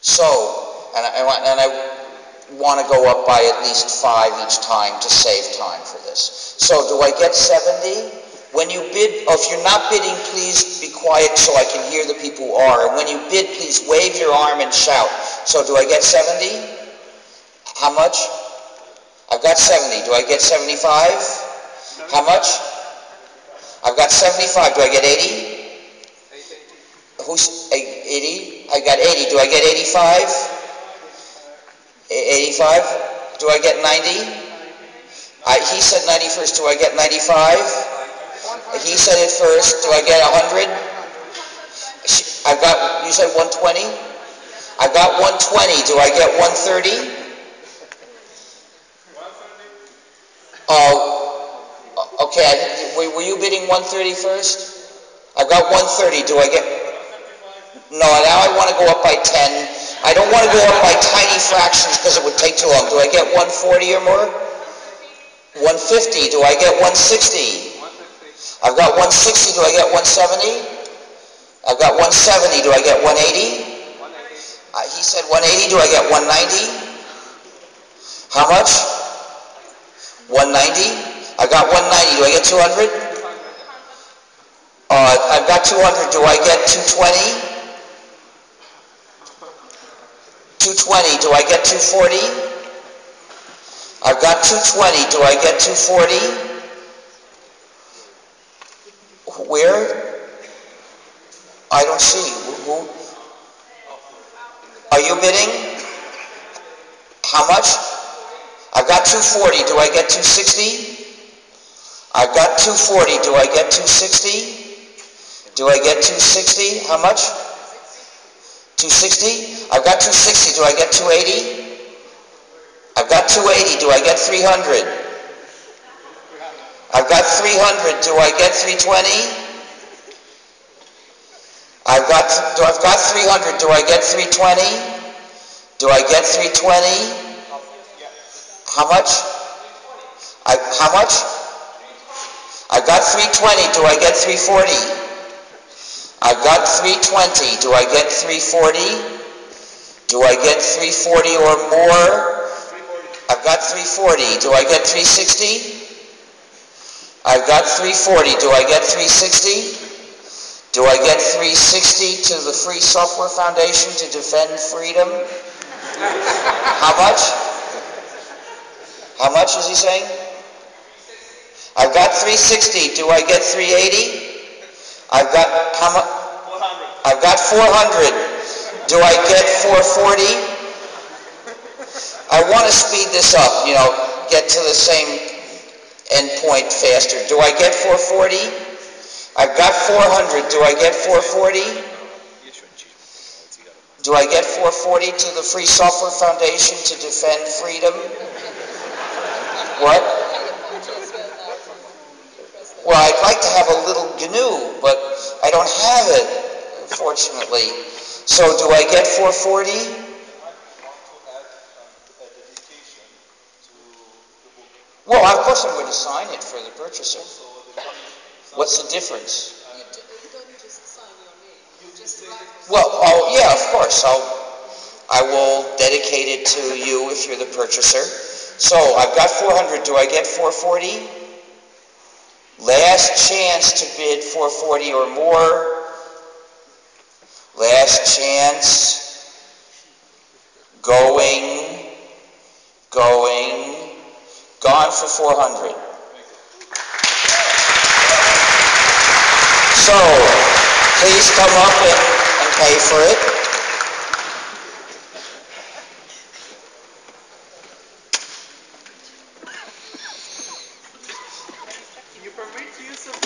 So, and I, and I want to go up by at least five each time to save time for this. So do I get 70? When you bid, if you're not bidding, please be quiet so I can hear the people who are. And when you bid, please wave your arm and shout. So do I get 70? How much? I've got 70. Do I get 75? How much? I've got 75. Do I get 80? Who's 80? I got 80. Do I get 85? 85? Do I get 90? I, he said 90 first. Do I get 95? He said it first. Do I get 100? I've got, you said 120? I've got 120. Do I get 130? Oh, uh, uh, okay. I, were, you bidding 130 first? I've got 130. Do I get... No, now I want to go up by 10. I don't want to go up by tiny fractions because it would take too long. Do I get 140 or more? 150. Do I get 160? I've got 160. Do I get 170? I've got 170. Do I get 180? Uh, he said 180. Do I get 190? How much? 190. I got 190. Do I get 200? Uh, I've got 200. Do I get 220? 220, do I get 240? I've got 220, do I get 240? Where? I don't see. Who? Are you bidding? How much? I've got 240, do I get 260? I've got 240, do I get 260? Do I get 260? How much? 260? I've got 260. Do I get 280? I've got 280. Do I get 300? I've got 300. Do I get 320? I've got, do I've got 300. Do I get 320? Do I get 320? How much? I, how much? I've got 320. Do I get 340? I've got 320. Do I get 340? Do I get 340 or more? I've got 340. Do I get 360? I've got 340. Do I get 360? Do I get 360 to the Free Software Foundation to defend freedom? How much? How much is he saying? I've got 360. Do I get 380? I've got how much? I've got 400. Do I get 440? I want to speed this up, you know, get to the same end point faster. Do I get 440? I've got 400. Do I get 440? Do I get 440 to the Free Software Foundation to defend freedom? What? Well, I'd like to have a little GNU, but I don't have it, unfortunately. So do I get 440? Well, of course I'm going to sign it for the purchaser. What's the difference? Well, oh, yeah, of course. I'll, I will dedicate it to you if you're the purchaser. So I've got 400. Do I get 440? Last chance to bid 440 or more. Last chance. Going. Going. Gone for 400. So, please come up and, and pay for it. You permit use of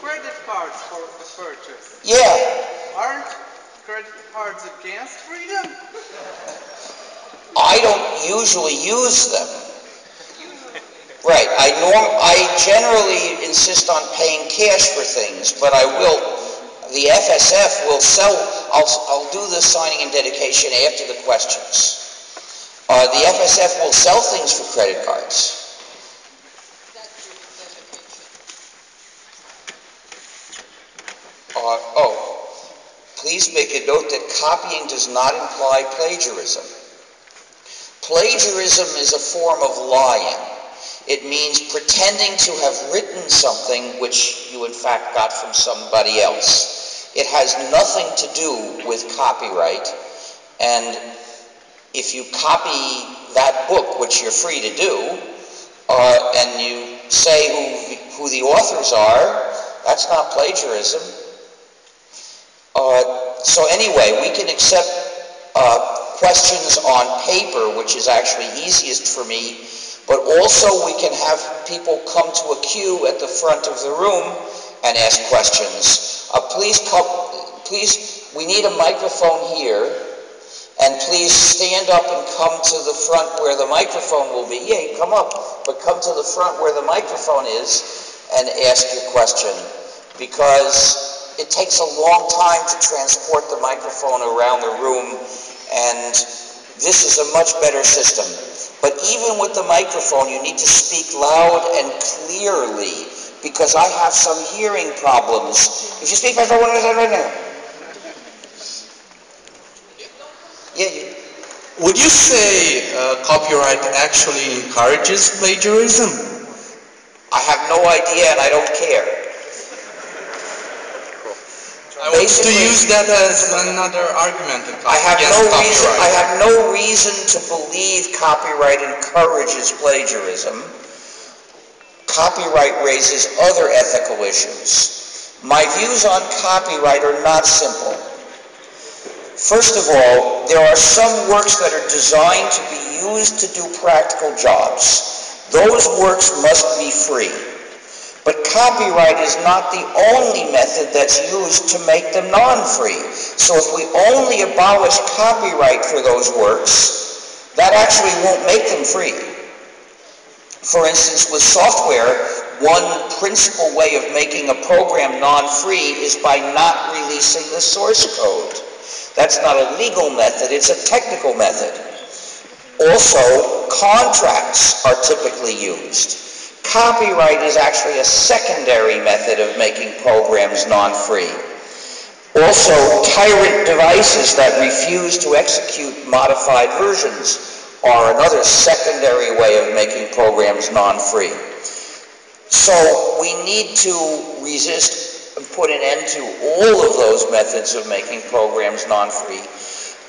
credit cards for the purchase. Yeah, Aren't credit cards against freedom? I don't usually use them. Norm, I generally insist on paying cash for things, but I will, the FSF will sell, I'll, I'll do the signing and dedication after the questions. Uh, the FSF will sell things for credit cards. Uh, oh, please make a note that copying does not imply plagiarism. Plagiarism is a form of lying. It means pretending to have written something which you in fact got from somebody else. It has nothing to do with copyright, and if you copy that book, which you're free to do, uh, and you say who, who the authors are, that's not plagiarism. Uh, so anyway, we can accept uh, questions on paper, which is actually easiest for me, but also we can have people come to a queue at the front of the room and ask questions. Uh, please come, please, we need a microphone here, and please stand up and come to the front where the microphone will be. Yeah, come up, but come to the front where the microphone is and ask your question, because it takes a long time to transport the microphone around the room, and this is a much better system. But even with the microphone, you need to speak loud and clearly, because I have some hearing problems. If you speak fast, right now. Yeah, you, Would you say uh, copyright actually encourages plagiarism? I have no idea and I don't care. I to use that as another argument I have no reason, I have no reason to believe copyright encourages plagiarism. Copyright raises other ethical issues. My views on copyright are not simple. First of all, there are some works that are designed to be used to do practical jobs. Those works must be free. But copyright is not the only method that's used to make them non-free. So if we only abolish copyright for those works, that actually won't make them free. For instance, with software, one principal way of making a program non-free is by not releasing the source code. That's not a legal method, it's a technical method. Also, contracts are typically used. Copyright is actually a secondary method of making programs non-free. Also, tyrant devices that refuse to execute modified versions are another secondary way of making programs non-free. So we need to resist and put an end to all of those methods of making programs non-free.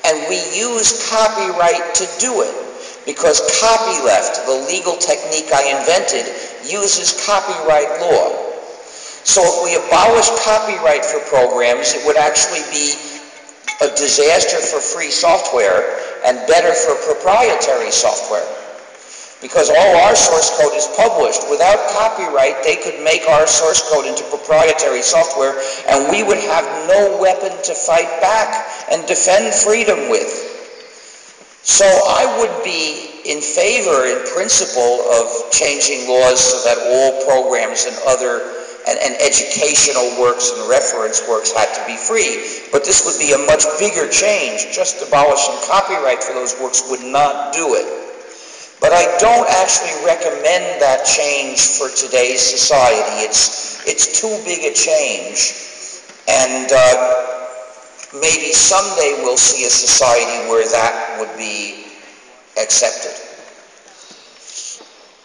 And we use copyright to do it because copyleft, the legal technique I invented, uses copyright law. So if we abolish copyright for programs, it would actually be a disaster for free software and better for proprietary software. Because all our source code is published. Without copyright, they could make our source code into proprietary software and we would have no weapon to fight back and defend freedom with. So I would be in favor, in principle, of changing laws so that all programs and other and, and educational works and reference works had to be free. But this would be a much bigger change. Just abolishing copyright for those works would not do it. But I don't actually recommend that change for today's society. It's, it's too big a change. And uh, maybe someday we'll see a society where that would be accepted.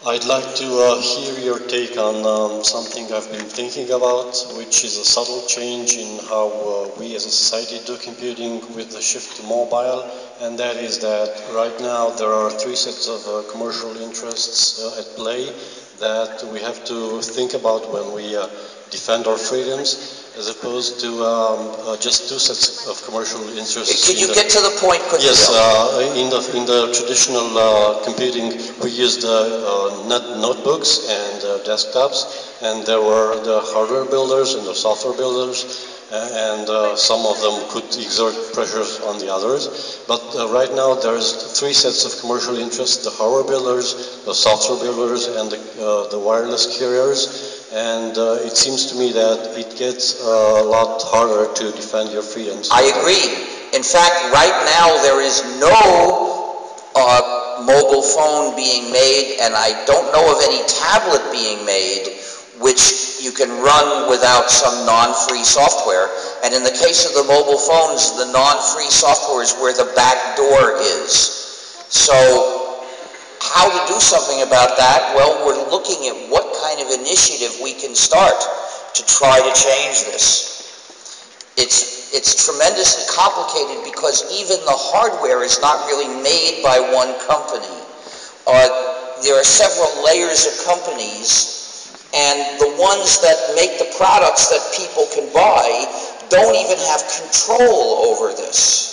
I'd like to uh, hear your take on um, something I've been thinking about, which is a subtle change in how uh, we as a society do computing with the shift to mobile, and that is that right now there are three sets of uh, commercial interests uh, at play that we have to think about when we uh, defend our freedoms as opposed to um, uh, just two sets of commercial interests. Could you the, get to the point quickly? Yes, uh, in the in the traditional uh, computing, we used uh, uh, net notebooks and uh, desktops, and there were the hardware builders and the software builders, and some of them could exert pressures on the others. But right now, there's three sets of commercial interests: the hardware builders, the software builders, and the, the wireless carriers. And uh, it seems to me that it gets a lot harder to defend your freedoms. I agree. In fact, right now there is no uh, mobile phone being made, and I don't know of any tablet being made which you can run without some non-free software. And in the case of the mobile phones, the non-free software is where the back door is. So how to do something about that? Well, we're looking at what kind of initiative we can start to try to change this. It's, it's tremendously complicated because even the hardware is not really made by one company. Uh, there are several layers of companies, and the ones that make the products that people can buy don't even have control over this.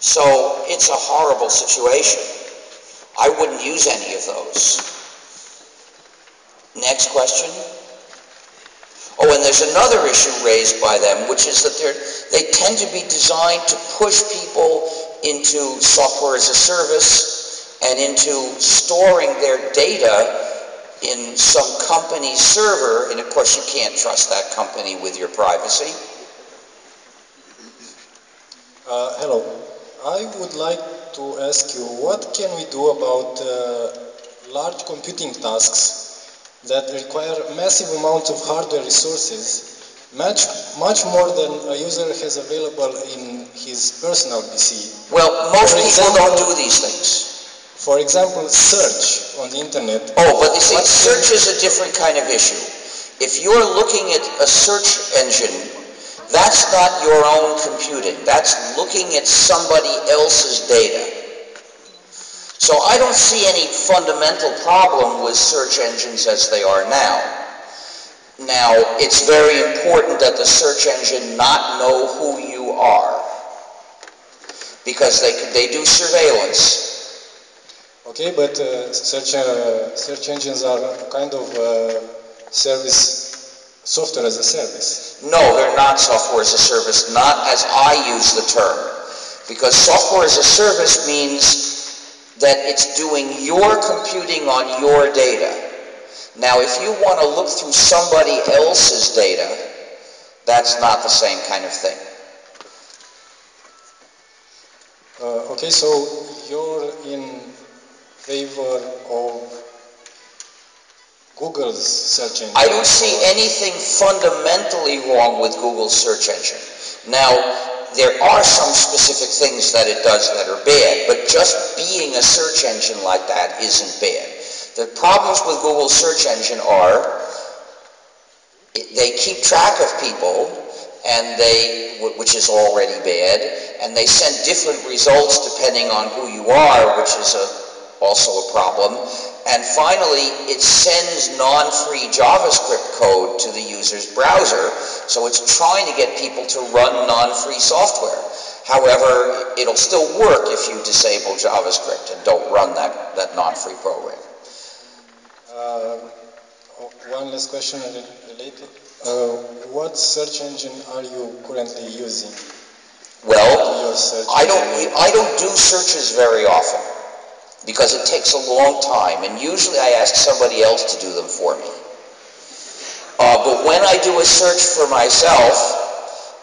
So it's a horrible situation. I wouldn't use any of those. Next question. Oh, and there's another issue raised by them, which is that they tend to be designed to push people into software as a service and into storing their data in some company's server, and of course you can't trust that company with your privacy. Uh, hello. I would like to ask you, what can we do about uh, large computing tasks that require massive amounts of hardware resources, much, much more than a user has available in his personal PC? Well, most people don't do these things. For example, search on the internet. Oh, but you see, search is a different kind of issue. If you're looking at a search engine that's not your own computing. That's looking at somebody else's data. So I don't see any fundamental problem with search engines as they are now. Now, it's very important that the search engine not know who you are because they, they do surveillance. Okay, but uh, search, uh, search engines are kind of uh, service software as a service. No, they're not software as a service, not as I use the term. Because software as a service means that it's doing your computing on your data. Now, if you want to look through somebody else's data, that's not the same kind of thing. Uh, okay, so you're in favor of Google's search engine. I don't see anything fundamentally wrong with Google's search engine. Now, there are some specific things that it does that are bad, but just being a search engine like that isn't bad. The problems with Google's search engine are they keep track of people and they which is already bad and they send different results depending on who you are which is a, also a problem and finally, it sends non-free JavaScript code to the user's browser, so it's trying to get people to run non-free software. However, it'll still work if you disable JavaScript and don't run that, that non-free program. Uh, one last question related. Uh, what search engine are you currently using? Well, I don't, I don't do searches very often because it takes a long time, and usually I ask somebody else to do them for me. Uh, but when I do a search for myself,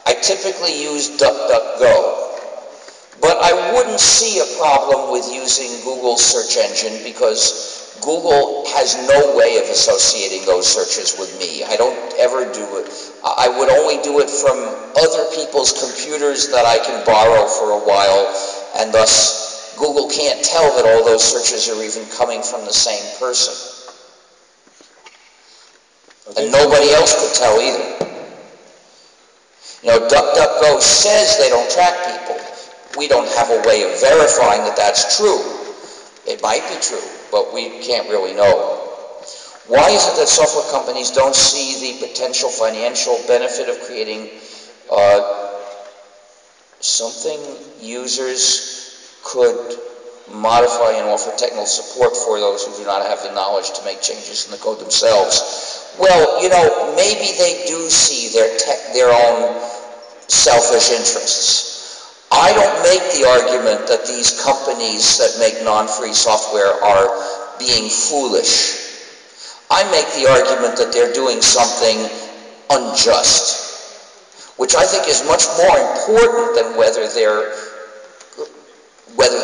I typically use DuckDuckGo. But I wouldn't see a problem with using Google's search engine because Google has no way of associating those searches with me. I don't ever do it. I would only do it from other people's computers that I can borrow for a while, and thus Google can't tell that all those searches are even coming from the same person. And nobody else could tell either. You know, DuckDuckGo says they don't track people. We don't have a way of verifying that that's true. It might be true, but we can't really know. Why is it that software companies don't see the potential financial benefit of creating uh, something users could modify and offer technical support for those who do not have the knowledge to make changes in the code themselves? Well, you know, maybe they do see their, their own selfish interests. I don't make the argument that these companies that make non-free software are being foolish. I make the argument that they're doing something unjust, which I think is much more important than whether they're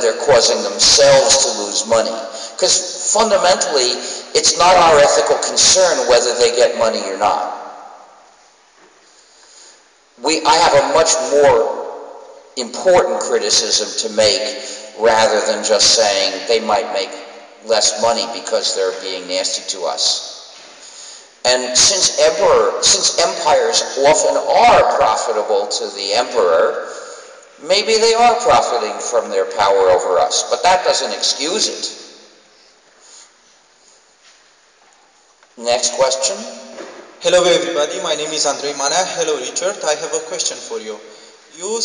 they're causing themselves to lose money. Because fundamentally, it's not our ethical concern whether they get money or not. We, I have a much more important criticism to make rather than just saying they might make less money because they're being nasty to us. And since emperor, since empires often are profitable to the emperor, maybe they are profiting from their power over us, but that doesn't excuse it. Next question. Hello everybody, my name is Andrei Mana. Hello Richard, I have a question for you. You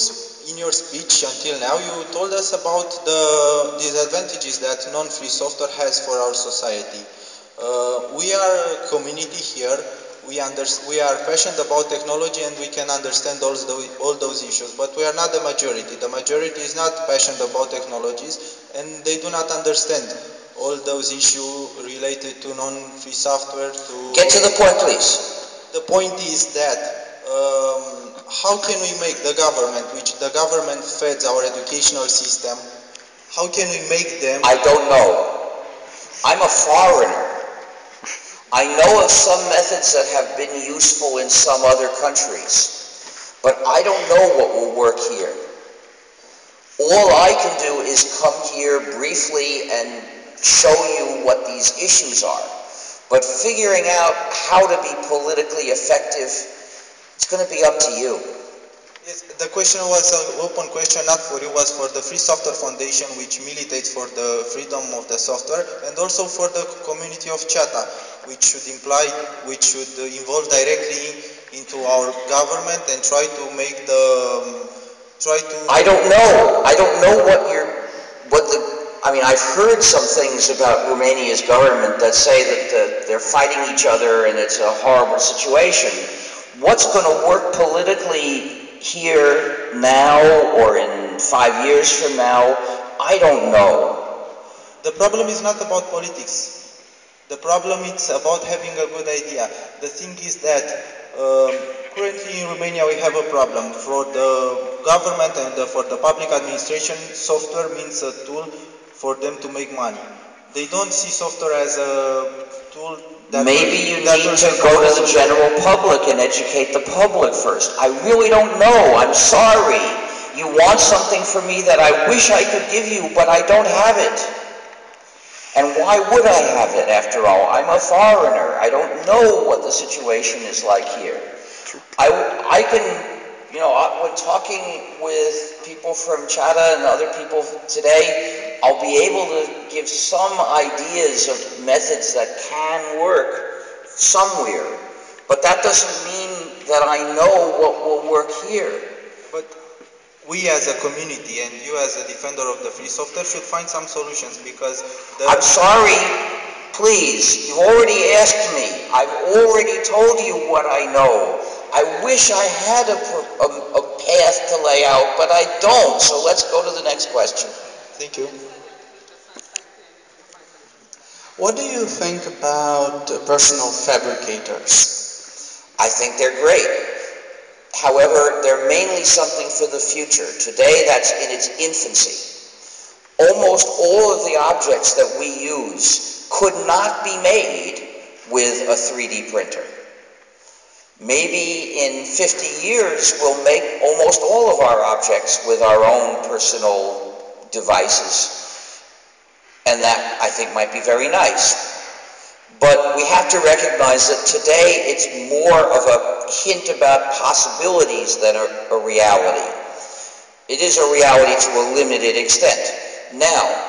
in your speech until now, you told us about the disadvantages that non-free software has for our society. Uh, we are a community here. We, under, we are passionate about technology and we can understand all those, all those issues, but we are not the majority. The majority is not passionate about technologies and they do not understand all those issues related to non-free software. To Get to the point, please. The point is that um, how can we make the government, which the government feds our educational system, how can we make them... I don't know. I'm a foreigner. I know of some methods that have been useful in some other countries, but I don't know what will work here. All I can do is come here briefly and show you what these issues are. But figuring out how to be politically effective it's going to be up to you. Yes, the question was an open question, not for you, was for the Free Software Foundation, which militates for the freedom of the software, and also for the community of Ceata, which should imply, which should involve directly into our government and try to make the, um, try to... I don't know. I don't know what you're, what the, I mean, I've heard some things about Romania's government that say that the, they're fighting each other and it's a horrible situation. What's going to work politically here now or in five years from now, I don't know. The problem is not about politics. The problem is about having a good idea. The thing is that um, currently in Romania we have a problem. For the government and for the public administration, software means a tool for them to make money. They don't see software as a tool Maybe you need to go to the general public and educate the public first. I really don't know. I'm sorry. You want something from me that I wish I could give you, but I don't have it. And why would I have it after all? I'm a foreigner. I don't know what the situation is like here. I, I can, you know, when talking with people from Ceata and other people today, I'll be able to give some ideas of methods that can work somewhere. But that doesn't mean that I know what will work here. But we as a community and you as a defender of the free software should find some solutions because I'm sorry, please, you've already asked me. I've already told you what I know. I wish I had a, a, a path to lay out, but I don't. So let's go to the next question. Thank you. What do you think about personal fabricators? I think they're great. However, they're mainly something for the future. Today, that's in its infancy. Almost all of the objects that we use could not be made with a 3D printer. Maybe in 50 years, we'll make almost all of our objects with our own personal devices. And that, I think, might be very nice. But we have to recognize that today it's more of a hint about possibilities than a, a reality. It is a reality to a limited extent. Now,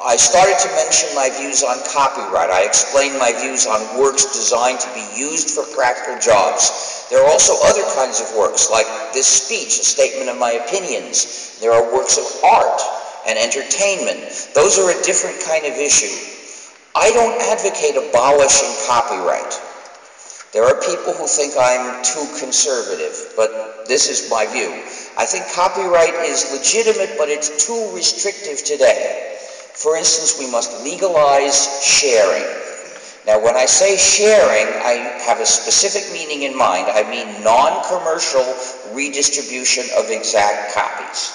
I started to mention my views on copyright. I explained my views on works designed to be used for practical jobs. There are also other kinds of works, like this speech, a statement of my opinions. There are works of art and entertainment. Those are a different kind of issue. I don't advocate abolishing copyright. There are people who think I'm too conservative, but this is my view. I think copyright is legitimate, but it's too restrictive today. For instance, we must legalize sharing. Now, when I say sharing, I have a specific meaning in mind. I mean non-commercial redistribution of exact copies.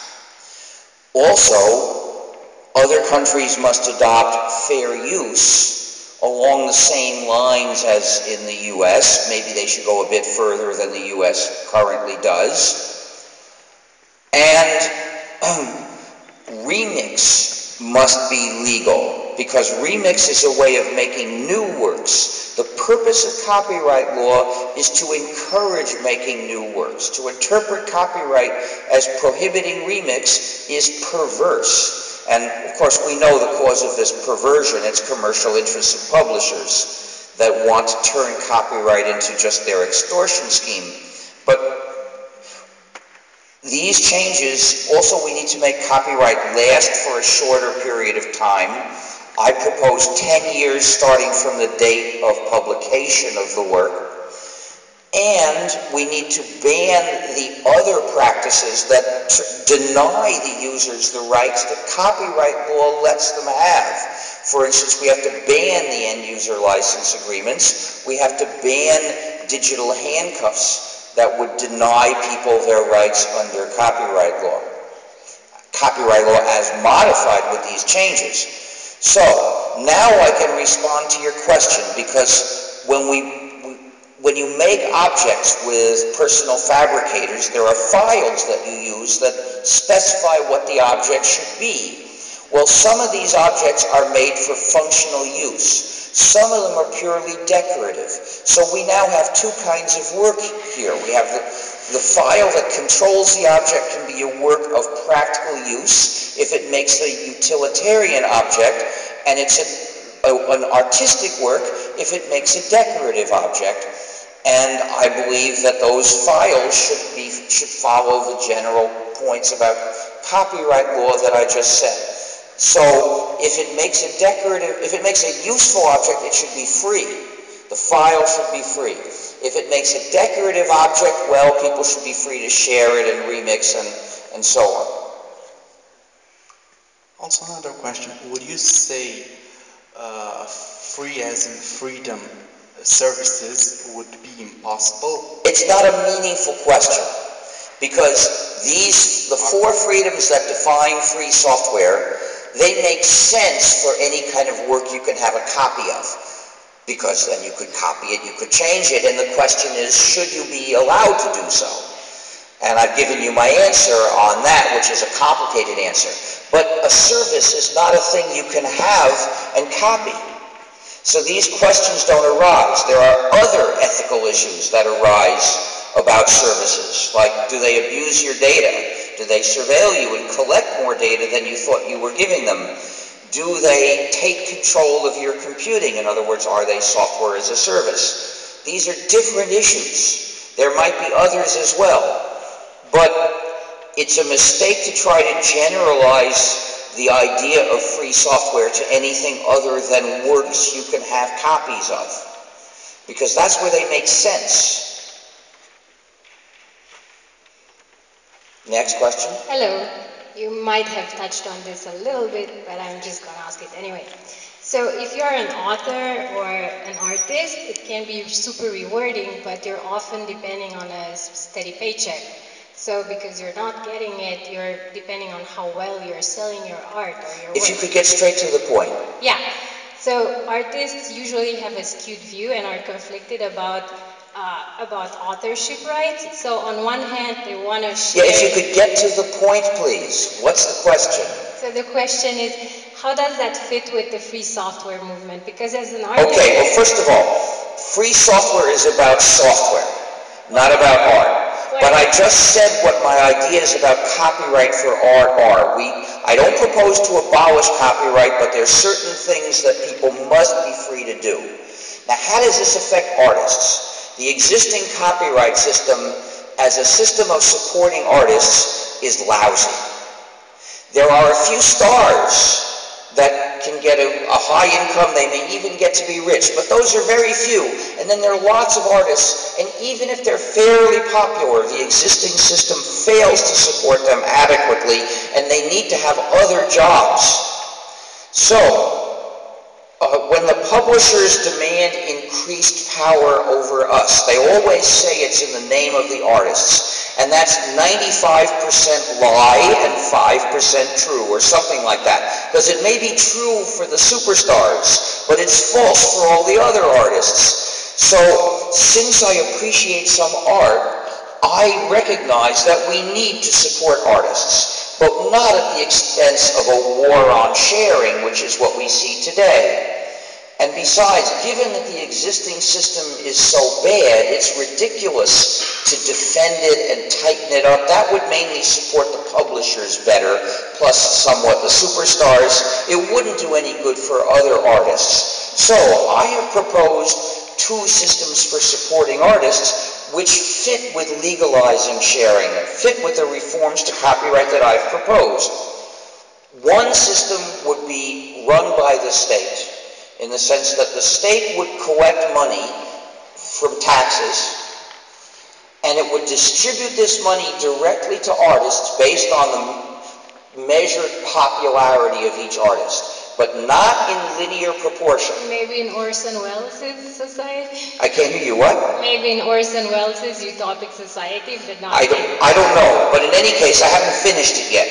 Also, other countries must adopt fair use along the same lines as in the U.S. Maybe they should go a bit further than the U.S. currently does. And remix must be legal because remix is a way of making new works. The purpose of copyright law is to encourage making new works. To interpret copyright as prohibiting remix is perverse. And of course, we know the cause of this perversion. It's commercial interests of publishers that want to turn copyright into just their extortion scheme. But these changes, also we need to make copyright last for a shorter period of time. I propose 10 years starting from the date of publication of the work. And we need to ban the other practices that deny the users the rights that copyright law lets them have. For instance, we have to ban the end user license agreements. We have to ban digital handcuffs that would deny people their rights under copyright law. Copyright law as modified with these changes. So, now I can respond to your question because when we when you make objects with personal fabricators, there are files that you use that specify what the object should be. Well, some of these objects are made for functional use. Some of them are purely decorative. So we now have two kinds of work here. We have the, the file that controls the object can be a work of practical use if it makes a utilitarian object, and it's a, a, an artistic work if it makes a decorative object. And I believe that those files should be should follow the general points about copyright law that I just said. So if it makes a decorative, if it makes a useful object, it should be free. The file should be free. If it makes a decorative object, well, people should be free to share it and remix and, and so on. Also another question, would you say uh, free as in freedom services would be impossible? It's not a meaningful question because these, the four freedoms that define free software, they make sense for any kind of work you can have a copy of because then you could copy it, you could change it, and the question is, should you be allowed to do so? And I've given you my answer on that, which is a complicated answer. But a service is not a thing you can have and copy. So these questions don't arise. There are other ethical issues that arise about services, like do they abuse your data? Do they surveil you and collect more data than you thought you were giving them? Do they take control of your computing? In other words, are they software as a service? These are different issues. There might be others as well. But it's a mistake to try to generalize the idea of free software to anything other than works you can have copies of. Because that's where they make sense. Next question. Hello. you might have touched on this a little bit, but I'm just going to ask it anyway. So if you're an author or an artist, it can be super rewarding, but you're often depending on a steady paycheck. So because you're not getting it, you're depending on how well you're selling your art or your If work. you could get straight to the point. Yeah. So artists usually have a skewed view and are conflicted about uh, about authorship rights. So on one hand, they want to share. Yeah, if you could get to the point, please. What's the question? So the question is, how does that fit with the free software movement? Because as an artist, Okay, well, first of all, free software is about software, not about art. But I just said what my ideas about copyright for art are. We, I don't propose to abolish copyright, but there's certain things that people must be free to do. Now, how does this affect artists? The existing copyright system as a system of supporting artists is lousy. There are a few stars that can get a, a, high income, they may even get to be rich, but those are very few. And then there are lots of artists, and even if they're fairly popular, the existing system fails to support them adequately, and they need to have other jobs. So, uh, when the publishers demand increased power over us, they always say it's in the name of the artists. And that's 95% lie and 5% true, or something like that. Because it may be true for the superstars, but it's false for all the other artists. So, since I appreciate some art, I recognize that we need to support artists, but not at the expense of a war on sharing, which is what we see today. And besides, given that the existing system is so bad, it's ridiculous to defend it and tighten it up. That would mainly support the publishers better, plus somewhat the superstars. It wouldn't do any good for other artists. So I have proposed two systems for supporting artists which fit with legalizing sharing, fit with the reforms to copyright that I've proposed. One system would be run by the state in the sense that the state would collect money from taxes and it would distribute this money directly to artists based on the measured popularity of each artist, but not in linear proportion. maybe in Orson Welles' society, I can't hear you, what? maybe in Orson Welles' utopic society, but not. I don't, I don't know, but in any case, I haven't finished it yet.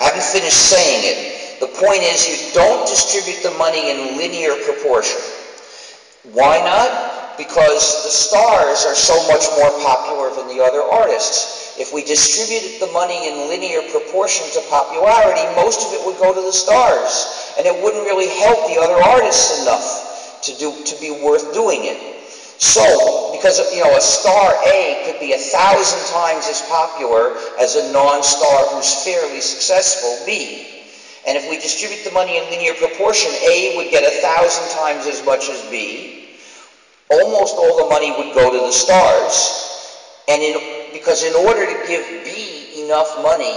I haven't finished saying it. The point is you don't distribute the money in linear proportion. Why not? Because the stars are so much more popular than the other artists. If we distributed the money in linear proportion to popularity, most of it would go to the stars, and it wouldn't really help the other artists enough to do to be worth doing it. So, because you know, a star A could be a thousand times as popular as a non-star who's fairly successful B. And if we distribute the money in linear proportion, A would get a thousand times as much as B. Almost all the money would go to the stars. And in, because in order to give B enough money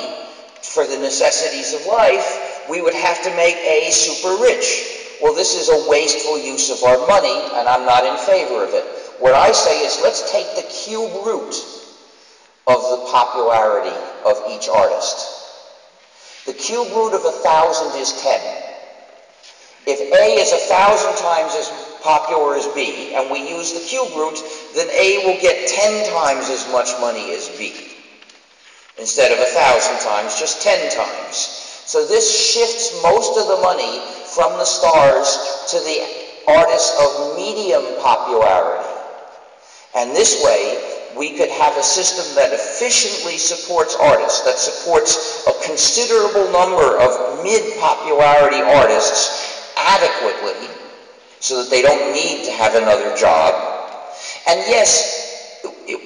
for the necessities of life, we would have to make A super rich. Well, this is a wasteful use of our money, and I'm not in favor of it. What I say is let's take the cube root of the popularity of each artist. The cube root of a thousand is 10. If A is a thousand times as popular as B, and we use the cube root, then A will get 10 times as much money as B. Instead of a thousand times, just 10 times. So this shifts most of the money from the stars to the artists of medium popularity. And this way, we could have a system that efficiently supports artists, that supports a considerable number of mid-popularity artists adequately so that they don't need to have another job. And yes,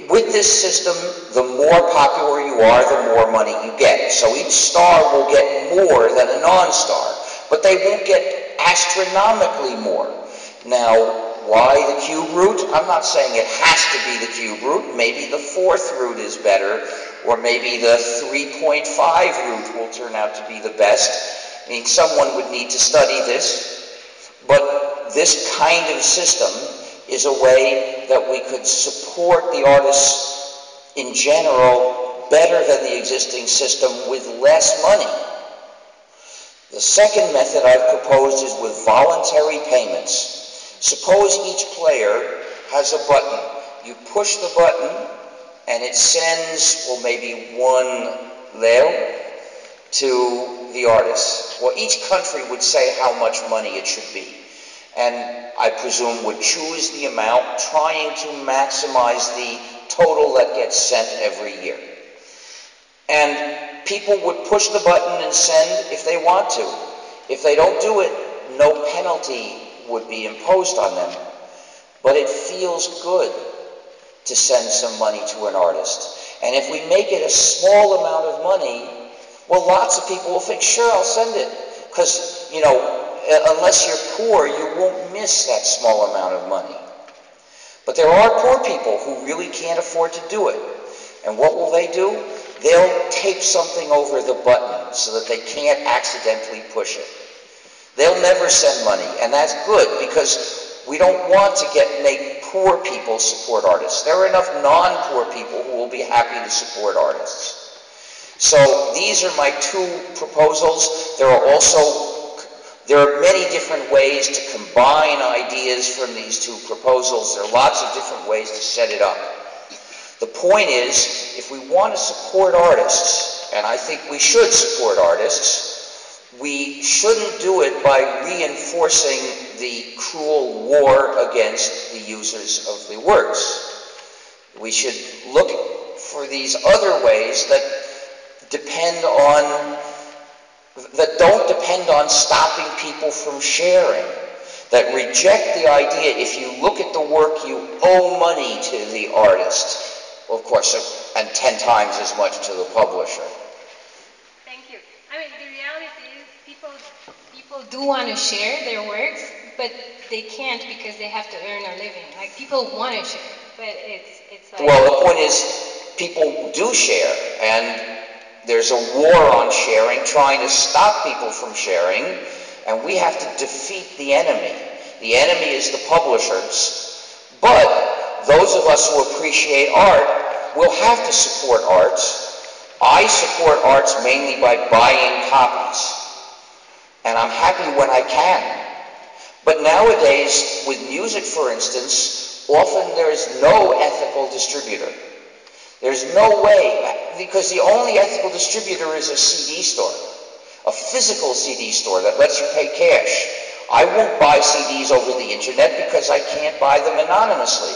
with this system, the more popular you are, the more money you get. So each star will get more than a non-star, but they won't get astronomically more. Now, why the cube root? I'm not saying it has to be the cube root. Maybe the fourth root is better, or maybe the 3.5 root will turn out to be the best. I mean, someone would need to study this, but this kind of system is a way that we could support the artists in general better than the existing system with less money. The second method I've proposed is with voluntary payments. Suppose each player has a button. You push the button and it sends, well, maybe one leu to the artists. Well, each country would say how much money it should be. And I presume would choose the amount, trying to maximize the total that gets sent every year. And people would push the button and send if they want to. If they don't do it, no penalty would be imposed on them. But it feels good to send some money to an artist. And if we make it a small amount of money, well, lots of people will think, sure, I'll send it. Because, you know, unless you're poor, you won't miss that small amount of money. But there are poor people who really can't afford to do it. And what will they do? They'll tape something over the button so that they can't accidentally push it. They'll never send money, and that's good because we don't want to get make poor people support artists. There are enough non-poor people who will be happy to support artists. So these are my two proposals. There are also there are many different ways to combine ideas from these two proposals. There are lots of different ways to set it up. The point is, if we want to support artists, and I think we should support artists, we shouldn't do it by reinforcing the cruel war against the users of the works. We should look for these other ways that depend on that don't depend on stopping people from sharing, that reject the idea if you look at the work, you owe money to the artist. Well, of course, and 10 times as much to the publisher. Thank you. I mean, the reality is people, people do want to share their works, but they can't because they have to earn a living. Like, people want to share, but it's, it's like... Well, the point is, people do share, and there's a war on sharing, trying to stop people from sharing, and we have to defeat the enemy. The enemy is the publishers. But those of us who appreciate art will have to support arts. I support arts mainly by buying copies. And I'm happy when I can. But nowadays, with music, for instance, often there is no ethical distributor. There's no way, because the only ethical distributor is a CD store, a physical CD store that lets you pay cash. I won't buy CDs over the internet because I can't buy them anonymously.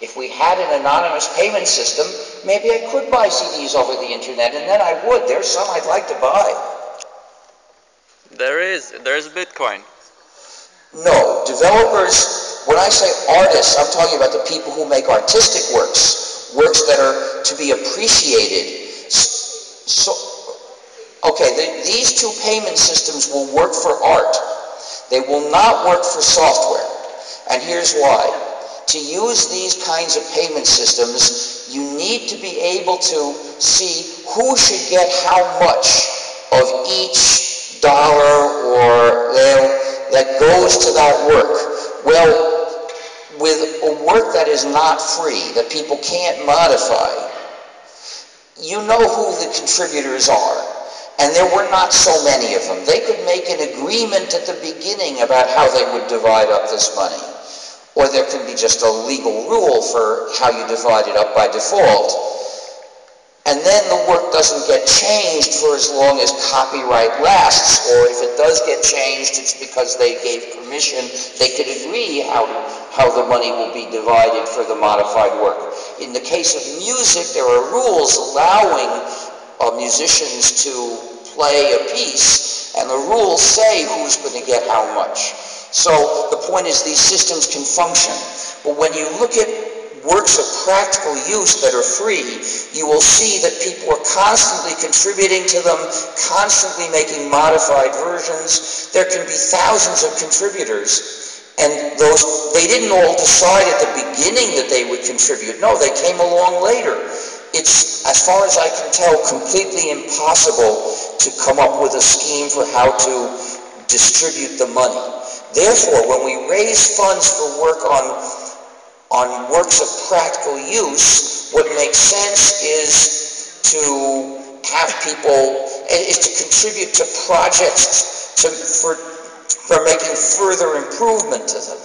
If we had an anonymous payment system, maybe I could buy CDs over the internet, and then I would. There's some I'd like to buy. There is. There's Bitcoin. No, developers, when I say artists, I'm talking about the people who make artistic works, works that are to be appreciated. So, okay, the, these two payment systems will work for art. They will not work for software. And here's why. To use these kinds of payment systems, you need to be able to see who should get how much of each dollar or that goes to that work. Well, with a work that is not free, that people can't modify, you know who the contributors are. And there were not so many of them. They could make an agreement at the beginning about how they would divide up this money. Or there could be just a legal rule for how you divide it up by default. And then the work doesn't get changed for as long as copyright lasts, or if it does get changed, it's because they gave permission. They could agree how, how the money will be divided for the modified work. In the case of music, there are rules allowing uh, musicians to play a piece, and the rules say who's going to get how much. So the point is these systems can function. But when you look at works of practical use that are free, you will see that people are constantly contributing to them, constantly making modified versions. There can be thousands of contributors. And those, they didn't all decide at the beginning that they would contribute. No, they came along later. It's, as far as I can tell, completely impossible to come up with a scheme for how to distribute the money. Therefore, when we raise funds for work on, on works of practical use, what makes sense is to have people, is to contribute to projects to, for, for making further improvement to them.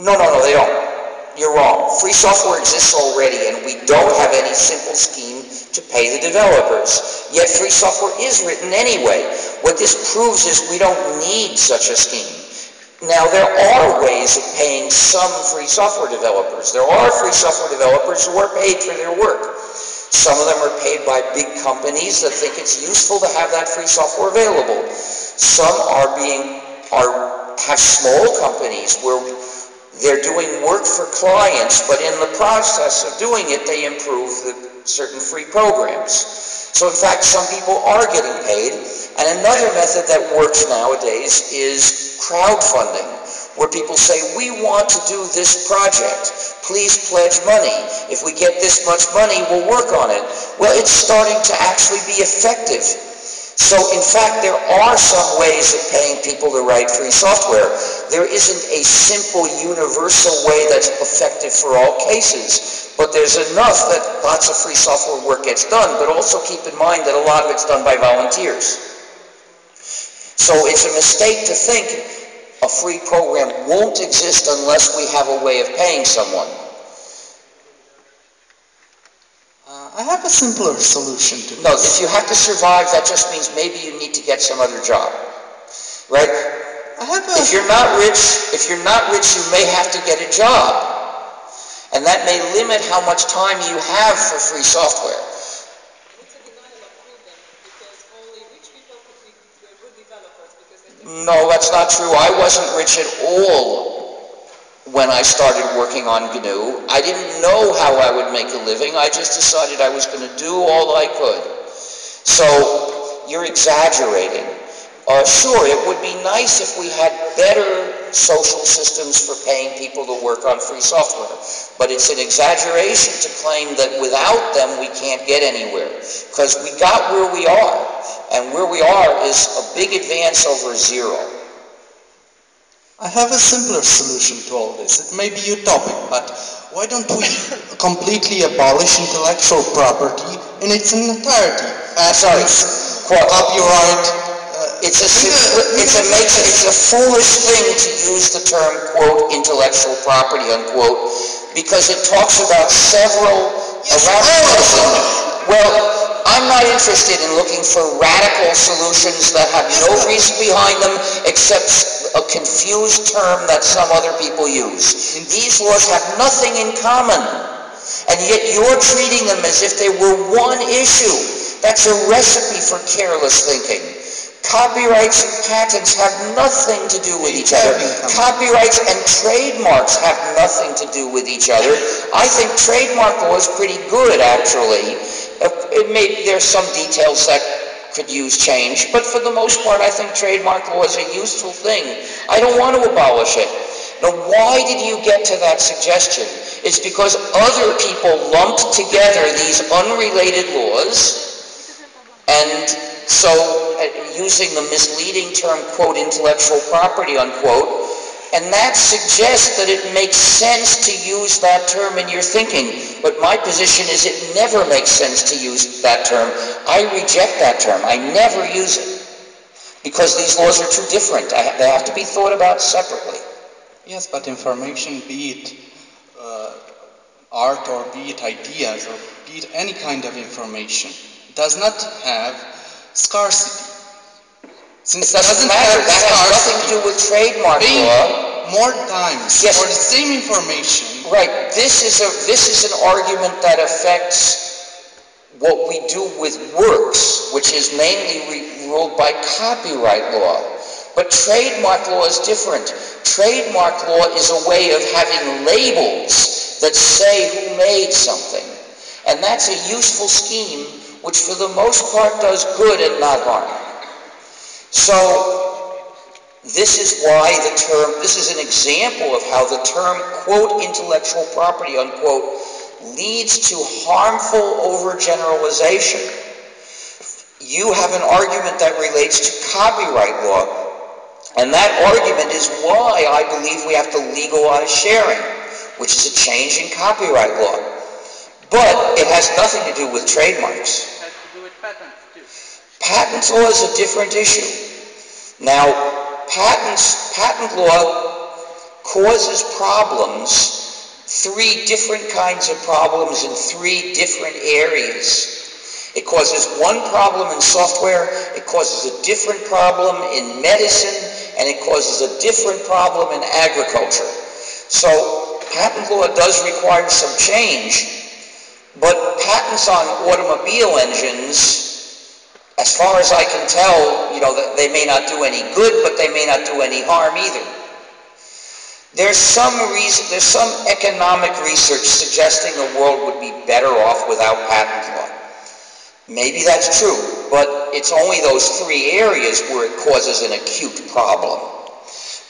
No, no, no, they don't. You're wrong. Free software exists already, and we don't have any simple scheme to pay the developers. Yet free software is written anyway. What this proves is we don't need such a scheme. Now, there are ways of paying some free software developers. There are free software developers who are paid for their work. Some of them are paid by big companies that think it's useful to have that free software available. Some are being are have small companies where they're doing work for clients, but in the process of doing it, they improve the certain free programs. So in fact, some people are getting paid. And another method that works nowadays is crowdfunding, where people say, we want to do this project. Please pledge money. If we get this much money, we'll work on it. Well, it's starting to actually be effective. So in fact, there are some ways of paying people to write free software. There isn't a simple universal way that's effective for all cases, but there's enough that lots of free software work gets done, but also keep in mind that a lot of it's done by volunteers. So it's a mistake to think a free program won't exist unless we have a way of paying someone. Uh, I have a simpler solution to No, if you have to survive, that just means maybe you need to get some other job. Right? I have a... If you're not rich, if you're not rich, you may have to get a job. And that may limit how much time you have for free software. No, that's not true. I wasn't rich at all when I started working on GNU. I didn't know how I would make a living. I just decided I was going to do all I could. So you're exaggerating. Uh, sure, it would be nice if we had better social systems for paying people to work on free software. But it's an exaggeration to claim that without them we can't get anywhere. Because we got where we are. And where we are is a big advance over zero. I have a simpler solution to all this. It may be utopic, but why don't we completely abolish intellectual property in its entirety? As Sorry, copyright. It's a it's a makes it's a foolish thing to use the term quote intellectual property unquote because it talks about several Yes, well I'm not interested in looking for radical solutions that have no reason behind them except a confused term that some other people use. These laws have nothing in common, and yet you're treating them as if they were one issue. That's a recipe for careless thinking. Copyrights and patents have nothing to do with each other. Copyrights and trademarks have nothing to do with each other. I think trademark law is pretty good, actually. It may, there's some details that could use change, but for the most part, I think trademark law is a useful thing. I don't want to abolish it. Now, why did you get to that suggestion? It's because other people lumped together these unrelated laws, and so using the misleading term, quote, intellectual property, unquote, and that suggests that it makes sense to use that term in your thinking. But my position is it never makes sense to use that term. I reject that term. I never use it. Because these laws are too different. I, they have to be thought about separately. Yes, but information, be it uh, art or be it ideas or be it any kind of information, does not have scarcity. Since It doesn't matter. That has nothing to do with trademark law. more times Yes. for the same information. Right. This is a this is an argument that affects what we do with works, which is mainly re- ruled by copyright law. But trademark law is different. Trademark law is a way of having labels that say who made something. And that's a useful scheme which for the most part does good and not harm. So this is why the term, this is an example of how the term, quote, intellectual property, unquote, leads to harmful overgeneralization. You have an argument that relates to copyright law, and that argument is why I believe we have to legalize sharing, which is a change in copyright law. But it has nothing to do with trademarks. It has to do with patents Patent law is a different issue. Now, patents, patent law causes problems, three different kinds of problems in three different areas. It causes one problem in software, it causes a different problem in medicine, and it causes a different problem in agriculture. So, patent law does require some change, but patents on automobile engines, as far as I can tell, you know, they may not do any good, but they may not do any harm either. There's some reason, there's some economic research suggesting the world would be better off without patent law. Maybe that's true, but it's only those three areas where it causes an acute problem.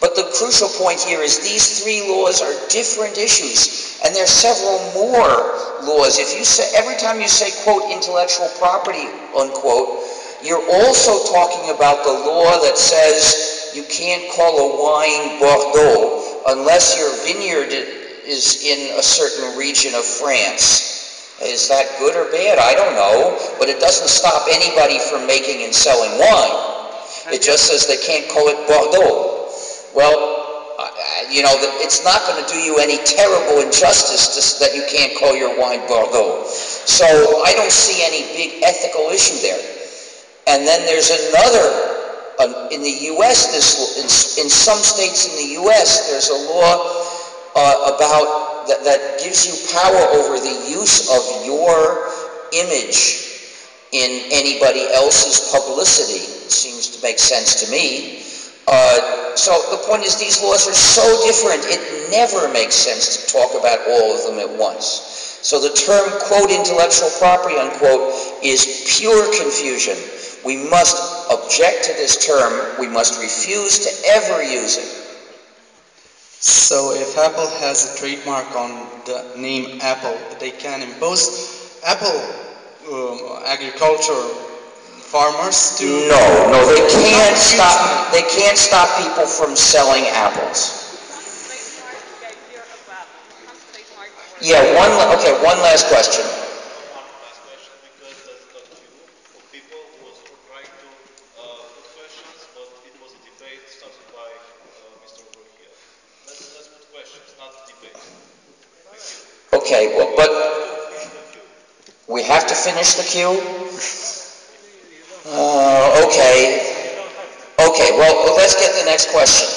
But the crucial point here is these three laws are different issues, and there are several more laws. If you say, every time you say, quote, intellectual property, unquote, you're also talking about the law that says you can't call a wine Bordeaux unless your vineyard is in a certain region of France. Is that good or bad? I don't know, but it doesn't stop anybody from making and selling wine. It just says they can't call it Bordeaux. Well, you know, it's not going to do you any terrible injustice to, that you can't call your wine Bordeaux. So I don't see any big ethical issue there. And then there's another, in the U.S., this, in, in, some states in the U.S., there's a law uh, about that, that gives you power over the use of your image in anybody else's publicity. It seems to make sense to me. Uh, so the point is these laws are so different, it never makes sense to talk about all of them at once. So the term, quote, intellectual property, unquote, is pure confusion. We must object to this term. We must refuse to ever use it. So if Apple has a trademark on the name Apple, they can impose Apple um, agriculture farmers to No, no, they can't stop they can't stop people from selling apples. Yeah, one okay, one last question. Okay, well, but we have to finish the queue? Uh, okay. Okay, well, let's get the next question.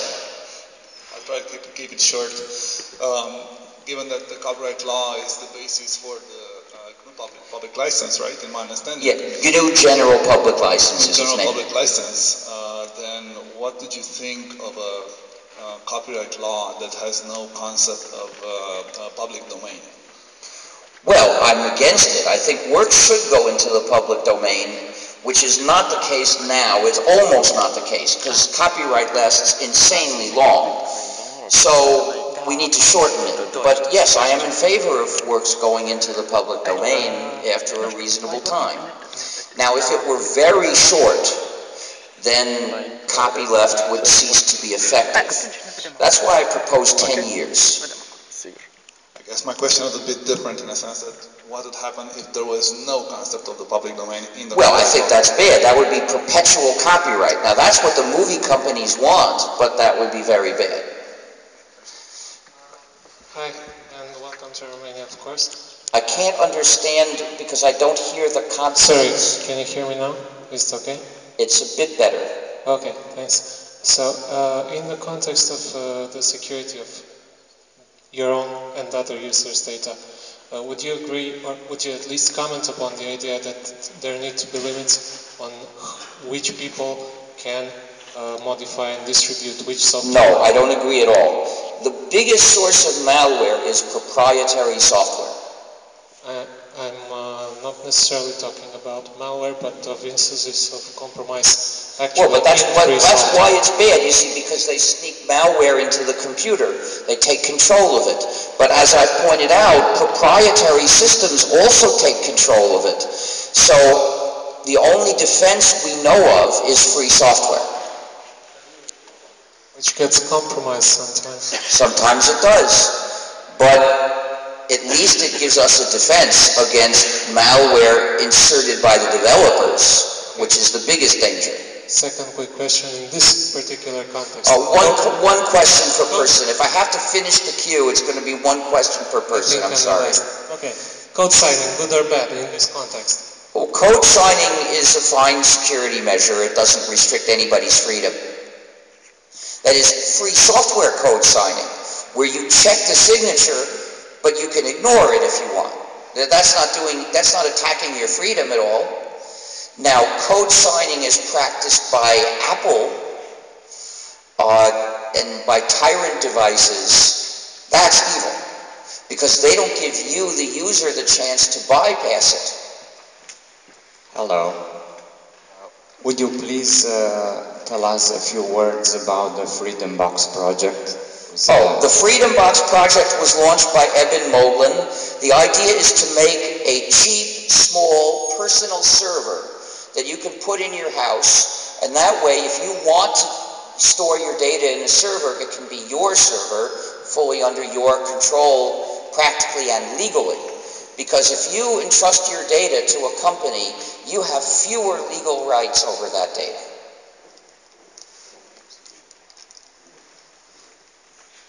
I'll try to keep, keep it short. Um, given that the copyright law is the basis for the uh, public, public license, right, in my understanding? Yeah, you do General Public License is General. Public License. Uh, then what did you think of a copyright law that has no concept of uh, public domain? Well, I'm against it. I think works should go into the public domain, which is not the case now. It's almost not the case because copyright lasts insanely long. So we need to shorten it. But yes, I am in favor of works going into the public domain after a reasonable time. Now, if it were very short, then copyleft would cease to be effective. That's why I propose 10 years. I guess my question is a bit different in a sense that what would happen if there was no concept of the public domain in the Well, I think that's bad. That would be perpetual copyright. Now, that's what the movie companies want, but that would be very bad. Hi, and welcome to Romania, of course. I can't understand because I don't hear the concept. Sorry, can you hear me now? Is it okay? It's a bit better. Okay, thanks. So, uh, in the context of uh, the security of your own and other users' data. Uh, would you agree, or would you at least comment upon the idea that there need to be limits on which people can uh, modify and distribute which software? No, I don't agree at all. The biggest source of malware is proprietary software. Uh, not necessarily talking about malware, but of instances of compromise well, but that's, what, that's why it's bad, you see, because they sneak malware into the computer. They take control of it. But as I've pointed out, proprietary systems also take control of it. So the only defense we know of is free software. Which gets compromised sometimes. Sometimes it does. But at least it gives us a defense against malware inserted by the developers, which is the biggest danger. Second quick question in this particular context. Uh, one, one question per person. If I have to finish the queue, it's going to be one question per person. I'm sorry. Okay. Code signing, good or bad in this context? Well, code signing is a fine security measure. It doesn't restrict anybody's freedom. That is free software code signing, where you check the signature, but you can ignore it if you want. That's not doing, that's not attacking your freedom at all. Now, code signing is practiced by Apple uh, and by tyrant devices. That's evil because they don't give you, the user, the chance to bypass it. Hello. Would you please uh, tell us a few words about the Freedom Box project? Oh, the Freedom Box project was launched by Eben Moglen. The idea is to make a cheap, small, personal server that you can put in your house, and that way, if you want to store your data in a server, it can be your server, fully under your control, practically and legally. Because if you entrust your data to a company, you have fewer legal rights over that data.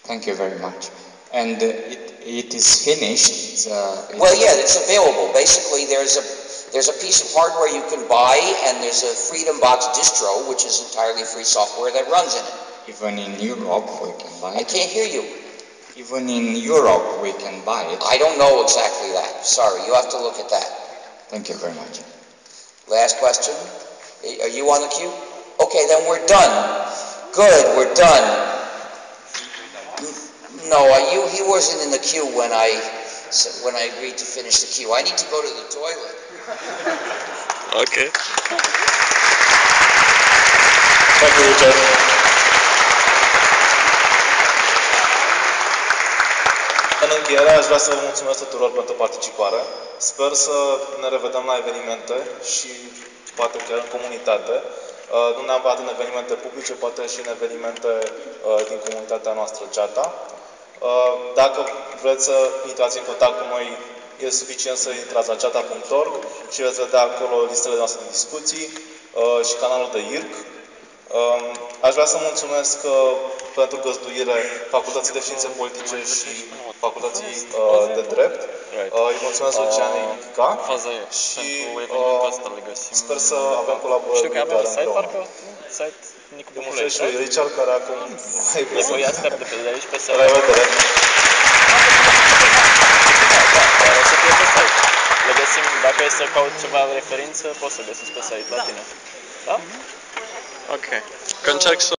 Thank you very much. And uh, it, it is finished? Uh, well, yeah, it's available. Basically, there's a there's a piece of hardware you can buy, and there's a Freedom Box distro, which is entirely free software that runs in it. Even in Europe, we can buy it? I can't hear you. Even in Europe, we can buy it? I don't know exactly that. Sorry, you have to look at that. Thank you very much. Last question. Are you on the queue? Okay, then we're done. Good, we're done. No, you, he wasn't in the queue when I, when I agreed to finish the queue. I need to go to the toilet. Okay. Thank you, Richard. În încheiere, aș vrea să vă mulțumesc tuturor pentru participare. Sper să ne revedem la evenimente și poate chiar în comunitate. Nu neapărat în evenimente publice, poate și în evenimente din comunitatea noastră, CEATA. Dacă vreți să intrați în contact cu noi, e suficient să intrați la chata.org și veți vedea acolo listele noastre de discuții și canalul de IRC. Aș vrea să mulțumesc pentru găzduire Facultății de Științe Politice și Facultății de Drept. Îi mulțumesc Lucianei Mica și sper să avem colaborări Știu că avem un site, parcă? Site Nicu Îi mulțumesc și lui Richard, care acum mai e Nicu, ia așteaptă pe de aici pe site. La revedere! Dar o să fie pe site. Le găsim, dacă e să caut ceva referință, poți să găsiți pe site la tine. Da? Ok. Contextul